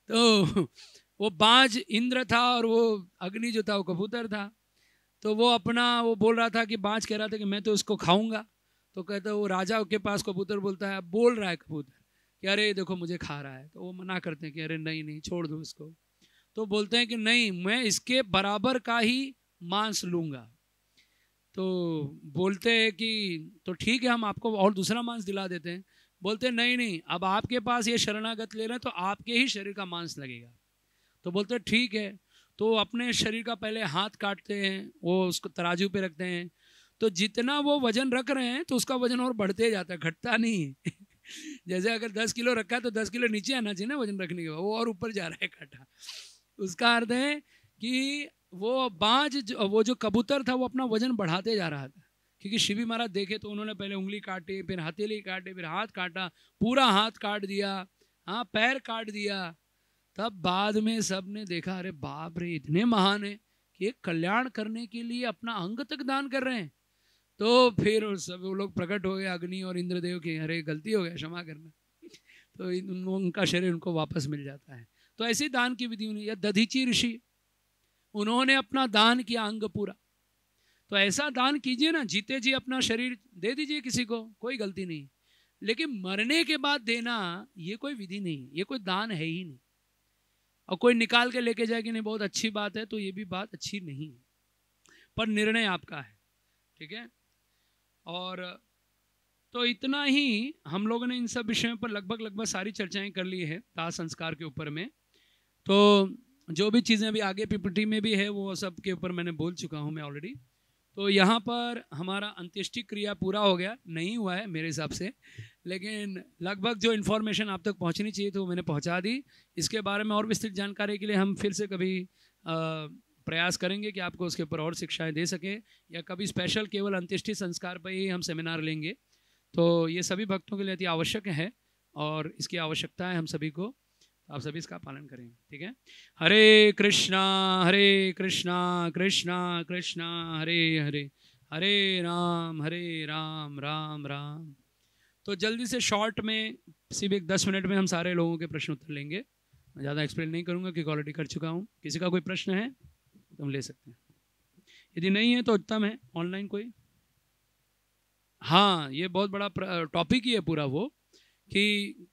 तो वो बाज इंद्र था और वो अग्नि जो था वो कबूतर था। तो वो अपना, वो बोल रहा था कि बाज कह रहा था कि मैं तो उसको खाऊँगा। तो कहता वो राजा के पास कबूतर बोलता है बोल रहा है कबूतर कि अरे देखो मुझे खा रहा है। तो वो मना करते हैं कि अरे नहीं नहीं, छोड़ दो उसको तो बोलते हैं कि नहीं, मैं इसके बराबर का ही मांस लूँगा। तो बोलते हैं कि तो ठीक है, हम आपको और दूसरा मांस दिला देते हैं। बोलते हैं, नहीं नहीं, अब आपके पास ये शरणागत ले रहे हैं तो आपके ही शरीर का मांस लगेगा। तो बोलते हैं, ठीक है। तो अपने शरीर का पहले हाथ काटते हैं, वो उसको तराजू पे रखते हैं। तो जितना वो वज़न रख रहे हैं तो उसका वज़न और बढ़ते जाता है, घटता नहीं जैसे अगर दस किलो रखा है तो दस किलो नीचे आना चाहिए ना वज़न रखने के बाद, वो और ऊपर जा रहा है काटा। उसका अर्थ है कि वो बाज वो जो कबूतर था, वो अपना वज़न बढ़ाते जा रहा था। क्योंकि शिवी महाराज देखे तो उन्होंने पहले उंगली काटी, फिर हथेली काटी, फिर हाथ काटा, पूरा हाथ काट दिया हाँ पैर काट दिया। तब बाद में सबने देखा, अरे बाप रे, इतने महान है कि एक कल्याण करने के लिए अपना अंग तक दान कर रहे हैं। तो फिर सब वो लोग प्रकट हो गए अग्नि और इंद्रदेव के, अरे गलती हो गया, क्षमा करना। तो उनका शरीर उनको वापस मिल जाता है। तो ऐसे दान की विधि या दधीची ऋषि उन्होंने अपना दान किया अंग पूरा। तो ऐसा दान कीजिए ना, जीते जी अपना शरीर दे दीजिए किसी को, कोई गलती नहीं। लेकिन मरने के बाद देना, ये कोई विधि नहीं, ये कोई दान है ही नहीं। और कोई निकाल के लेके जाए कि नहीं, बहुत अच्छी बात है तो ये भी बात अच्छी नहीं है। पर निर्णय आपका है, ठीक है? और तो इतना ही हम लोगों ने इन सब विषयों पर लगभग लगभग सारी चर्चाएँ कर ली है, दाह संस्कार के ऊपर में। तो जो भी चीज़ें अभी आगे पीपीटी में भी है वो सब के ऊपर मैंने बोल चुका हूँ मैं ऑलरेडी तो यहाँ पर हमारा अंत्येष्टि क्रिया पूरा हो गया नहीं हुआ है मेरे हिसाब से लेकिन लगभग जो इन्फॉर्मेशन आप तक पहुँचनी चाहिए तो मैंने पहुँचा दी। इसके बारे में और विस्तृत जानकारी के लिए हम फिर से कभी आ, प्रयास करेंगे कि आपको उसके ऊपर और शिक्षाएँ दे सकें या कभी स्पेशल केवल अंत्येष्टि संस्कार पर ही हम सेमिनार लेंगे। तो ये सभी भक्तों के लिए अति आवश्यक है और इसकी आवश्यकता है हम सभी को आप सभी इसका पालन करेंगे ठीक है? हरे कृष्णा हरे कृष्णा कृष्णा कृष्णा, हरे हरे हरे राम हरे राम राम राम। तो जल्दी से शॉर्ट में, सिर्फ़ एक दस मिनट में हम सारे लोगों के प्रश्न उत्तर लेंगे। मैं ज़्यादा एक्सप्लेन नहीं करूँगा क्योंकि ऑलरेडी कर चुका हूँ। किसी का कोई प्रश्न है तो हम ले सकते हैं। यदि नहीं है तो उत्तम है। ऑनलाइन कोई? हाँ ये बहुत बड़ा टॉपिक ही है पूरा वो, कि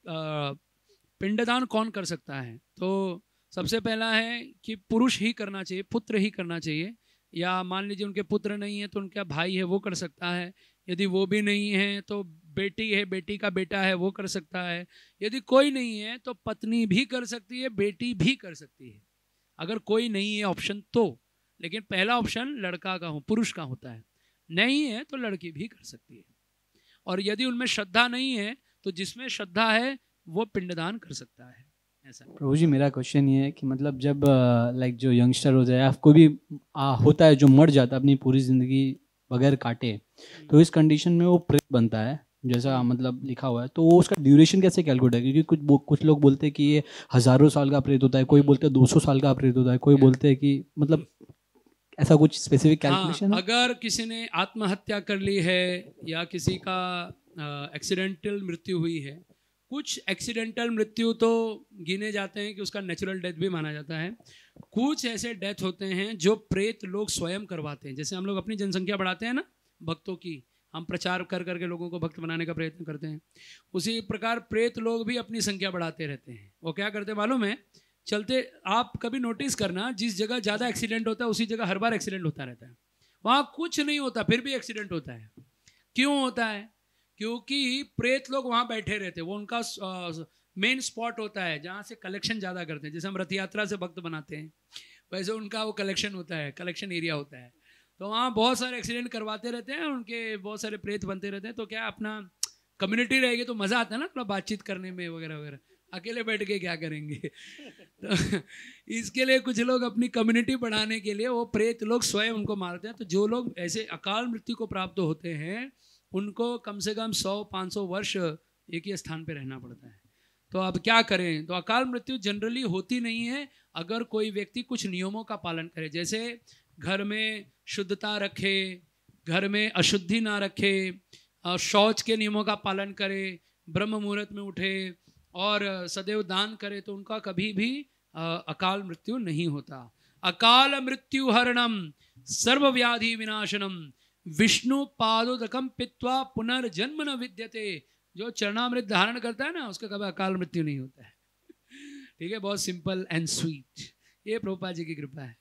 पिंडदान कौन कर सकता है? तो सबसे पहला है कि पुरुष ही करना चाहिए, पुत्र ही करना चाहिए। या मान लीजिए उनके पुत्र नहीं है तो उनका भाई है, वो कर सकता है। यदि वो भी नहीं है तो बेटी है, बेटी का बेटा है, वो कर सकता है। यदि कोई नहीं है तो पत्नी भी कर सकती है, बेटी भी कर सकती है। अगर कोई नहीं है, ऑप्शन तो। लेकिन पहला ऑप्शन लड़का का हो, पुरुष का होता है। नहीं है तो लड़की भी कर सकती है। और यदि उनमें श्रद्धा नहीं है तो जिसमें श्रद्धा है वो पिंडदान कर सकता है ऐसा प्रभु जी मेरा क्वेश्चन ये है कि मतलब जब लाइक जो यंगस्टर हो जाए आपको भी आ, होता है जो मर जाता है अपनी पूरी ज़िंदगी बगैर काटे। तो इस कंडीशन में वो प्रेत बनता है जैसा। मतलब लिखा हुआ है तो वो उसका ड्यूरेशन कैसे कैलकुलेट है क्योंकि कुछ कुछ लोग बोलते हैं कि ये हज़ारों साल का प्रेत होता है कोई। बोलते हैं दो सौ साल का प्रेत होता है कोई बोलते हैं कि मतलब ऐसा कुछ स्पेसिफिक कैलकुलेशन है अगर किसी ने आत्महत्या कर ली है या किसी का एक्सीडेंटल मृत्यु हुई है कुछ एक्सीडेंटल मृत्यु तो गिने जाते हैं कि उसका नेचुरल डेथ भी माना जाता है। कुछ ऐसे डेथ होते हैं जो प्रेत लोग स्वयं करवाते हैं। जैसे हम लोग अपनी जनसंख्या बढ़ाते हैं ना, भक्तों की, हम प्रचार कर करके लोगों को भक्त बनाने का प्रयत्न करते हैं। उसी प्रकार प्रेत लोग भी अपनी संख्या बढ़ाते रहते हैं। वो क्या करते हैं मालूम है? चलते, आप कभी नोटिस करना, जिस जगह ज़्यादा एक्सीडेंट होता है, उसी जगह हर बार एक्सीडेंट होता रहता है। वहाँ कुछ नहीं होता, फिर भी एक्सीडेंट होता है। क्यों होता है? क्योंकि प्रेत लोग वहाँ बैठे रहते हैं। वो उनका मेन स्पॉट होता है, जहाँ से कलेक्शन ज़्यादा करते हैं। जैसे हम रथ यात्रा से भक्त बनाते हैं, वैसे उनका वो कलेक्शन होता है कलेक्शन एरिया होता है। तो वहाँ बहुत सारे एक्सीडेंट करवाते रहते हैं, उनके बहुत सारे प्रेत बनते रहते हैं। तो क्या अपना कम्युनिटी रहेगी तो मज़ा आता है ना थोड़ा बातचीत करने में वगैरह वगैरह। अकेले बैठ के क्या करेंगे? तो इसके लिए कुछ लोग अपनी कम्युनिटी बढ़ाने के लिए वो प्रेत लोग स्वयं उनको मारते हैं। तो जो लोग ऐसे अकाल मृत्यु को प्राप्त होते हैं उनको कम से कम सौ, पाँच सौ वर्ष एक ही स्थान पर रहना पड़ता है। तो अब क्या करें? तो अकाल मृत्यु जनरली होती नहीं है अगर कोई व्यक्ति कुछ नियमों का पालन करे। जैसे घर में शुद्धता रखे, घर में अशुद्धि ना रखे शौच के नियमों का पालन करे, ब्रह्म मुहूर्त में उठे और सदैव दान करे तो उनका कभी भी अकाल मृत्यु नहीं होता। अकाल मृत्यु हरणम सर्वव्याधि विनाशनम विष्णु पादोदकम पित्वा पुनर्जन्म न विद्यते। जो चरणामृत धारण करता है ना, उसका कभी अकाल मृत्यु नहीं होता है। ठीक है, बहुत सिंपल एंड स्वीट ये प्रोपा जी की कृपा है।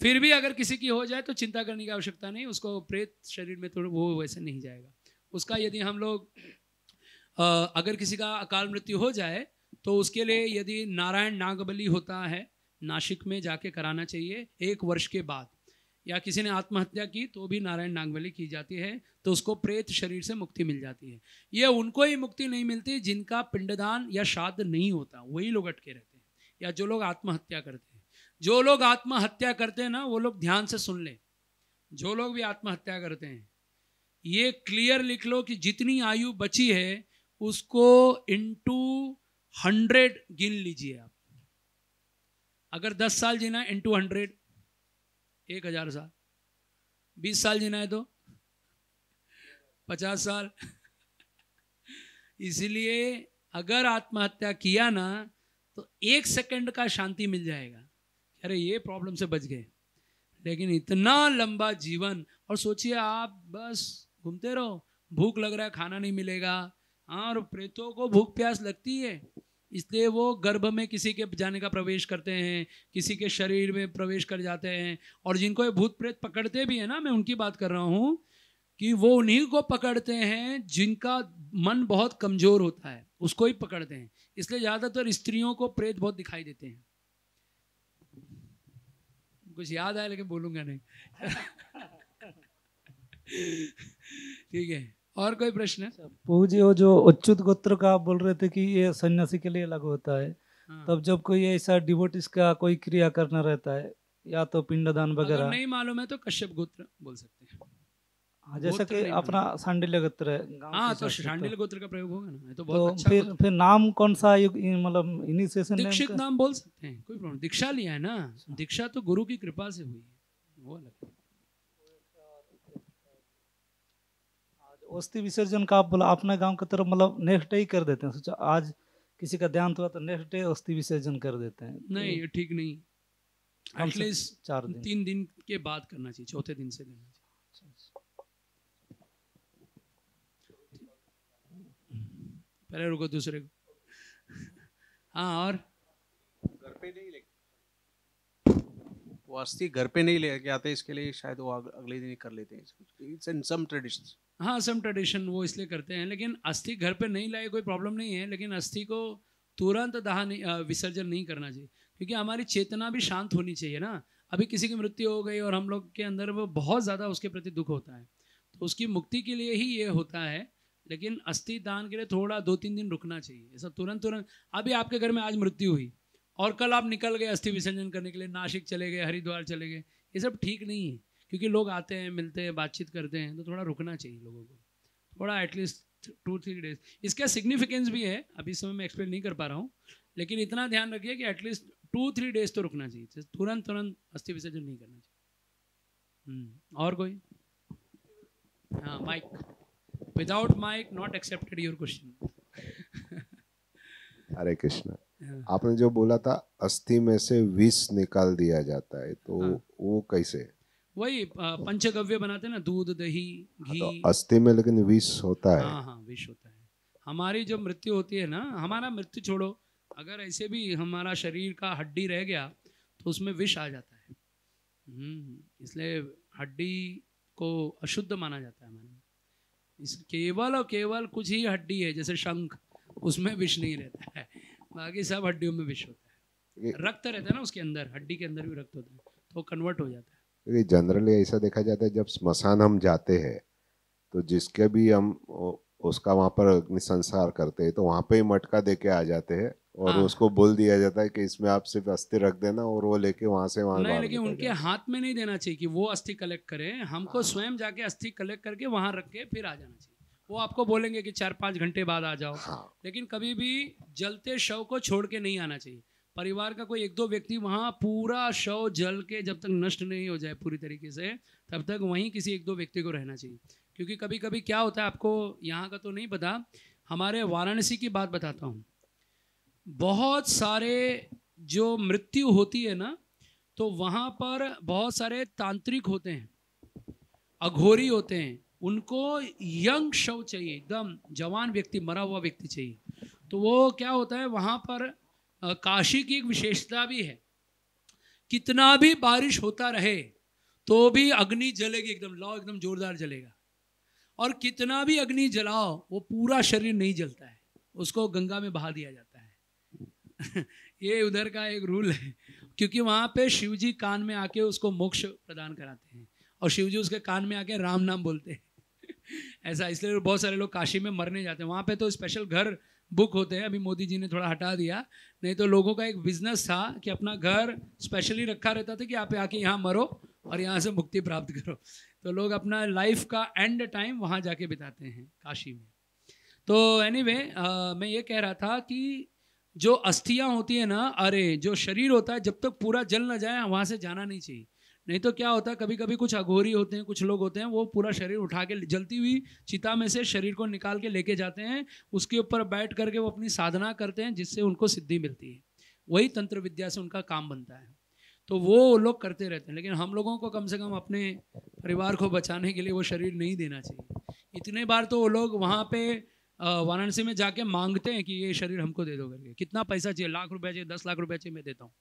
फिर भी अगर किसी की हो जाए तो चिंता करने की आवश्यकता नहीं, उसको प्रेत शरीर में तो वो वैसे नहीं जाएगा। उसका यदि हम लोग अगर किसी का अकाल मृत्यु हो जाए तो उसके लिए यदि नारायण नागबली होता है नासिक में जाके कराना चाहिए, एक वर्ष के बाद। या किसी ने आत्महत्या की तो भी नारायण नागबली की जाती है तो उसको प्रेत शरीर से मुक्ति मिल जाती है। ये उनको ही मुक्ति नहीं मिलती जिनका पिंडदान या श्राद्ध नहीं होता, वही लोग अटके रहते हैं, या जो लोग आत्महत्या करते हैं। जो लोग आत्महत्या करते हैं ना, वो लोग ध्यान से सुन ले। जो लोग भी आत्महत्या करते हैं, ये क्लियर लिख लो कि जितनी आयु बची है, उसको इंटू हंड्रेड गिन लीजिए आप। अगर दस साल जीना इंटू हंड्रेड एक हज़ार साल। बीस साल जीना है तो? पचास साल। इसलिए अगर आत्महत्या किया ना तो एक सेकंड का शांति मिल जाएगा। अरे, ये प्रॉब्लम से बच गए। लेकिन इतना लंबा जीवन, और सोचिए आप, बस घूमते रहो। भूख लग रहा है, खाना नहीं मिलेगा। हाँ और प्रेतों को भूख प्यास लगती है। इसलिए वो गर्भ में किसी के जाने का प्रवेश करते हैं, किसी के शरीर में प्रवेश कर जाते हैं। और जिनको ये भूत प्रेत पकड़ते भी हैं ना, मैं उनकी बात कर रहा हूँ कि वो उन्हीं को पकड़ते हैं जिनका मन बहुत कमज़ोर होता है, उसको ही पकड़ते हैं। इसलिए ज़्यादातर स्त्रियों को प्रेत बहुत दिखाई देते हैं। कुछ याद आया लेकिन बोलूँगा नहीं। ठीक है। और कोई प्रश्न है? अच्छा, पूजी वो जो अच्युत गोत्र का आप बोल रहे थे कि ये सन्यासी के लिए अलग होता है हाँ। तब जब कोई ऐसा डिवोटिस का कोई क्रिया करना रहता है या तो पिंडदान वगैरह? नहीं मालूम है तो कश्यप गोत्र बोल सकते हैं। हाँ जैसा कि अपना सांडिल्य गोत्र है हाँ तो सांडिल्य गोत्र का प्रयोग होगा ना तो बहुत तो अच्छा फिर फिर नाम कौन सा मतलब इनिशिएशन दीक्षित नाम बोल सकते हैं कोई प्रॉब्लम दीक्षा लिया है ना अच्छा। दीक्षा तो गुरु की कृपा से हुई है वो अलग अस्थि विसर्जन का आप बोला अपने गाँव की तरफ़ मतलब नेक्स्ट डे ही कर देते हैं। सोचा आज किसी का ध्यान हुआ तो नेक्स्ट डे अस्थि विसर्जन कर देते हैं। नहीं ये ठीक नहीं। एटलीस्ट चार दिन। तीन दिन के बाद करना चाहिए चौथे दिन से करना चाहिए। अच्छा, अच्छा। पहले रुको दूसरे को। हाँ और घर पे नहीं लेके वो अस्थि घर पे नहीं लेके आते, इसके लिए शायद वो अगले दिन ही कर लेते हैं इट्स इन सम ट्रेडिशंस हाँ सम ट्रेडिशन वो इसलिए करते हैं, लेकिन अस्थि घर पे नहीं लाए कोई प्रॉब्लम नहीं है, लेकिन अस्थि को तुरंत दाह नहीं विसर्जन नहीं करना चाहिए, क्योंकि हमारी चेतना भी शांत होनी चाहिए ना। अभी किसी की मृत्यु हो गई और हम लोग के अंदर वो बहुत ज़्यादा उसके प्रति दुख होता है तो उसकी मुक्ति के लिए ही ये होता है, लेकिन अस्थि दान के लिए थोड़ा दो तीन दिन रुकना चाहिए, ऐसा तुरंत तुरंत अभी आपके घर में आज मृत्यु हुई और कल आप निकल गए अस्थि विसर्जन करने के लिए नासिक चले गए हरिद्वार चले गए। ये सब ठीक नहीं है क्योंकि लोग आते हैं मिलते हैं बातचीत करते हैं तो थोड़ा रुकना चाहिए लोगों को। थोड़ा at least two three days इसका सिग्निफिकेंस भी है अभी समय मैं एक्सप्लेन नहीं कर पा रहा हूँ लेकिन इतना ध्यान रखिए कि एटलीस्ट टू थ्री डेज़ तो रुकना चाहिए तुरंत तुरंत अस्थि विसर्जन नहीं करना चाहिए। हम्म, और कोई? हाँ mic without mic not accepted your question Hare Krishna. आपने जो बोला था अस्थि में से विष निकाल दिया जाता है तो हाँ। वो कैसे? वही पंचगव्य बनाते हैं ना दूध दही घी तो अस्थि में लेकिन विष होता है। हाँ हाँ विष होता है। हमारी जो मृत्यु होती है ना हमारा मृत्यु छोड़ो अगर ऐसे भी हमारा शरीर का हड्डी रह गया तो उसमें विष आ जाता है। हम्म, इसलिए हड्डी को अशुद्ध माना जाता है हमारे। इस केवल और केवल कुछ ही हड्डी है जैसे शंख उसमें विष नहीं रहता है। बाकी सब हड्डियों में विष होता है। रक्त रहता है ना उसके अंदर हड्डी के अंदर भी रक्त होता है तो कन्वर्ट हो जाता है। क्योंकि जनरली ऐसा देखा जाता है जब स्मशान हम जाते हैं तो जिसके भी हम उसका वहाँ पर अग्नि संस्कार करते हैं तो वहाँ पे ही मटका दे के आ जाते हैं और हाँ। उसको बोल दिया जाता है कि इसमें आप सिर्फ़ अस्थि रख देना और वो लेके वहाँ से वहाँ नहीं लेकिन उनके हाथ में नहीं देना चाहिए कि वो अस्थि कलेक्ट करें। हमको स्वयं जाके अस्थि कलेक्ट करके वहाँ रख के फिर आ जाना चाहिए। वो आपको बोलेंगे कि चार पाँच घंटे बाद आ जाओ। हाँ। लेकिन कभी भी जलते शव को छोड़ के नहीं आना चाहिए। परिवार का कोई एक दो व्यक्ति वहाँ पूरा शव जल के जब तक नष्ट नहीं हो जाए पूरी तरीके से तब तक वहीं किसी एक दो व्यक्ति को रहना चाहिए। क्योंकि कभी कभी क्या होता है आपको यहाँ का तो नहीं पता हमारे वाराणसी की बात बताता हूँ। बहुत सारे जो मृत्यु होती है ना तो वहाँ पर बहुत सारे तांत्रिक होते हैं अघोरी होते हैं उनको यंग शव चाहिए, एकदम जवान व्यक्ति, मरा हुआ व्यक्ति चाहिए। तो वो क्या होता है, वहाँ पर काशी की एक विशेषता भी है। कितना भी बारिश होता रहे तो भी अग्नि जलेगी, एकदम लाओ, एकदम जोरदार जलेगा। और कितना भी अग्नि जलाओ, वो पूरा शरीर नहीं जलता है। उसको गंगा में बहा दिया जाता है। ये उधर का एक रूल है, क्योंकि वहाँ पे शिवजी कान में आके उसको मोक्ष प्रदान कराते हैं। और शिव जी उसके कान में आके राम नाम बोलते हैं। ऐसा इसलिए बहुत सारे लोग काशी में मरने जाते हैं। वहाँ पे तो स्पेशल घर बुक होते हैं। अभी मोदी जी ने थोड़ा हटा दिया। नहीं तो लोगों का एक बिज़नेस था कि अपना घर स्पेशली रखा रहता था कि आप आके यहाँ मरो और यहाँ से मुक्ति प्राप्त करो। तो लोग अपना लाइफ का एंड टाइम वहाँ जाके बिताते हैं काशी में। तो एनीवे anyway, मैं ये कह रहा था कि जो अस्थियाँ होती है ना अरे जो शरीर होता है जब तक पूरा जल ना जाए वहाँ से जाना नहीं चाहिए। नहीं तो क्या होता कभी कभी कुछ अघोरी होते हैं, कुछ लोग होते हैं, वो पूरा शरीर उठा के जलती हुई चिता में से शरीर को निकाल के लेके जाते हैं, उसके ऊपर बैठ करके वो अपनी साधना करते हैं, जिससे उनको सिद्धि मिलती है। वही तंत्र विद्या से उनका काम बनता है। तो वो लोग करते रहते हैं, लेकिन हम लोगों को कम से कम अपने परिवार को बचाने के लिए वो शरीर नहीं देना चाहिए। इतने बार तो वो लोग वहाँ पे वाराणसी में जाके मांगते हैं कि ये शरीर हमको दे दो करके। कितना पैसा चाहिए? लाख रुपए चाहिए, दस लाख रुपए चाहिए, मैं देता हूँ।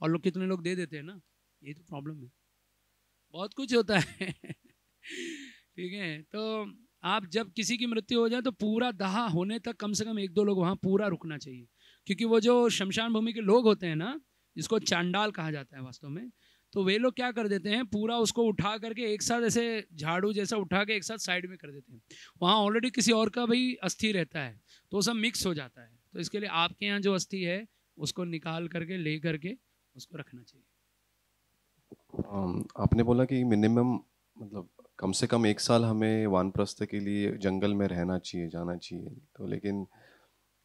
और लोग कितने लोग दे देते हैं ना? यही तो प्रॉब्लम है। बहुत कुछ होता है। ठीक है तो आप जब किसी की मृत्यु हो जाए तो पूरा दहा होने तक कम से कम एक दो लोग वहाँ पूरा रुकना चाहिए। क्योंकि वो जो शमशान भूमि के लोग होते हैं ना, जिसको चांडाल कहा जाता है वास्तव में तो वे लोग क्या कर देते हैं, पूरा उसको उठा करके एक साथ ऐसे झाड़ू जैसा उठा के एक साथ साइड में कर देते हैं। वहाँ ऑलरेडी किसी और का भी अस्थि रहता है तो वो सब मिक्स हो जाता है। तो इसके लिए आपके यहाँ जो अस्थि है, उसको निकाल करके, ले करके उसको रखना चाहिए। अम, आपने बोला कि मिनिमम मतलब कम से कम एक साल हमें वानप्रस्थ के लिए जंगल में रहना चाहिए जाना चाहिए। तो लेकिन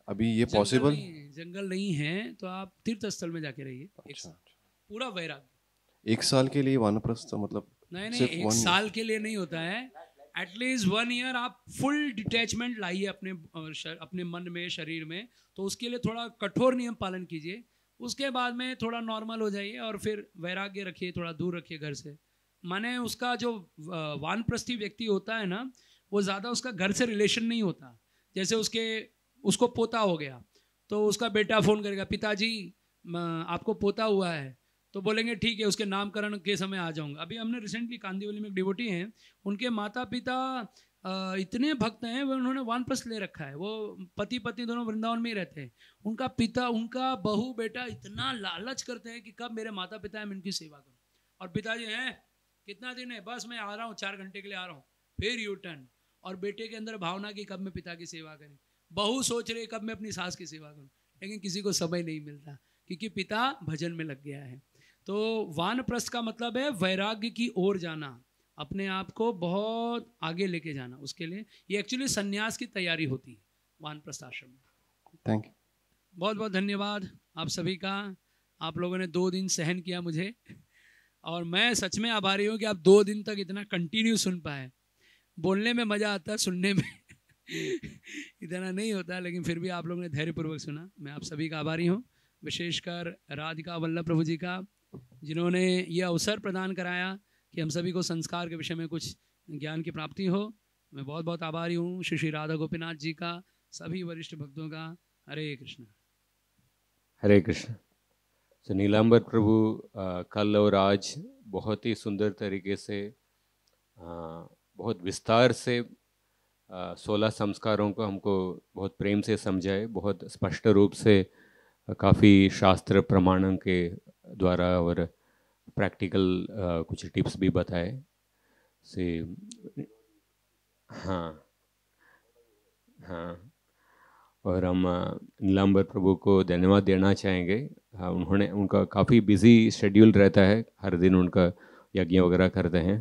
अभी ये जंगल पॉसिबल नहीं जंगल नहीं है तो आप तीर्थ स्थल में जाके रहिए। एक अच्छा साल पूरा वैराग्य। एक साल के लिए वानप्रस्थ मतलब नहीं नहीं सिर्फ़ एक one- साल के लिए नहीं होता है। एटलीस्ट वन ईयर आप फुल डिटैचमेंट लाइए अपने अ, अपने मन में शरीर में। तो उसके लिए थोड़ा कठोर नियम पालन कीजिए। उसके बाद में थोड़ा नॉर्मल हो जाइए और फिर वैराग्य रखिए, थोड़ा दूर रखिए घर से। माने उसका जो वानप्रस्थी व्यक्ति होता है ना, वो ज़्यादा उसका घर से रिलेशन नहीं होता। जैसे उसके, उसको पोता हो गया तो उसका बेटा फ़ोन करेगा, पिताजी आपको पोता हुआ है। तो बोलेंगे, ठीक है, उसके नामकरण के समय आ जाऊँगा। अभी हमने रिसेंटली कांदीवली में एक डिवोटी हैं, उनके माता पिता इतने भक्त हैं, वो उन्होंने वानप्रस्थ ले रखा है। वो पति पत्नी दोनों वृंदावन में ही रहते हैं। उनका पिता, उनका बहू, बेटा इतना लालच करते हैं कि कब मेरे माता पिता हैं मैं इनकी सेवा करूँ। और पिताजी हैं, कितना दिन है? बस मैं आ रहा हूँ, चार घंटे के लिए आ रहा हूँ। फिर यू टर्न और बेटे के अंदर भावना की कब मैं पिता की सेवा करें। बहू सोच रही कब मैं अपनी सास की सेवा करूँ। लेकिन किसी को समय नहीं मिलता, क्योंकि पिता भजन में लग गया है। तो वानप्रस्थ का मतलब है, वैराग्य की ओर जाना। अपने आप को बहुत आगे लेके जाना उसके लिए। ये एक्चुअली सन्यास की तैयारी होती है वानप्रस्थ आश्रम में। थैंक यू बहुत बहुत धन्यवाद आप सभी का। आप लोगों ने दो दिन सहन किया मुझे। और मैं सच में आभारी हूँ कि आप दो दिन तक इतना कंटिन्यू सुन पाए। बोलने में मज़ा आता है सुनने में। इतना नहीं होता लेकिन फिर भी आप लोगों ने धैर्यपूर्वक सुना। मैं आप सभी का आभारी हूँ। विशेषकर राधिका वल्लभ प्रभु जी का जिन्होंने ये अवसर प्रदान कराया। कि हम सभी को संस्कार के विषय में कुछ ज्ञान की प्राप्ति हो। मैं बहुत बहुत आभारी हूँ श्री श्री राधा गोपीनाथ जी का सभी वरिष्ठ भक्तों का। हरे कृष्ण। हरे कृष्ण। तो नीलांबर प्रभु कल और आज बहुत ही सुंदर तरीके से आ, बहुत विस्तार से सोलह संस्कारों को हमको बहुत प्रेम से समझाए बहुत स्पष्ट रूप से काफ़ी शास्त्र प्रमाणों के द्वारा और प्रैक्टिकल कुछ टिप्स भी बताए से हाँ हाँ और हम नीलाम्बर प्रभु को धन्यवाद देना चाहेंगे। हाँ उन्होंने उनका काफ़ी बिज़ी शेड्यूल रहता है हर दिन उनका यज्ञ वगैरह करते हैं।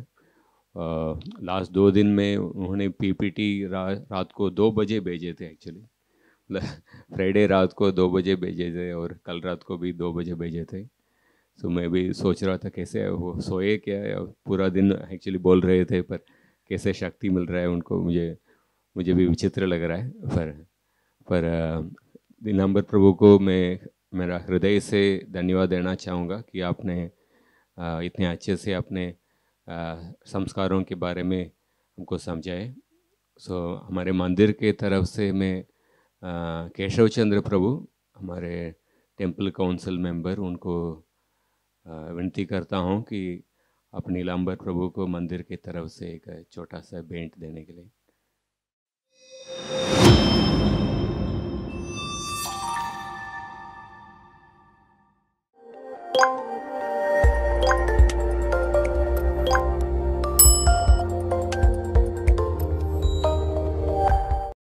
लास्ट दो दिन में उन्होंने पीपीटी रा, रात को दो बजे भेजे थे एक्चुअली फ्राइडे रात को दो बजे भेजे थे और कल रात को भी दो बजे भेजे थे। तो मैं भी सोच रहा था कैसे वो सोए क्या है पूरा दिन एक्चुअली बोल रहे थे, पर कैसे शक्ति मिल रहा है उनको मुझे मुझे भी विचित्र लग रहा है। पर पर दिनंबर प्रभु को मैं, मेरा हृदय से धन्यवाद देना चाहूँगा कि आपने इतने अच्छे से अपने संस्कारों के बारे में हमको समझाए। सो हमारे मंदिर के तरफ़ से मैं केशव चंद्र प्रभु, हमारे टेंपल काउंसिल मेंबर, उनको विनती करता हूँ कि अपनी नीलांबर प्रभु को मंदिर की तरफ़ से एक छोटा सा बेंट देने के लिए।